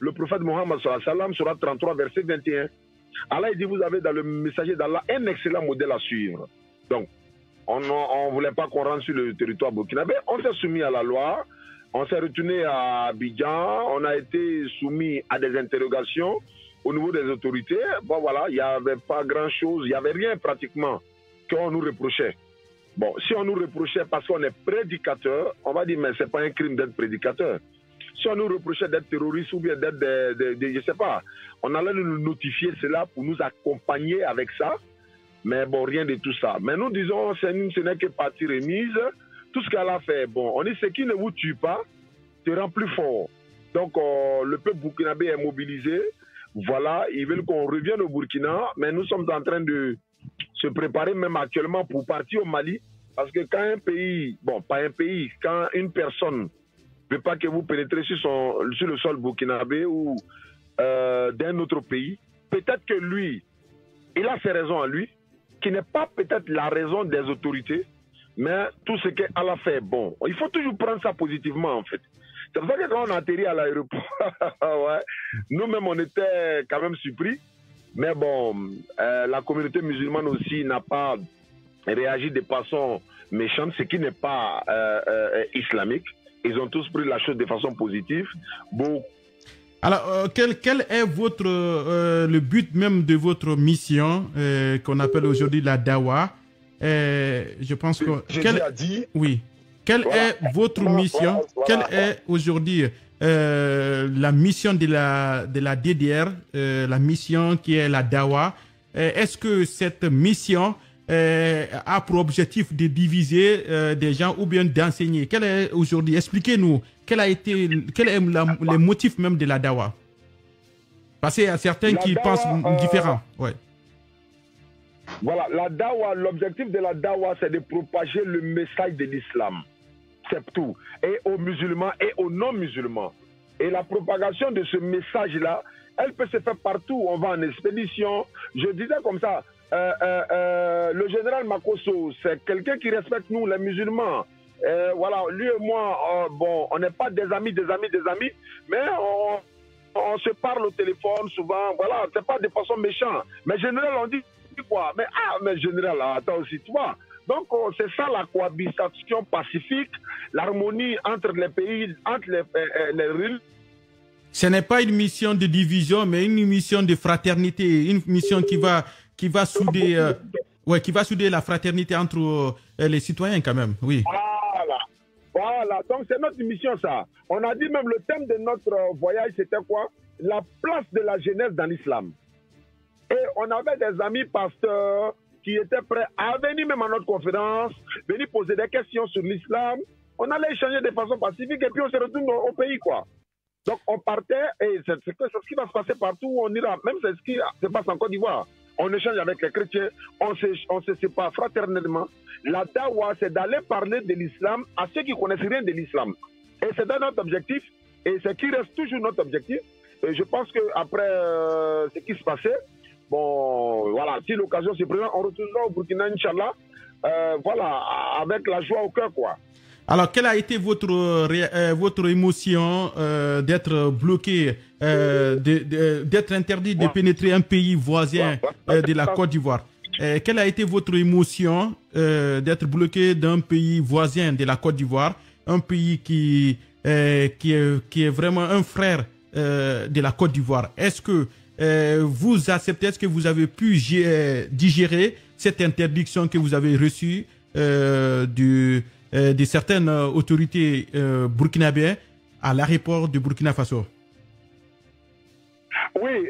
le prophète Mohammed sallam sera 33 verset 21. Allah il dit vous avez dans le messager d'Allah un excellent modèle à suivre. Donc, on ne voulait pas qu'on rentre sur le territoire burkinabé. On s'est soumis à la loi. On s'est retourné à Abidjan. On a été soumis à des interrogations au niveau des autorités, bon voilà, il n'y avait pas grand-chose, il n'y avait rien pratiquement qu'on nous reprochait. Bon, si on nous reprochait parce qu'on est prédicateur, on va dire, mais ce n'est pas un crime d'être prédicateur. Si on nous reprochait d'être terroriste ou bien d'être, de, je ne sais pas, on allait nous notifier cela pour nous accompagner avec ça. Mais bon, rien de tout ça. Mais nous disons, ce n'est que partie remise. Tout ce qu'elle a fait, bon, on dit ce qui ne vous tue pas te rend plus fort. Donc, euh, le peuple burkinabé est mobilisé. Voilà, ils veulent qu'on revienne au Burkina, mais nous sommes en train de se préparer même actuellement pour partir au Mali. Parce que quand un pays, bon, pas un pays, quand une personne ne veut pas que vous pénétrez sur, son, sur le sol burkinabé ou euh, d'un autre pays, peut-être que lui, il a ses raisons à lui, qui n'est pas peut-être la raison des autorités, mais tout ce qu'elle a fait, bon, il faut toujours prendre ça positivement en fait. C'est pour ça que quand on a atterri à l'aéroport, *laughs* ouais, nous-mêmes, on était quand même surpris. Mais bon, euh, la communauté musulmane aussi n'a pas réagi de façon méchante, ce qui n'est pas euh, euh, islamique. Ils ont tous pris la chose de façon positive. Bon. Alors, quel, quel, est votre le but même de votre mission qu'on appelle aujourd'hui la Dawa? Je pense que. Je quel... dit. Oui. Quelle est votre mission? Quelle est aujourd'hui euh, la mission de la, de la DDR, euh, la mission qui est la DAWA? Euh, Est-ce que cette mission a pour objectif de diviser des gens ou bien d'enseigner? Quel est aujourd'hui Expliquez-nous quel a été, quel est le motif même de la DAWA? Parce qu'il y a certains qui pensent différent. Ouais. Voilà, la dawa, l'objectif de la dawa, c'est de propager le message de l'islam c'est tout, et aux musulmans et aux non-musulmans. Et la propagation de ce message-là, elle peut se faire partout. On va en expédition. Je disais comme ça, euh, euh, euh, le général Makoso, c'est quelqu'un qui respecte nous, les musulmans. voilà, lui et moi, bon, on n'est pas des amis, des amis, des amis, mais on, se parle au téléphone souvent. Voilà, c'est pas de façon méchante. Mais général, on dit quoi? Mais ah, mais général, attends aussi, toi. Donc, oh, c'est ça la cohabitation pacifique, l'harmonie entre les pays, entre les, euh, euh, Ce n'est pas une mission de division, mais une mission de fraternité, une mission qui va, qui va souder, euh, ouais, qui va souder la fraternité entre les citoyens quand même, oui. Voilà. Voilà, Voilà, donc c'est notre mission ça. On a dit même le thème de notre voyage, c'était quoi? La place de la jeunesse dans l'islam. Et on avait des amis pasteurs qui étaient prêts à venir même à notre conférence, venir poser des questions sur l'islam. On allait échanger de façon pacifique et puis on se retourne au, pays, quoi. Donc on partait et c'est ce qui va se passer partout où on ira. Même c'est ce qui se passe en Côte d'Ivoire. On échange avec les chrétiens, on se, sépare fraternellement. La dawa, c'est d'aller parler de l'islam à ceux qui connaissent rien de l'islam. Et c'est notre objectif, et c'est qui reste toujours notre objectif. Et je pense qu'après euh, ce qui se passait, bon, voilà, si l'occasion se présente, on retournera au Burkina, Inch'Allah, euh, voilà, avec la joie au cœur, quoi. Alors, quelle a été votre, euh, votre émotion d'être bloqué, d'être interdit de pénétrer un pays voisin de la Côte d'Ivoire? Quelle a été votre émotion d'être bloqué d'un pays voisin de la Côte d'Ivoire, un pays qui, qui, est, qui est vraiment un frère de la Côte d'Ivoire. Est-ce que vous acceptez, est-ce que vous avez pu digérer cette interdiction que vous avez reçue de, de certaines autorités burkinabées à l'aéroport de Burkina Faso? Oui,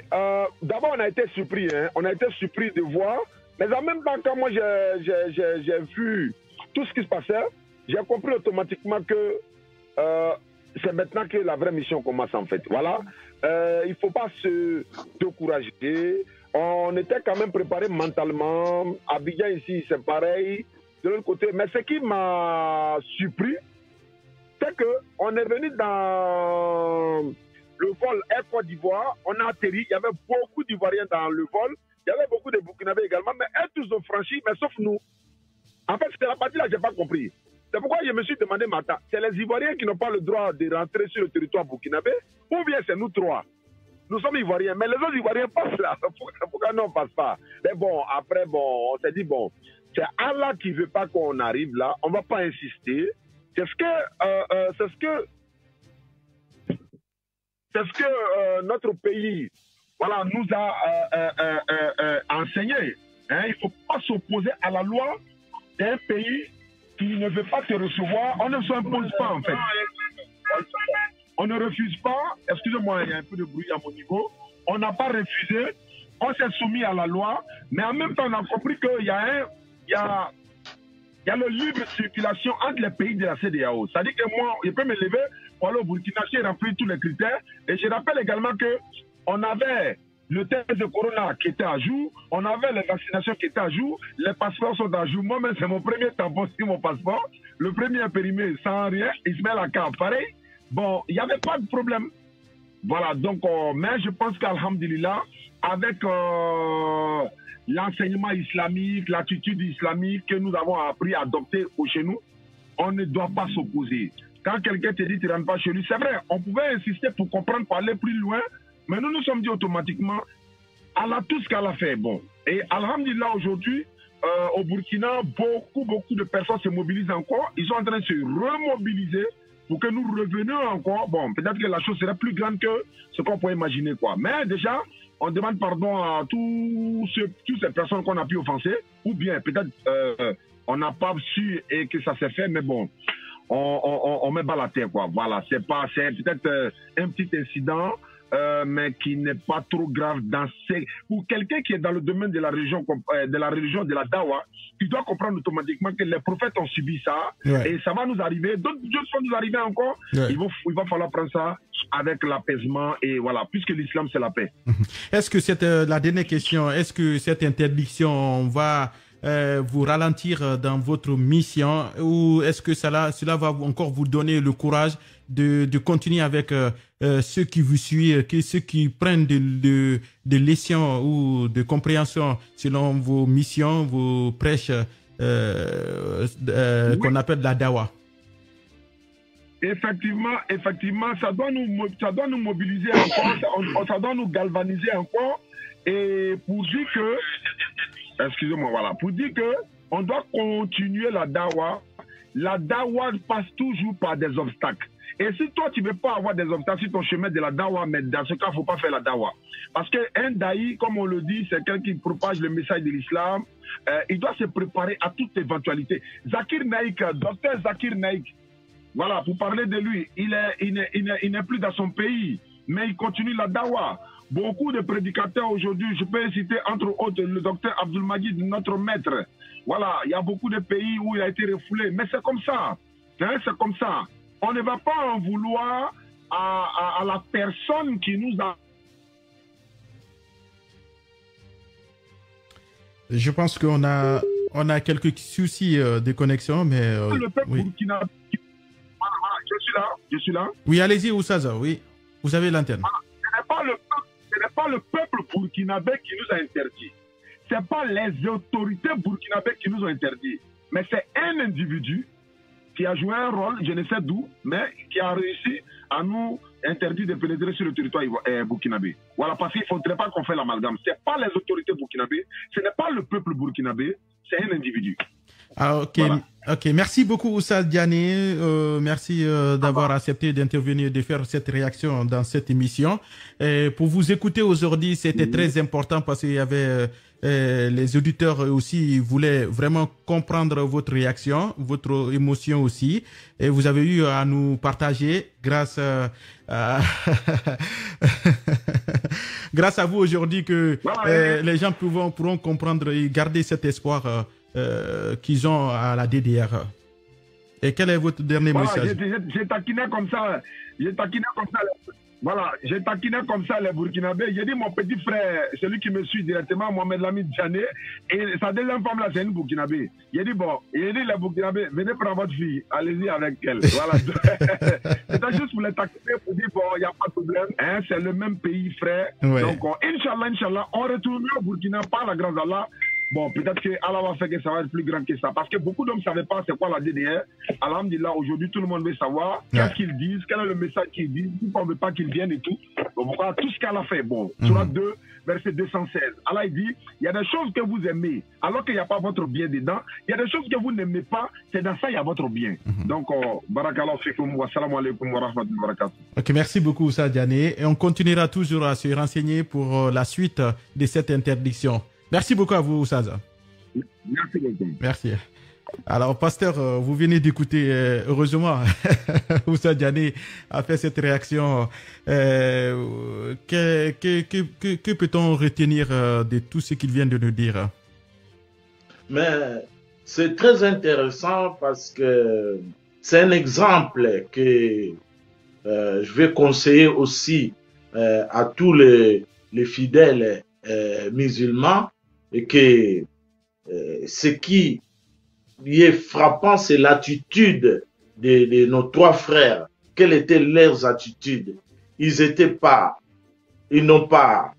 d'abord on a été surpris, hein. on a été surpris de voir mais en même temps, quand moi j'ai vu tout ce qui se passait, j'ai compris automatiquement que euh, c'est maintenant que la vraie mission commence en fait. Voilà. Euh, il ne faut pas se décourager. On était quand même préparé mentalement. Abidjan ici, c'est pareil. De l'autre côté, mais ce qui m'a surpris, c'est qu'on est venu dans le vol Air Côte d'Ivoire. On a atterri. Il y avait beaucoup d'Ivoiriens dans le vol. Il y avait beaucoup de Burkinabés également, mais eux tous ont franchi, mais sauf nous. En fait, c'est la partie là que je n'ai pas compris. C'est pourquoi je me suis demandé, maintenant, c'est les Ivoiriens qui n'ont pas le droit de rentrer sur le territoire burkinabé ou bien c'est nous trois? Nous sommes Ivoiriens, mais les autres Ivoiriens passent là. *laughs* Pourquoi nous on passe pas? Mais bon, après, bon, on s'est dit, bon, c'est Allah qui ne veut pas qu'on arrive là, on ne va pas insister. C'est ce que, euh, euh, c'est ce que, c'est ce que euh, notre pays voilà, nous a enseigné. Hein, il ne faut pas s'opposer à la loi d'un pays qui ne veut pas te recevoir. On ne s'impose pas, en fait. On ne refuse pas. Excusez-moi, il y a un peu de bruit à mon niveau. On n'a pas refusé. On s'est soumis à la loi. Mais en même temps, on a compris qu'il y a un. Il y a, il y a le libre circulation entre les pays de la CDAO. C'est-à-dire que moi, je peux me lever pour aller au Burkina, j'ai rempli tous les critères. Et je rappelle également que on avait le test de corona qui était à jour, on avait les vaccinations qui étaient à jour, les passeports sont à jour. Moi-même, c'est mon premier tampon sur mon passeport. Le premier périmé sans rien, la carte. Pareil, bon, il n'y avait pas de problème. Voilà, donc, euh, mais je pense qu'Alhamdulillah, avec euh, l'enseignement islamique, l'attitude islamique que nous avons appris à adopter chez nous, on ne doit pas s'opposer. Quand quelqu'un te dit tu ne rentres pas chez lui, c'est vrai, on pouvait insister pour comprendre, pour aller plus loin, mais nous nous sommes dit automatiquement, Allah tout ce qu'elle a fait. Bon. Et Alhamdulillah, aujourd'hui, euh, au Burkina, beaucoup, beaucoup de personnes se mobilisent encore. Ils sont en train de se remobiliser pour que nous revenions encore. Bon, peut-être que la chose serait plus grande que ce qu'on pourrait imaginer, quoi. Mais déjà, on demande pardon à toutes ces personnes qu'on a pu offenser, ou bien peut-être euh, on n'a pas su et que ça s'est fait, mais bon, on, on, met pas la terre, quoi. Voilà, c'est c'est peut-être euh, un petit incident. Euh, mais qui n'est pas trop grave dans ces... Pour quelqu'un qui est dans le domaine de la religion, euh, de la religion de la dawa, il doit comprendre automatiquement que les prophètes ont subi ça et ça va nous arriver. D'autres choses vont nous arriver encore. Il, va, il va falloir prendre ça avec l'apaisement et voilà, puisque l'islam c'est la paix. *laughs* Est-ce que cette euh, la dernière question, est-ce que cette interdiction va vous ralentir dans votre mission ou est-ce que cela, cela va encore vous donner le courage de, de continuer avec euh, euh, ceux qui vous suivent, que ceux qui prennent de, de, de leçons ou de compréhension selon vos missions, vos prêches euh, qu'on appelle la dawa? Effectivement, effectivement, ça doit nous, ça doit nous mobiliser encore, ça, doit nous galvaniser encore. Et pour dire que, excusez-moi, voilà, pour dire que on doit continuer la dawa. La dawa passe toujours par des obstacles. Et si toi, tu ne veux pas avoir des obstacles sur ton chemin de la dawa, mais dans ce cas, il ne faut pas faire la dawa. Parce qu'un daï, comme on le dit, c'est quelqu'un qui propage le message de l'islam. Euh, il doit se préparer à toute éventualité. Zakir Naïk, docteur Zakir Naïk, Voilà, pour parler de lui, il n'est il il plus dans son pays, mais il continue la dawa. Beaucoup de prédicateurs aujourd'hui, je peux citer entre autres le docteur Abdul Majid, notre maître. Voilà, il y a beaucoup de pays où il a été refoulé, mais c'est comme ça. Hein, c'est comme ça. On ne va pas en vouloir à, à la personne qui nous a Je pense qu'on a, on a quelques soucis euh, de connexion, mais. Euh, le peuple oui. Je suis là, je suis là. Oui, allez-y, Oussaza, oui. Vous avez l'antenne. Le, pas le peuple burkinabé qui nous a interdit. Ce n'est pas les autorités burkinabées qui nous ont interdit. Mais c'est un individu qui a joué un rôle, je ne sais d'où, mais qui a réussi à nous interdire de pénétrer sur le territoire euh, burkinabé. Voilà, parce qu'il ne faudrait pas qu'on fasse l'amalgame. Ce n'est pas les autorités burkinabées, ce n'est pas le peuple burkinabé, c'est un individu. Ah, ok, ok. Merci beaucoup, Oussa Diané. Euh, merci euh, d'avoir accepté d'intervenir, de faire cette réaction dans cette émission. Et pour vous écouter aujourd'hui, c'était très important parce qu'il y avait euh, les auditeurs aussi voulaient vraiment comprendre votre réaction, votre émotion aussi. Et vous avez eu à nous partager grâce à, *laughs* grâce à vous aujourd'hui que les gens pourront, pourront comprendre et garder cet espoir euh, qu'ils ont à la DDR. Et quel est votre dernier message J'ai taquiné comme ça. J'ai taquiné comme ça. Voilà, j'ai taquiné comme ça les Burkinabés. J'ai dit mon petit frère, celui qui me suit directement, Mohamed Lamid Djané, et sa deuxième femme là, c'est une Burkinabé. J'ai dit bon, j'ai dit les Burkinabés, venez prendre votre fille, allez-y avec elle. Voilà. *laughs* C'était juste pour les taquiner pour dire bon, il n'y a pas de problème. Hein, c'est le même pays frère. Donc, Inch'Allah, Inch'Allah, on retourne au Burkina par la grâce d'Allah. Bon, peut-être que Allah va faire que ça va être plus grand que ça. Parce que beaucoup d'hommes ne savaient pas c'est quoi la DDR. Alhamdulillah, aujourd'hui, tout le monde veut savoir qu'est-ce qu'ils disent, quel est le message qu'ils disent, pourquoi on ne veut pas qu'ils viennent et tout. Donc, voilà tout ce qu'Allah fait. Bon, mm -hmm. 2, verset 216. Allah, il dit, il y a des choses que vous aimez, alors qu'il n'y a pas votre bien dedans. Il y a des choses que vous n'aimez pas, c'est dans ça il y a votre bien. Mm -hmm. Donc, oh, barakallahu fikum, wa salam alaikum wa rahmatullahi wa barakatuh. Ok, merci beaucoup, Sadiane. Et on continuera toujours à se renseigner pour euh, la suite de cette interdiction. Merci beaucoup à vous. Merci beaucoup. Merci. Alors, pasteur, euh, vous venez d'écouter, euh, heureusement, *laughs* Oussa Diané a fait cette réaction. Euh, que, que, que, que peut-on retenir de tout ce qu'il vient de nous dire? Mais c'est très intéressant parce que c'est un exemple que je vais conseiller aussi à tous les, les fidèles musulmans et que euh, ce qui est frappant, c'est l'attitude de, nos trois frères. Quelles étaient leurs attitudes? Ils étaient pas, ils n'ont pas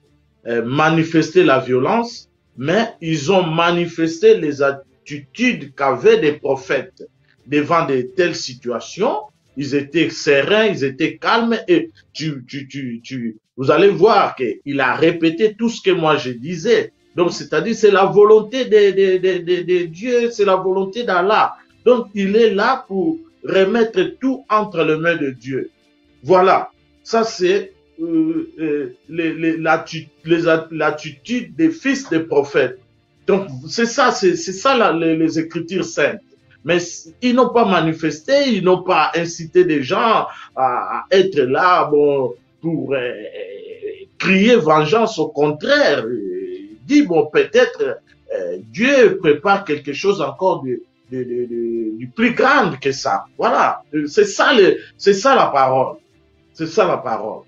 euh, manifesté la violence, mais ils ont manifesté les attitudes qu'avaient des prophètes devant de telles situations. Ils étaient sereins, ils étaient calmes et tu, tu, tu, tu, vous allez voir qu'il a répété tout ce que moi je disais. Donc, c'est-à-dire, c'est la volonté de, de, de, de Dieu, c'est la volonté d'Allah. Donc, il est là pour remettre tout entre les mains de Dieu. Voilà. Ça, c'est euh, euh, l'attitude des fils des prophètes. Donc, c'est ça, c'est ça la, les, les, Écritures saintes. Mais ils n'ont pas manifesté, ils n'ont pas incité des gens à, à être là bon, pour euh, crier vengeance. Au contraire, dit, bon, peut-être euh, Dieu prépare quelque chose encore de, de, de, de, plus grand que ça. Voilà, c'est ça, le, c'est ça la parole. C'est ça la parole.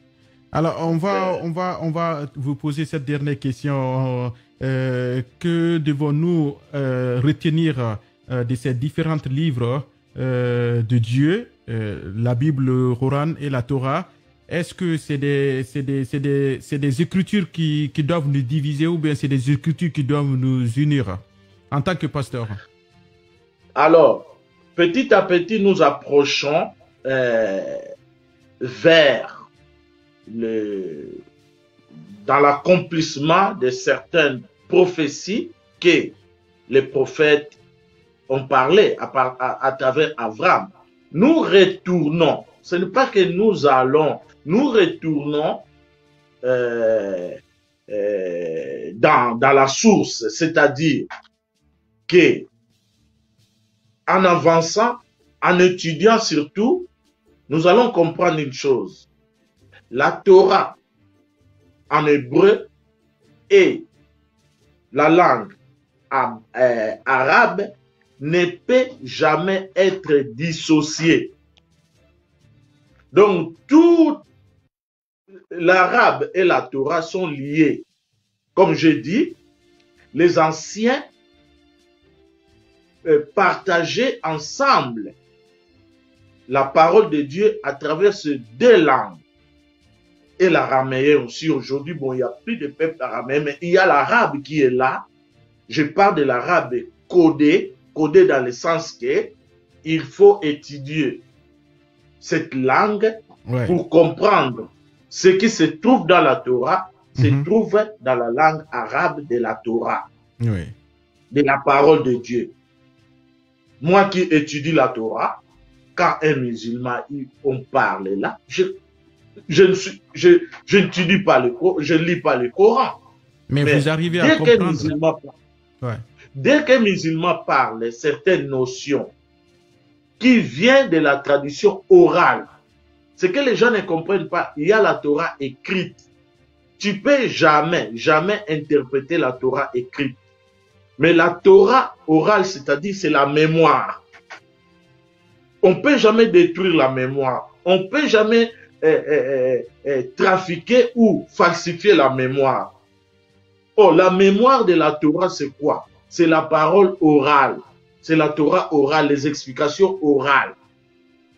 Alors, on va, euh, on, va, on va vous poser cette dernière question. Euh, que devons-nous retenir de ces différents livres de Dieu, la Bible, le Coran et la Torah est-ce que c'est des, écritures qui, doivent nous diviser ou bien c'est des écritures qui doivent nous unir en tant que pasteur? Alors, petit à petit, nous approchons euh, vers le, dans l'accomplissement de certaines prophéties que les prophètes ont parlé à, à, à travers Abraham. Nous retournons. Ce n'est pas que nous allons nous retournons euh, euh, dans, la source, c'est-à-dire que en avançant, en étudiant surtout, nous allons comprendre une chose. La Torah en hébreu et la langue euh, arabe ne peut jamais être dissociée. Donc, tout l'arabe et la Torah sont liés. Comme je dis, les anciens euh, partageaient ensemble la parole de Dieu à travers ces deux langues. Et l'araméen aussi, aujourd'hui, bon, il n'y a plus de peuple araméen, mais il y a l'arabe qui est là. Je parle de l'arabe codé, codé dans le sens que il faut étudier cette langue pour comprendre ce qui se trouve dans la Torah, se mhm. trouve dans la langue arabe de la Torah, de la parole de Dieu. Moi qui étudie la Torah, quand un musulman, on parle là, je, je ne suis, je, je n'étudie pas le Coran, je ne lis pas le Coran. Mais, vous arrivez à comprendre. Dès qu'un musulman parle certaines notions qui viennent de la tradition orale, ce que les gens ne comprennent pas, il y a la Torah écrite. Tu peux jamais, jamais interpréter la Torah écrite. Mais la Torah orale, c'est-à-dire c'est la mémoire. On peut jamais détruire la mémoire. On peut jamais euh, euh, euh, trafiquer ou falsifier la mémoire. Oh, la mémoire de la Torah, c'est quoi? C'est la parole orale. C'est la Torah orale, les explications orales.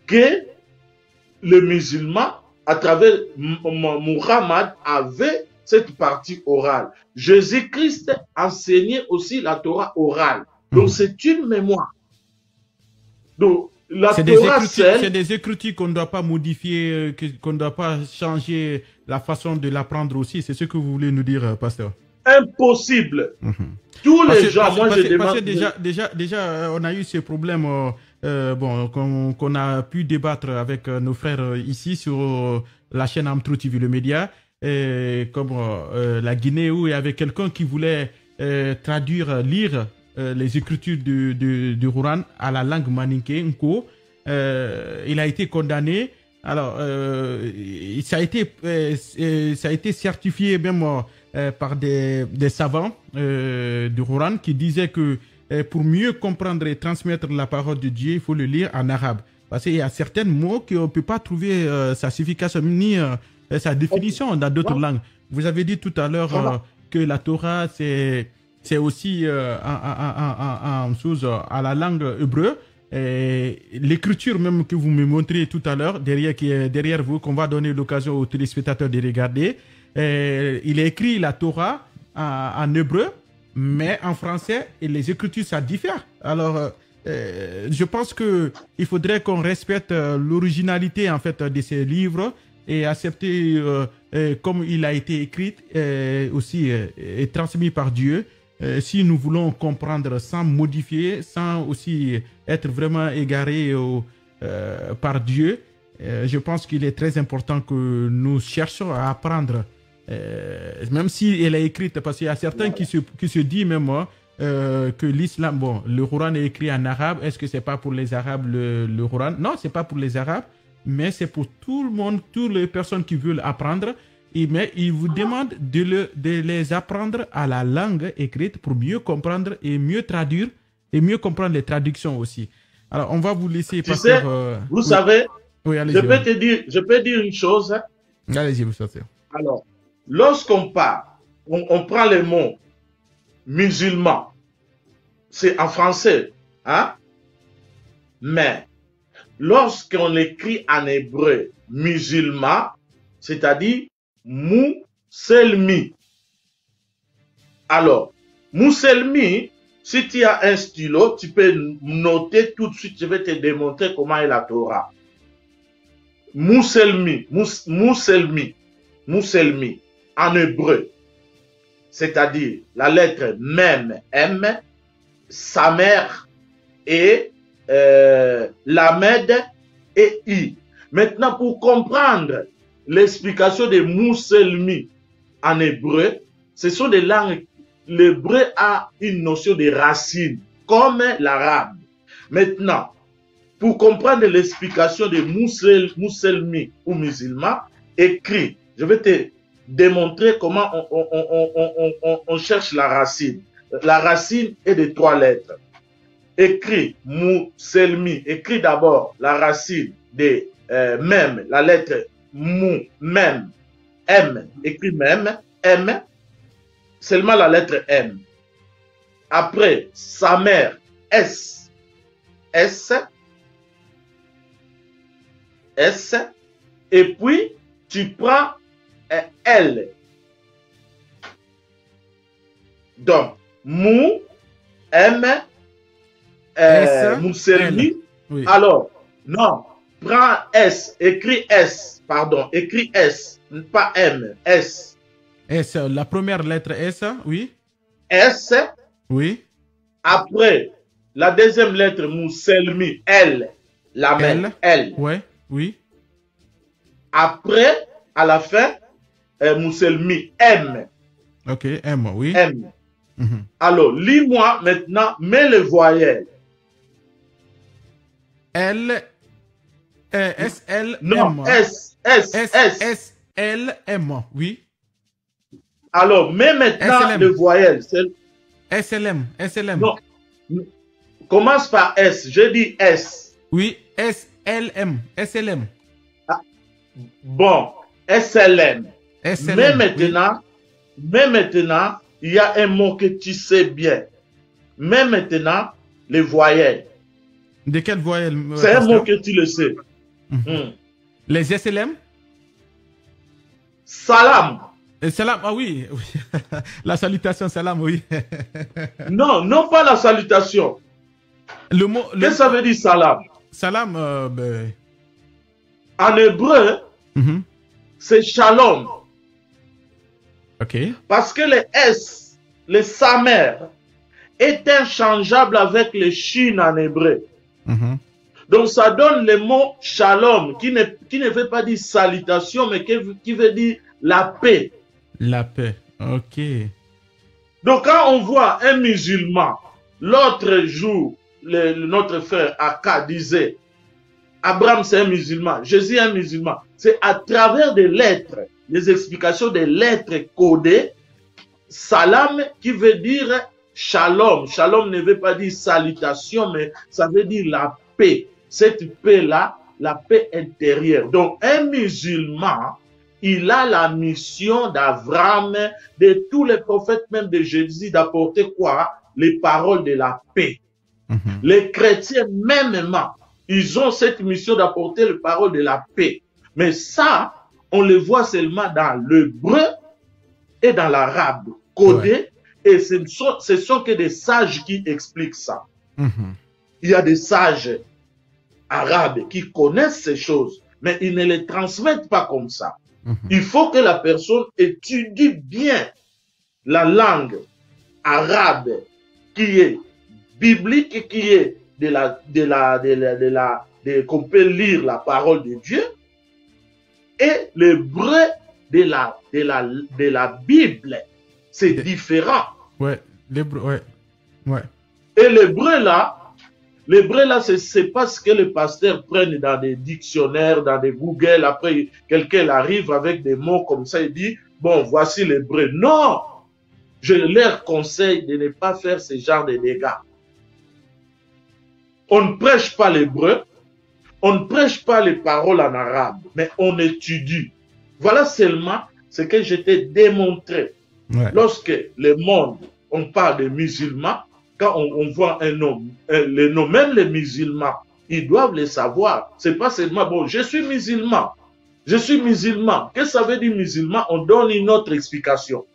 Que le musulman, à travers Muhammad, avait cette partie orale. Jésus-Christ enseignait aussi la Torah orale. Donc, hmm. c'est une mémoire. Donc, la c'est Torah C'est des écritures qu'on ne doit pas modifier, euh, qu'on ne doit pas changer la façon de l'apprendre aussi. C'est ce que vous voulez nous dire, euh, pasteur Impossible. Mhm. Tous les gens, moi je demande... déjà, déjà, déjà, euh, on a eu ce problème euh, bon, qu'on a pu débattre avec euh, nos frères euh, ici sur la chaîne Amtrou TV, le média, comme la Guinée, où il y avait quelqu'un qui voulait traduire, lire les écritures du, du, du à la langue maninké, Nko. il a été condamné. Alors, ça a été, ça a été certifié même par des, des savants du Huran qui disaient que pour mieux comprendre et transmettre la parole de Dieu, il faut le lire en arabe. Parce qu'il y a certains mots qu'on ne peut pas trouver euh, sa signification ni euh, sa définition dans d'autres langues. Vous avez dit tout à l'heure euh, que la Torah, c'est, c'est aussi en, chose à la langue hébreu. L'écriture même que vous me montrez tout à l'heure, derrière, qui est derrière vous, qu'on va donner l'occasion aux téléspectateurs de regarder, il est écrit la Torah en hébreu, mais en français, et les écritures, ça diffère. Alors, euh, euh, je pense que il faudrait qu'on respecte euh, l'originalité en fait de ces livres et accepter comme il a été écrit aussi et transmis par Dieu. si nous voulons comprendre sans modifier, sans aussi être vraiment égaré par Dieu, je pense qu'il est très important que nous cherchions à apprendre euh, même si elle est écrite, parce qu'il y a certains qui se, qui se disent même euh, que l'islam, bon, le Coran est écrit en arabe, est-ce que c'est pas pour les Arabes le, le Coran? Non, c'est pas pour les Arabes, mais c'est pour tout le monde, toutes les personnes qui veulent apprendre. Et, mais il vous demande de, le, de les apprendre à la langue écrite pour mieux comprendre et mieux traduire et mieux comprendre les traductions aussi. Alors, on va vous laisser passer. Euh, vous savez, je, peux te dire, je peux dire une chose. Allez-y, vous sortez. Alors, Lorsqu'on parle, on, prend le mot musulman, c'est en français, hein? Mais lorsqu'on écrit en hébreu musulman, c'est-à-dire Mousselmi. Alors, Mousselmi, si tu as un stylo, tu peux noter tout de suite, je vais te démontrer comment est la Torah. Mousselmi, Mousselmi, Mousselmi en hébreu, c'est-à-dire la lettre même M, sa mère et euh, Lamed et I. Maintenant, pour comprendre l'explication de Mousselmi en hébreu, ce sont des langues. L'hébreu a une notion de racine, comme l'arabe. Maintenant, pour comprendre l'explication des musulmans ou musulmans, écrit. Je vais te démontrer comment on, cherche la racine. La racine est de trois lettres. Écrit Mousselmi, écrit d'abord la racine de euh, même, la lettre Mou, même, M, écrit même, M, seulement la lettre M. Après, sa mère, S, S, S, et puis tu prends L. Donc, Mou, M, euh, Mousselmi. Alors, non, prends S, écris S, pardon, écris S, pas M, S. S, la première lettre S, oui. S. Oui. Après, la deuxième lettre, Mousselmi, L, la même, L. Oui, oui. Après, à la fin, Mousselmi, M. Ok, M, oui. M. Mhm. Alors, lis-moi maintenant, mets le voyelle. L, euh, S, L, non, S, S, S, S, S, L, M, oui. Alors, mets maintenant le voyelle. SLM, SLM. Non. Commence par S. Je dis S. Oui, SLM, SLM. Ah, bon, SLM. SLM. Mais maintenant, mais maintenant, il y a un mot que tu sais bien. Mais maintenant, les voyelles. De quelle voyelle euh, C'est un mot que tu le sais. Mhm. Hmm. Les SLM Salam. salam, ah oui, *laughs* la salutation salam, oui. *laughs* non, non pas la salutation. Le mot. Qu'est-ce que ça veut dire salam? Salam, euh, ben... En hébreu, mhm. c'est shalom. Parce que le S, le samer, est inchangeable avec le shin en hébreu. Mhm. Donc ça donne le mot shalom, qui ne, qui ne veut pas dire salutation, mais qui, qui veut dire la paix. La paix, ok. Donc quand on voit un musulman, l'autre jour, notre frère Aka disait, Abraham c'est un musulman, Jésus est un musulman. C'est à travers des lettres, les explications des lettres codées, salam qui veut dire shalom. Shalom ne veut pas dire salutation, mais ça veut dire la paix. Cette paix-là, la paix intérieure. Donc un musulman, il a la mission d'Abraham, de tous les prophètes, même de Jésus, d'apporter quoi? Les paroles de la paix. Mhm. Les chrétiens, mêmement, ils ont cette mission d'apporter les paroles de la paix. Mais ça, on le voit seulement dans l'hébreu et dans l'arabe codé. Et ce sont, ce sont que des sages qui expliquent ça. Mhm. Il y a des sages arabes qui connaissent ces choses, mais ils ne les transmettent pas comme ça. Mhm. Il faut que la personne étudie bien la langue arabe qui est biblique et qui est de la, de la, de la, de la, qu'on peut lire la parole de Dieu et l'hébreu de la, de la, de la Bible. C'est différent. Ouais, l'hébreu, ouais, ouais. Et l'hébreu là, L'hébreu, là, c'est pas ce que les pasteurs prennent dans des dictionnaires, dans des Google. Après, quelqu'un arrive avec des mots comme ça et dit, bon, voici l'hébreu. Non! Je leur conseille de ne pas faire ce genre de dégâts. On ne prêche pas l'hébreu, on ne prêche pas les paroles en arabe, mais on étudie. Voilà seulement ce que je t'ai démontré. Lorsque le monde, on parle de musulmans, quand on, voit un nom, les noms, même les musulmans, ils doivent le savoir. C'est pas seulement, bon, je suis musulman. Je suis musulman. Qu'est-ce que ça veut dire musulman? On donne une autre explication.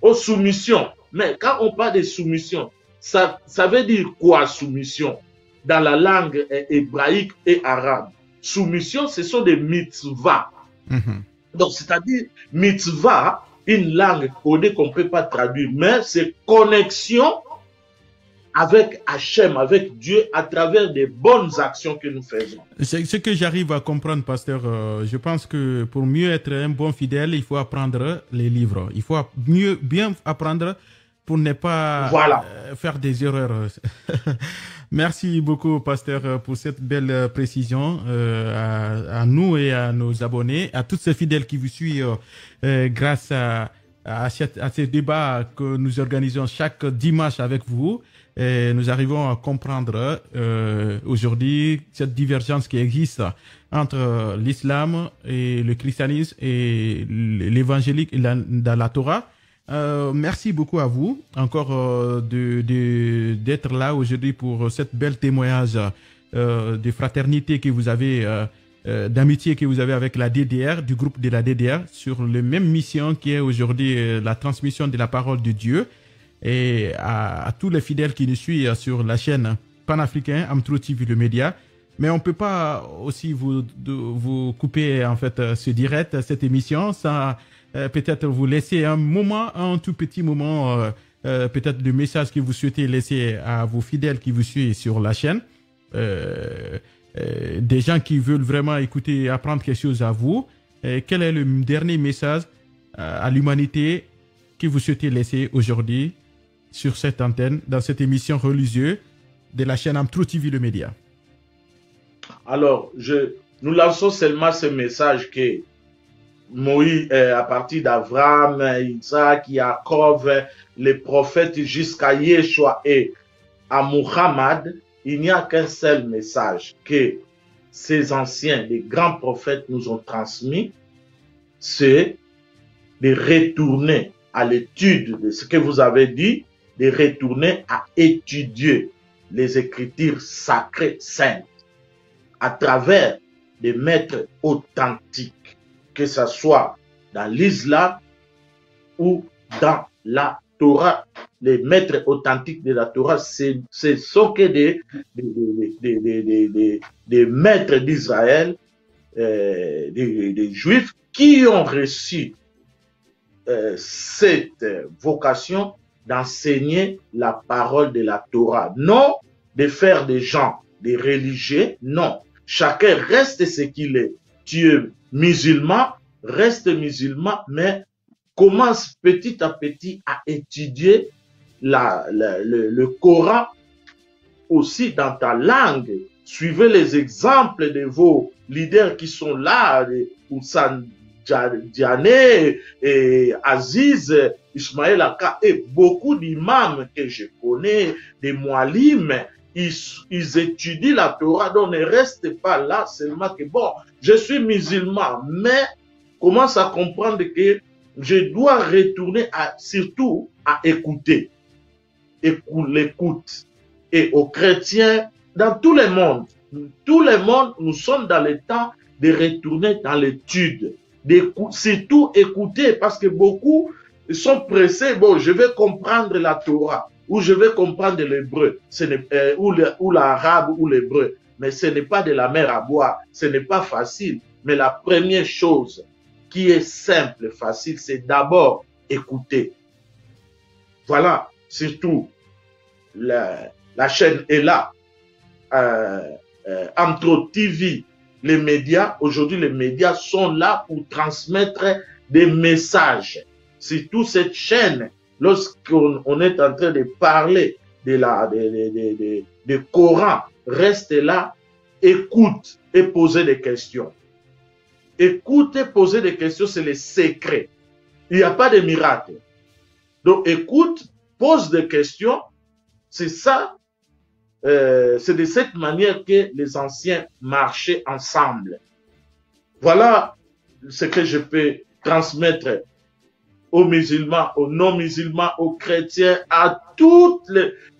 Aux soumissions. Mais quand on parle de soumission, ça, ça veut dire quoi soumission? Dans la langue hébraïque et arabe. Soumission, ce sont des mitzvahs. Mhm. Donc, c'est-à-dire, mitzvah, une langue codée qu'on ne peut pas traduire, mais c'est connexion avec Hachem, avec Dieu, à travers des bonnes actions que nous faisons. C'est ce que j'arrive à comprendre, pasteur. Euh, je pense que pour mieux être un bon fidèle, il faut apprendre les livres. Il faut mieux bien apprendre pour ne pas voilà. faire des erreurs. *laughs* Merci beaucoup, pasteur, pour cette belle précision à, nous et à nos abonnés, à tous ces fidèles qui vous suivent grâce à, à, à, ces débats que nous organisons chaque dimanche avec vous. Et nous arrivons à comprendre euh, aujourd'hui cette divergence qui existe entre l'islam et le christianisme et l'évangélique dans la Torah. Euh, merci beaucoup à vous encore euh, d'être là aujourd'hui pour cette belle témoignage euh, de fraternité que vous avez, euh, euh, d'amitié que vous avez avec la DDR, du groupe de la DDR, sur la même mission qui est aujourd'hui la transmission de la parole de Dieu et à, tous les fidèles qui nous suivent sur la chaîne panafricaine Amtro TV le média. Mais on peut pas aussi vous vous couper en fait ce direct cette émission sans euh, peut-être vous laisser un moment, un tout petit moment, euh, euh, peut-être le message que vous souhaitez laisser à vos fidèles qui vous suivent sur la chaîne. des gens qui veulent vraiment écouter apprendre quelque chose à vous. quel est le dernier message à l'humanité que vous souhaitez laisser aujourd'hui sur cette antenne, dans cette émission religieuse de la chaîne Amtrou TV, le média? Alors, je, nous lançons seulement ce message que Moïse, euh, à partir d'Abraham, Isaac, Jacob, les prophètes jusqu'à Yeshua et à Muhammad, il n'y a qu'un seul message que ces anciens, les grands prophètes nous ont transmis, c'est de retourner à l'étude de ce que vous avez dit de retourner à étudier les Écritures sacrées saintes à travers des maîtres authentiques, que ce soit dans l'islam ou dans la Torah. Les maîtres authentiques de la Torah, ce sont que des, maîtres d'Israël, euh, des, juifs qui ont reçu euh, cette vocation d'enseigner la parole de la Torah. Non de faire des gens des religieux, non. Chacun reste ce qu'il est. Tu musulman, reste musulman, mais commence petit à petit à étudier le, Coran aussi dans ta langue. Suivez les exemples de vos leaders qui sont là, Oussane Diane et Aziz, Ismaël Aka et beaucoup d'imams que je connais, des mualim, ils, ils, étudient la Torah, donc ne reste pas là seulement que bon, je suis musulman, mais commence à comprendre que je dois retourner surtout à écouter, l'écoute. Et aux chrétiens, dans tout le monde, tout le monde, nous sommes dans le temps de retourner dans l'étude, surtout écouter, parce que beaucoup sont pressés, bon, je vais comprendre la Torah, ou je vais comprendre l'hébreu, euh, ou l'arabe ou l'hébreu. Mais ce n'est pas de la mer à boire, ce n'est pas facile. Mais la première chose qui est simple, facile, c'est d'abord écouter. Voilà, surtout, la, la chaîne est là. Euh, euh, Amtro TV, les médias, aujourd'hui les médias sont là pour transmettre des messages toute cette chaîne, lorsqu'on est en train de parler de la, de, de, Coran, reste là, écoute et posez des questions. Écoute et poser des questions, c'est le secret. Il n'y a pas de miracle. Donc écoute, pose des questions. C'est ça, euh, c'est de cette manière que les anciens marchaient ensemble. Voilà ce que je peux transmettre aux musulmans, aux non-musulmans, aux chrétiens, à toutes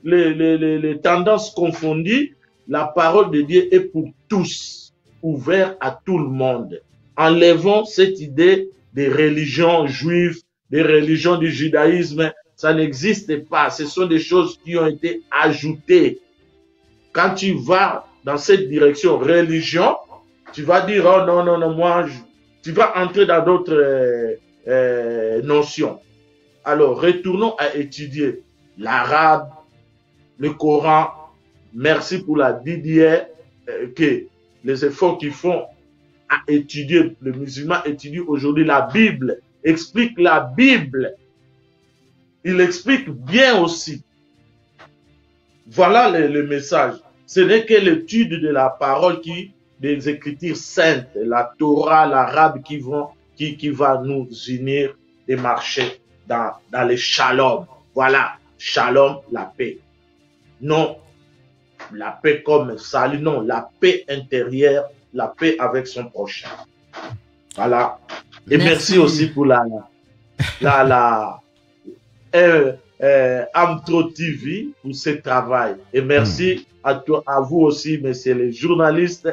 les, tendances confondues, la parole de Dieu est pour tous, ouvert à tout le monde. Enlevons cette idée des religions juives, des religions du judaïsme. Ça n'existe pas. Ce sont des choses qui ont été ajoutées. Quand tu vas dans cette direction religion, tu vas dire, oh non, non, non, moi, tu vas entrer dans d'autres euh, euh, notions. Alors, retournons à étudier l'arabe, le Coran. Merci pour la Didier, euh, que les efforts qu'ils font à étudier, le musulman étudie aujourd'hui la Bible, explique la Bible. il explique bien aussi. Voilà le, message. Ce n'est que l'étude de la parole qui, des Écritures saintes, la Torah, l'arabe qui vont, qui, qui va nous unir et marcher dans, dans le shalom. Voilà, shalom, la paix. Non, la paix comme salut, non, la paix intérieure, la paix avec son prochain. Voilà. Et merci, aussi pour la, la, la, euh, euh, Amtro TV pour ce travail. Et merci hmm. à, toi, à vous aussi, messieurs les journalistes,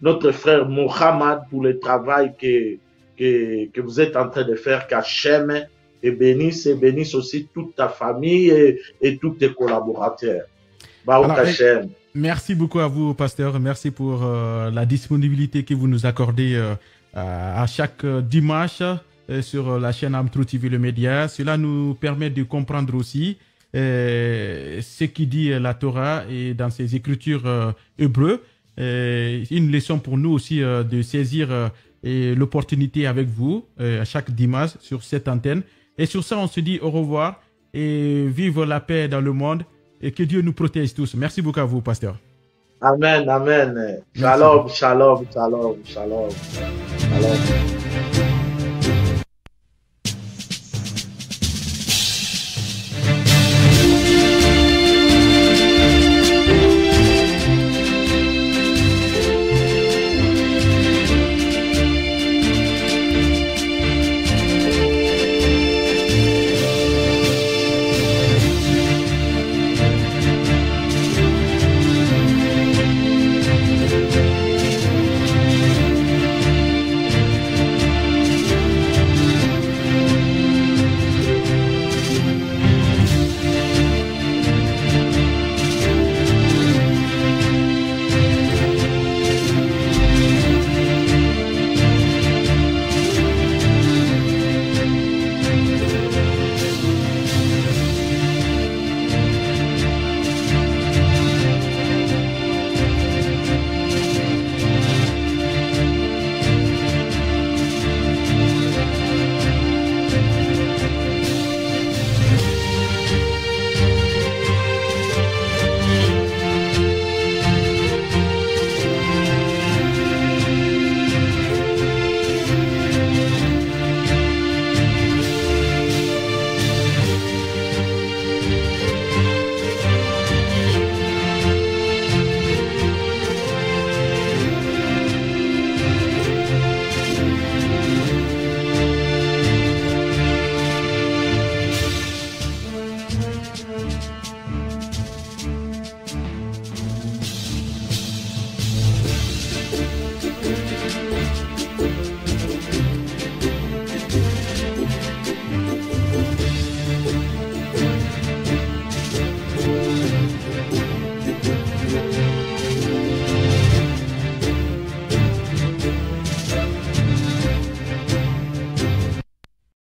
notre frère Mohamed pour le travail que, que, que vous êtes en train de faire, qu'Hachem et bénisse et bénisse aussi toute ta famille et, et tous tes collaborateurs. Merci beaucoup à vous, pasteur. Merci pour euh, la disponibilité que vous nous accordez euh, à chaque dimanche euh, sur la chaîne Amtrou TV Le Média. Cela nous permet de comprendre aussi ce qui dit la Torah et dans ses écritures hébreux. une leçon pour nous aussi de saisir l'opportunité avec vous à chaque dimanche sur cette antenne. Et sur ça, on se dit au revoir et vive la paix dans le monde et que Dieu nous protège tous. Merci beaucoup à vous, pasteur. Amen, amen. Shalom, shalom, shalom, shalom. Shalom.